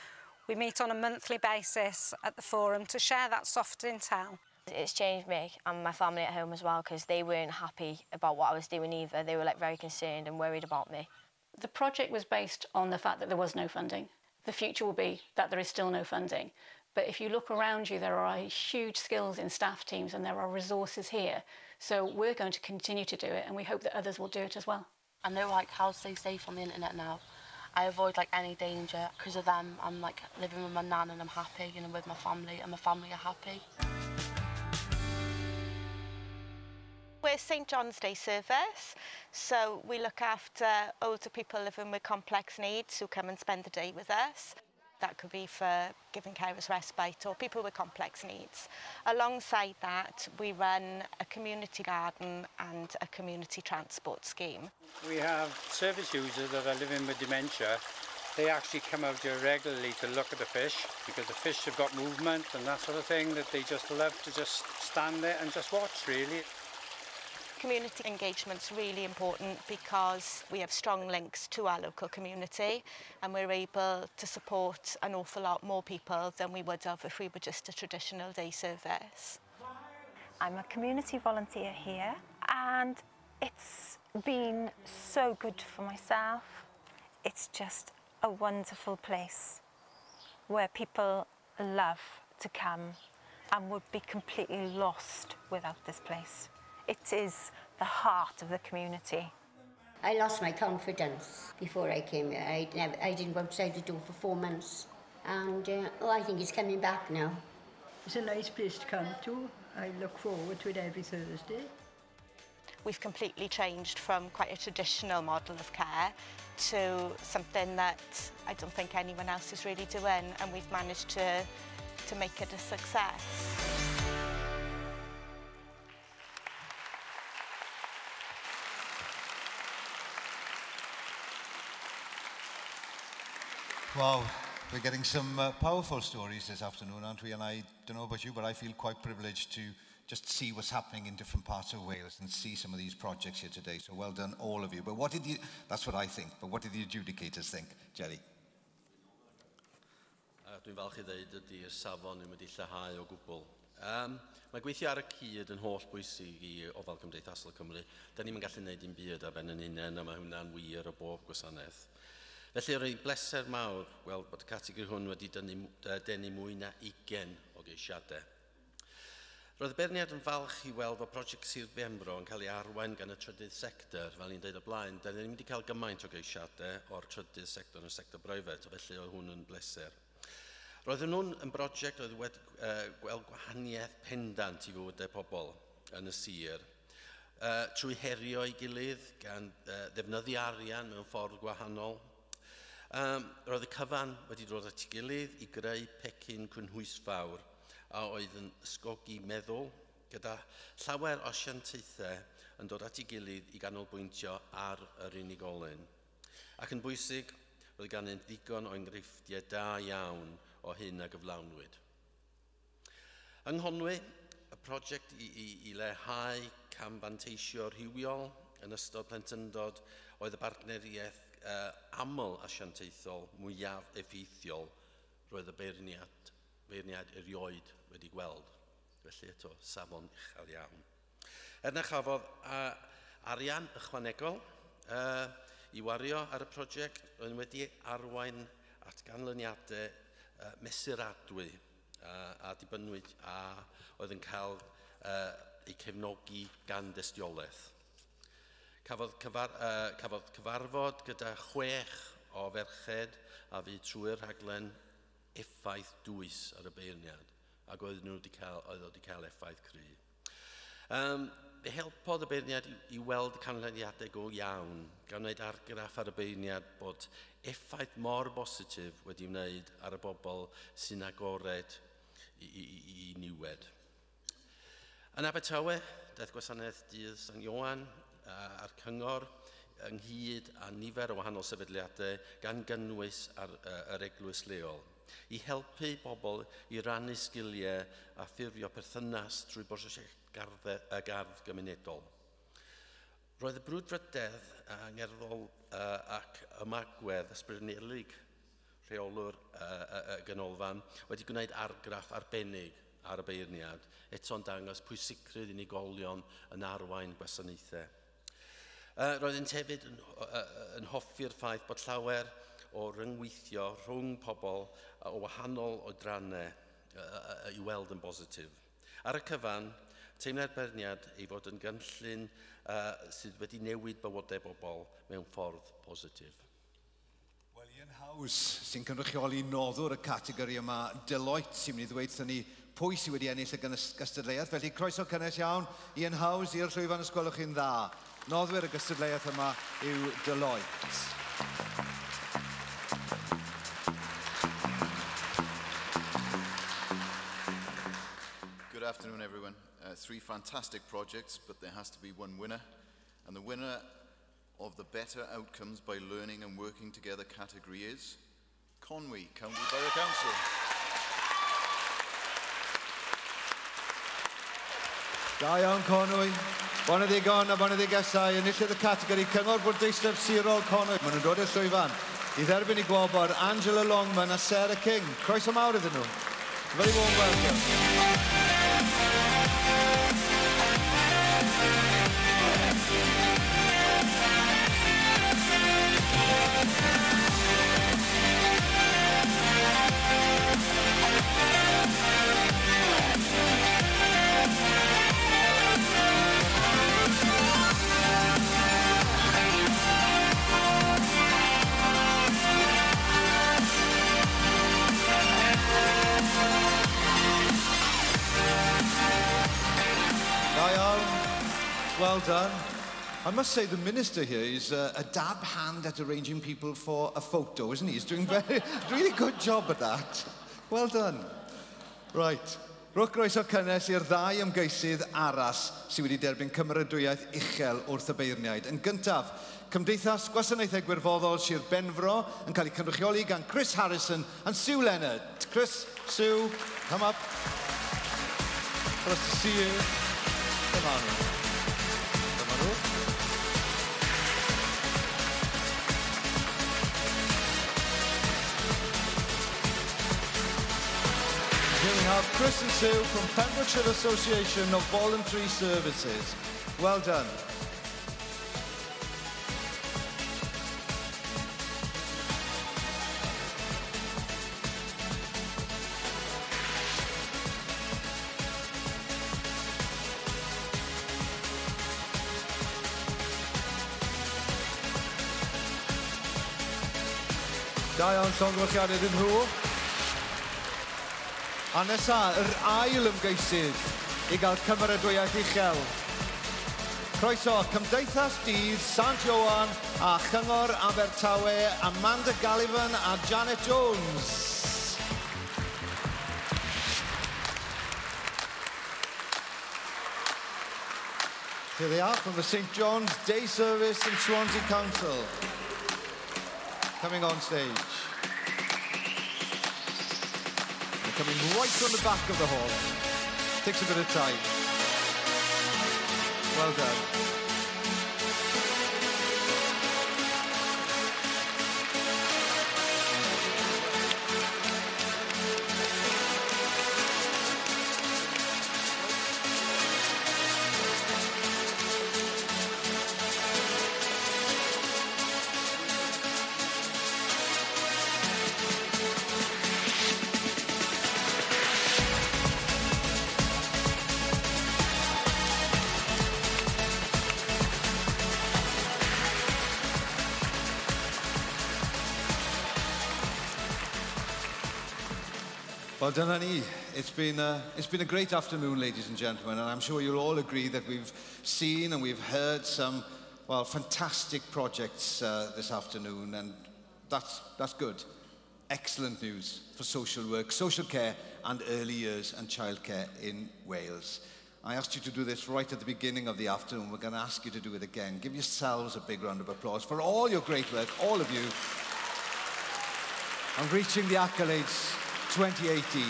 we meet on a monthly basis at the forum to share that soft intel. It's changed me and my family at home as well because they weren't happy about what I was doing either. They were like very concerned and worried about me. The project was based on the fact that there was no funding. The future will be that there is still no funding. But if you look around you, there are huge skills in staff teams and there are resources here. So we're going to continue to do it and we hope that others will do it as well. I know like how to stay safe on the internet now. I avoid like any danger. Because of them, I'm like living with my nan and I'm happy and I'm with my family and my family are happy. We're St John's Day service, so we look after older people living with complex needs who come and spend the day with us that could be for giving carers respite or people with complex needs. Alongside that, we run a community garden and a community transport scheme. We have service users that are living with dementia. They actually come out here regularly to look at the fish because the fish have got movement and that sort of thing that they just love to just stand there and just watch really. Community engagement's really important because we have strong links to our local community and we're able to support an awful lot more people than we would have if we were just a traditional day service. I'm a community volunteer here and it's been so good for myself. It's just a wonderful place where people love to come and would be completely lost without this place. It is the heart of the community. I lost my confidence before I came here. I, never, I didn't go outside the door for four months. And uh, oh, I think it's coming back now. It's a nice place to come to. I look forward to it every Thursday. We've completely changed from quite a traditional model of care to something that I don't think anyone else is really doing and we've managed to, to make it a success. Wow, we're getting some uh, powerful stories this afternoon, aren't we? And I don't know about you, but I feel quite privileged to just see what's happening in different parts of Wales and see some of these projects here today. So well done, all of you. But what did you, that's what I think, but what did the adjudicators think, Jerry? Uh, dwi'n falch i ddeud ydy'r safon yn wedi lleihau o gwbl. Um, mae gweithio ar y cyd yn holl bwysig i ofal Cymdeithasol Cymru. Da ni'n gallu gwneud un byd ar ben yn hunain a mae hwnna'n wir o bob gwasanaeth. Felly, roi bleser mawr weld bod y categori hwn wedi denu, denu mwy na 20 o geisiadau. Roedd y berniad yn falch i weld bod prosiect Sir Fembro yn cael ei arwain gan y trydydd sector. Fel ni'n dweud o blaen, da ni'n mynd i cael gymaint o geisiadau o'r trydydd sector yn y sector broifet, felly oedd hwn yn bleser. Roedden nhw'n yn brosiect oedd wedi uh, gweld gwahaniaeth pendant i fywydau pobl yn y sir. Uh, trwy herio ei gilydd gan uh, ddefnyddio arian mewn ffordd gwahanol, Um, roedd y cyfan wedi dod at ei gilydd i greu pecyn cynhwys fawr a oedd yn ysgogi meddwl gyda llawer o siantaethau yn dod at ei gilydd i ganolbwyntio ar yr unigolyn. Ac yn bwysig, roedd gan ein ddigon o enghreifftiau da iawn o hyn a gyflawnwyd. Yng Nghonwy, y prosiect i, i, i lehau camfanteisio rhywiol yn ystod plentyndod oedd y bartneriaeth uh, aml asiantaethol mwyaf effeithiol roedd y beirniad, beirniad erioed wedi gweld. Felly eto, safon uchel iawn. Yna chafodd uh, arian ychwanegol uh, i wario ar y prosiect yn wedi arwain at ganlyniadau uh, mesuradwy uh, a dibynwyd a oedd yn cael uh, ei cefnogi gan dystiolaeth. Cafodd, cyfar, uh, cafodd cyfarfod gyda chwech o ferched a fi trwy'r rhaglen effaith dwys ar y beirniad ac oedd nhw wedi cael, oedd wedi cael effaith cry. Um, Fe helpodd y beirniad i, i weld y canlyniadau go iawn gan wneud argraff ar y beirniad bod effaith mor bositif wedi wneud ar y bobl sy'n agored i, i, i niwed. Yn Abertawe, daeth gwasanaeth dydd San Ioan a'r cyngor ynghyd a nifer o wahanol sefydliadau gan gynnwys ar, yr eglwys leol i helpu bobl i rannu sgiliau a ffurfio perthynas trwy brosiect gardd gymunedol. Roedd y brwdfrydedd angerddol uh, ac ymagwedd ysbrydnelig rheolwr uh, uh, ganolfan wedi gwneud argraff arbennig ar y beirniad, eto'n dangos pwysigrwydd unigolion yn arwain gwasanaethau. Uh, roeddynt tefyd yn, uh, yn hoffi'r ffaith bod llawer o ryngweithio rhwng pobl o wahanol oedrannau uh, i weld yn bositif. Ar y cyfan, teimlo'r berniad ei fod yn gynllun uh, sydd wedi newid bywodau bobl mewn ffordd positif. Wel, Ian House sy'n cynrychioli noddwr y categori yma, Deloitte sy'n mynd i ddweud ni pwy sydd wedi ennill y gystadleuaeth. Felly, croeso cynnes iawn, Ian House i'r llwyfan ysgolwch chi'n dda. Noddwyr y gystadleuaeth yma yw Deloitte. afternoon, everyone. Uh, three fantastic projects, but there has to be one winner. And the winner of the Better Outcomes by Learning and Working Together category is Conwy, County Borough Council. Da iawn, Conwy. Bona ddigon a bona boneddigesau, enillydd y categori Cyngor Bwrdeistref Sirol Conwy. Maen nhw'n dod i'r llwyfan i dderbyn i gwobr Angela Longman a Sarah King. Croeso mawr iddyn nhw. Very warm welcome. Well done. I must say the minister here is uh, a dab hand at arranging people for a photo, isn't he? He's doing very, [LAUGHS] really good job at that. Well done. Right. Rwch groeso cynnes i'r ddau ymgeisydd aras sydd wedi derbyn cymrydwyaeth uchel wrth y beirniaid. Yn gyntaf, Cymdeithas Gwasanaethau Gwirfoddol Sir Benfro yn cael ei cynrychioli gan Chris Harrison a'n Sue Leonard. Chris, Sue, come up. For us to see you. Come on. Here we have Chris and Sue from Pembrokeshire Association of Voluntary Services. Well done. Da iawn, llon gwelliadau iddyn nhw. A nesa, yr ail ymgeisydd i gael cymeradwyaeth uchel. Croeso Cymdeithas Dydd, Sant Johan a Chyngor Abertawe, Amanda Gallivan a Janet Jones. Here they are from the St John's Day Service in Swansea Council. Coming on stage. They're coming right from the back of the hall. Takes a bit of time. Well done. Well, dyna ni. It's been, a, it's been a great afternoon, ladies and gentlemen, and I'm sure you'll all agree that we've seen and we've heard some, well, fantastic projects uh, this afternoon, and that's, that's good. Excellent news for social work, social care, and early years and childcare in Wales. I asked you to do this right at the beginning of the afternoon. We're going to ask you to do it again. Give yourselves a big round of applause for all your great work, all of you, I'm reaching the accolades 2018.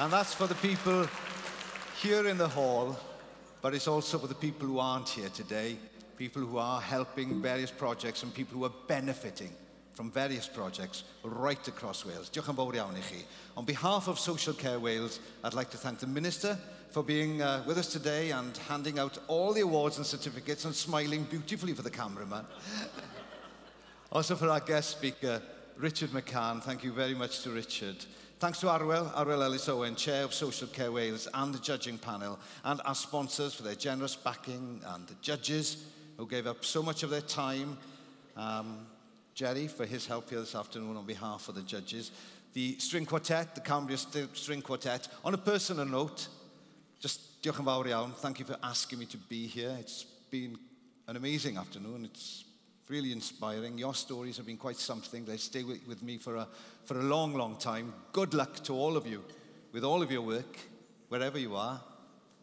And that's for the people here in the hall, but it's also for the people who aren't here today, people who are helping various projects and people who are benefiting from various projects right across Wales. Diolch yn fawr iawn i chi. On behalf of Social Care Wales, I'd like to thank the Minister for being uh, with us today and handing out all the awards and certificates and smiling beautifully for the cameraman. [LAUGHS] Also for our guest speaker, Richard McCann. Thank you very much to Richard. Thanks to Arwel, Arwel Ellis Owen, Chair of Social Care Wales and the judging panel, and our sponsors for their generous backing, and the judges who gave up so much of their time. Um, Gerry for his help here this afternoon on behalf of the judges. The string quartet, the Cambria St- String Quartet. On a personal note, just diolch yn fawr iawn. Thank you for asking me to be here. It's been an amazing afternoon. It's really inspiring. Your stories have been quite something. They stay with, with me for a, for a long, long time. Good luck to all of you with all of your work, wherever you are.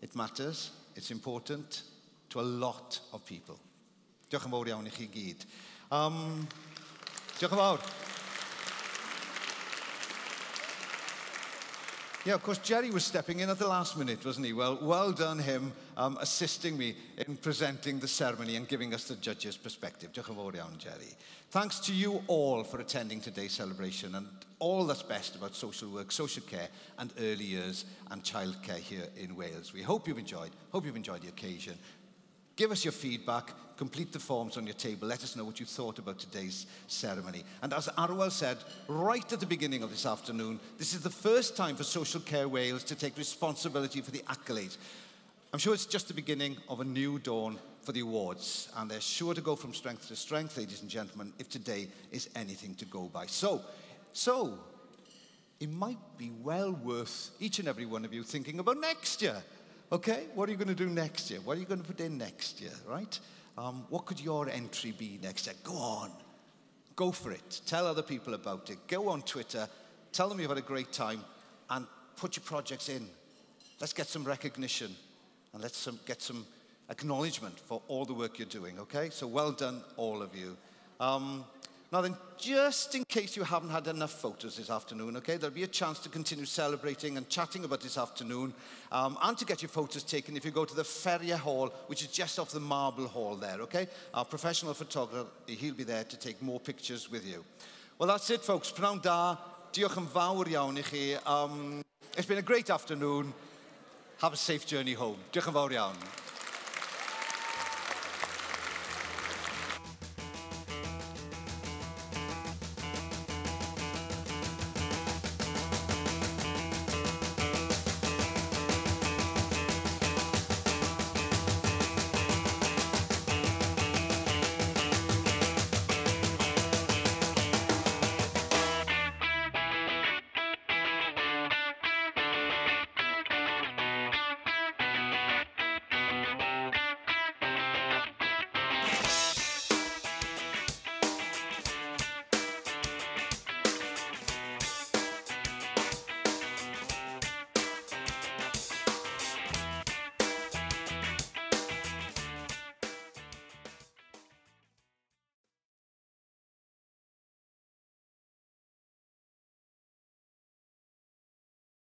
It matters. It's important to a lot of people. Diolch yn fawr iawn i chi gyd. Um, diolch yn fawr. Yeah, of course, Gerry was stepping in at the last minute, wasn't he? Well, well done him um, assisting me in presenting the ceremony and giving us the judge's perspective. Diolch yn fawr iawn, Gerry. Thanks to you all for attending today's celebration and all that's best about social work, social care and early years and childcare here in Wales. We hope you've enjoyed, hope you've enjoyed the occasion. Give us your feedback, complete the forms on your table, let us know what you thought about today's ceremony. And as Arwel said right at the beginning of this afternoon, this is the first time for Social Care Wales to take responsibility for the accolades. I'm sure it's just the beginning of a new dawn for the awards, and they're sure to go from strength to strength, ladies and gentlemen, if today is anything to go by. So, so, it might be well worth each and every one of you thinking about next year. Okay, what are you going to do next year? What are you going to put in next year, right? Um, what could your entry be next year? Go on. Go for it. Tell other people about it. Go on Twitter. Tell them you've had a great time and put your projects in. Let's get some recognition and let's some, get some acknowledgement for all the work you're doing, okay? So well done, all of you. Um, now then, just in case you haven't had enough photos this afternoon, okay, there'll be a chance to continue celebrating and chatting about this afternoon um, and to get your photos taken if you go to the Ferrier Hall, which is just off the Marble Hall there, okay? Our professional photographer, he'll be there to take more pictures with you. Well, that's it, folks. Pnawn da. Diolch yn fawr iawn i chi. Um, it's been a great afternoon. Have a safe journey home. Diolch yn fawr iawn.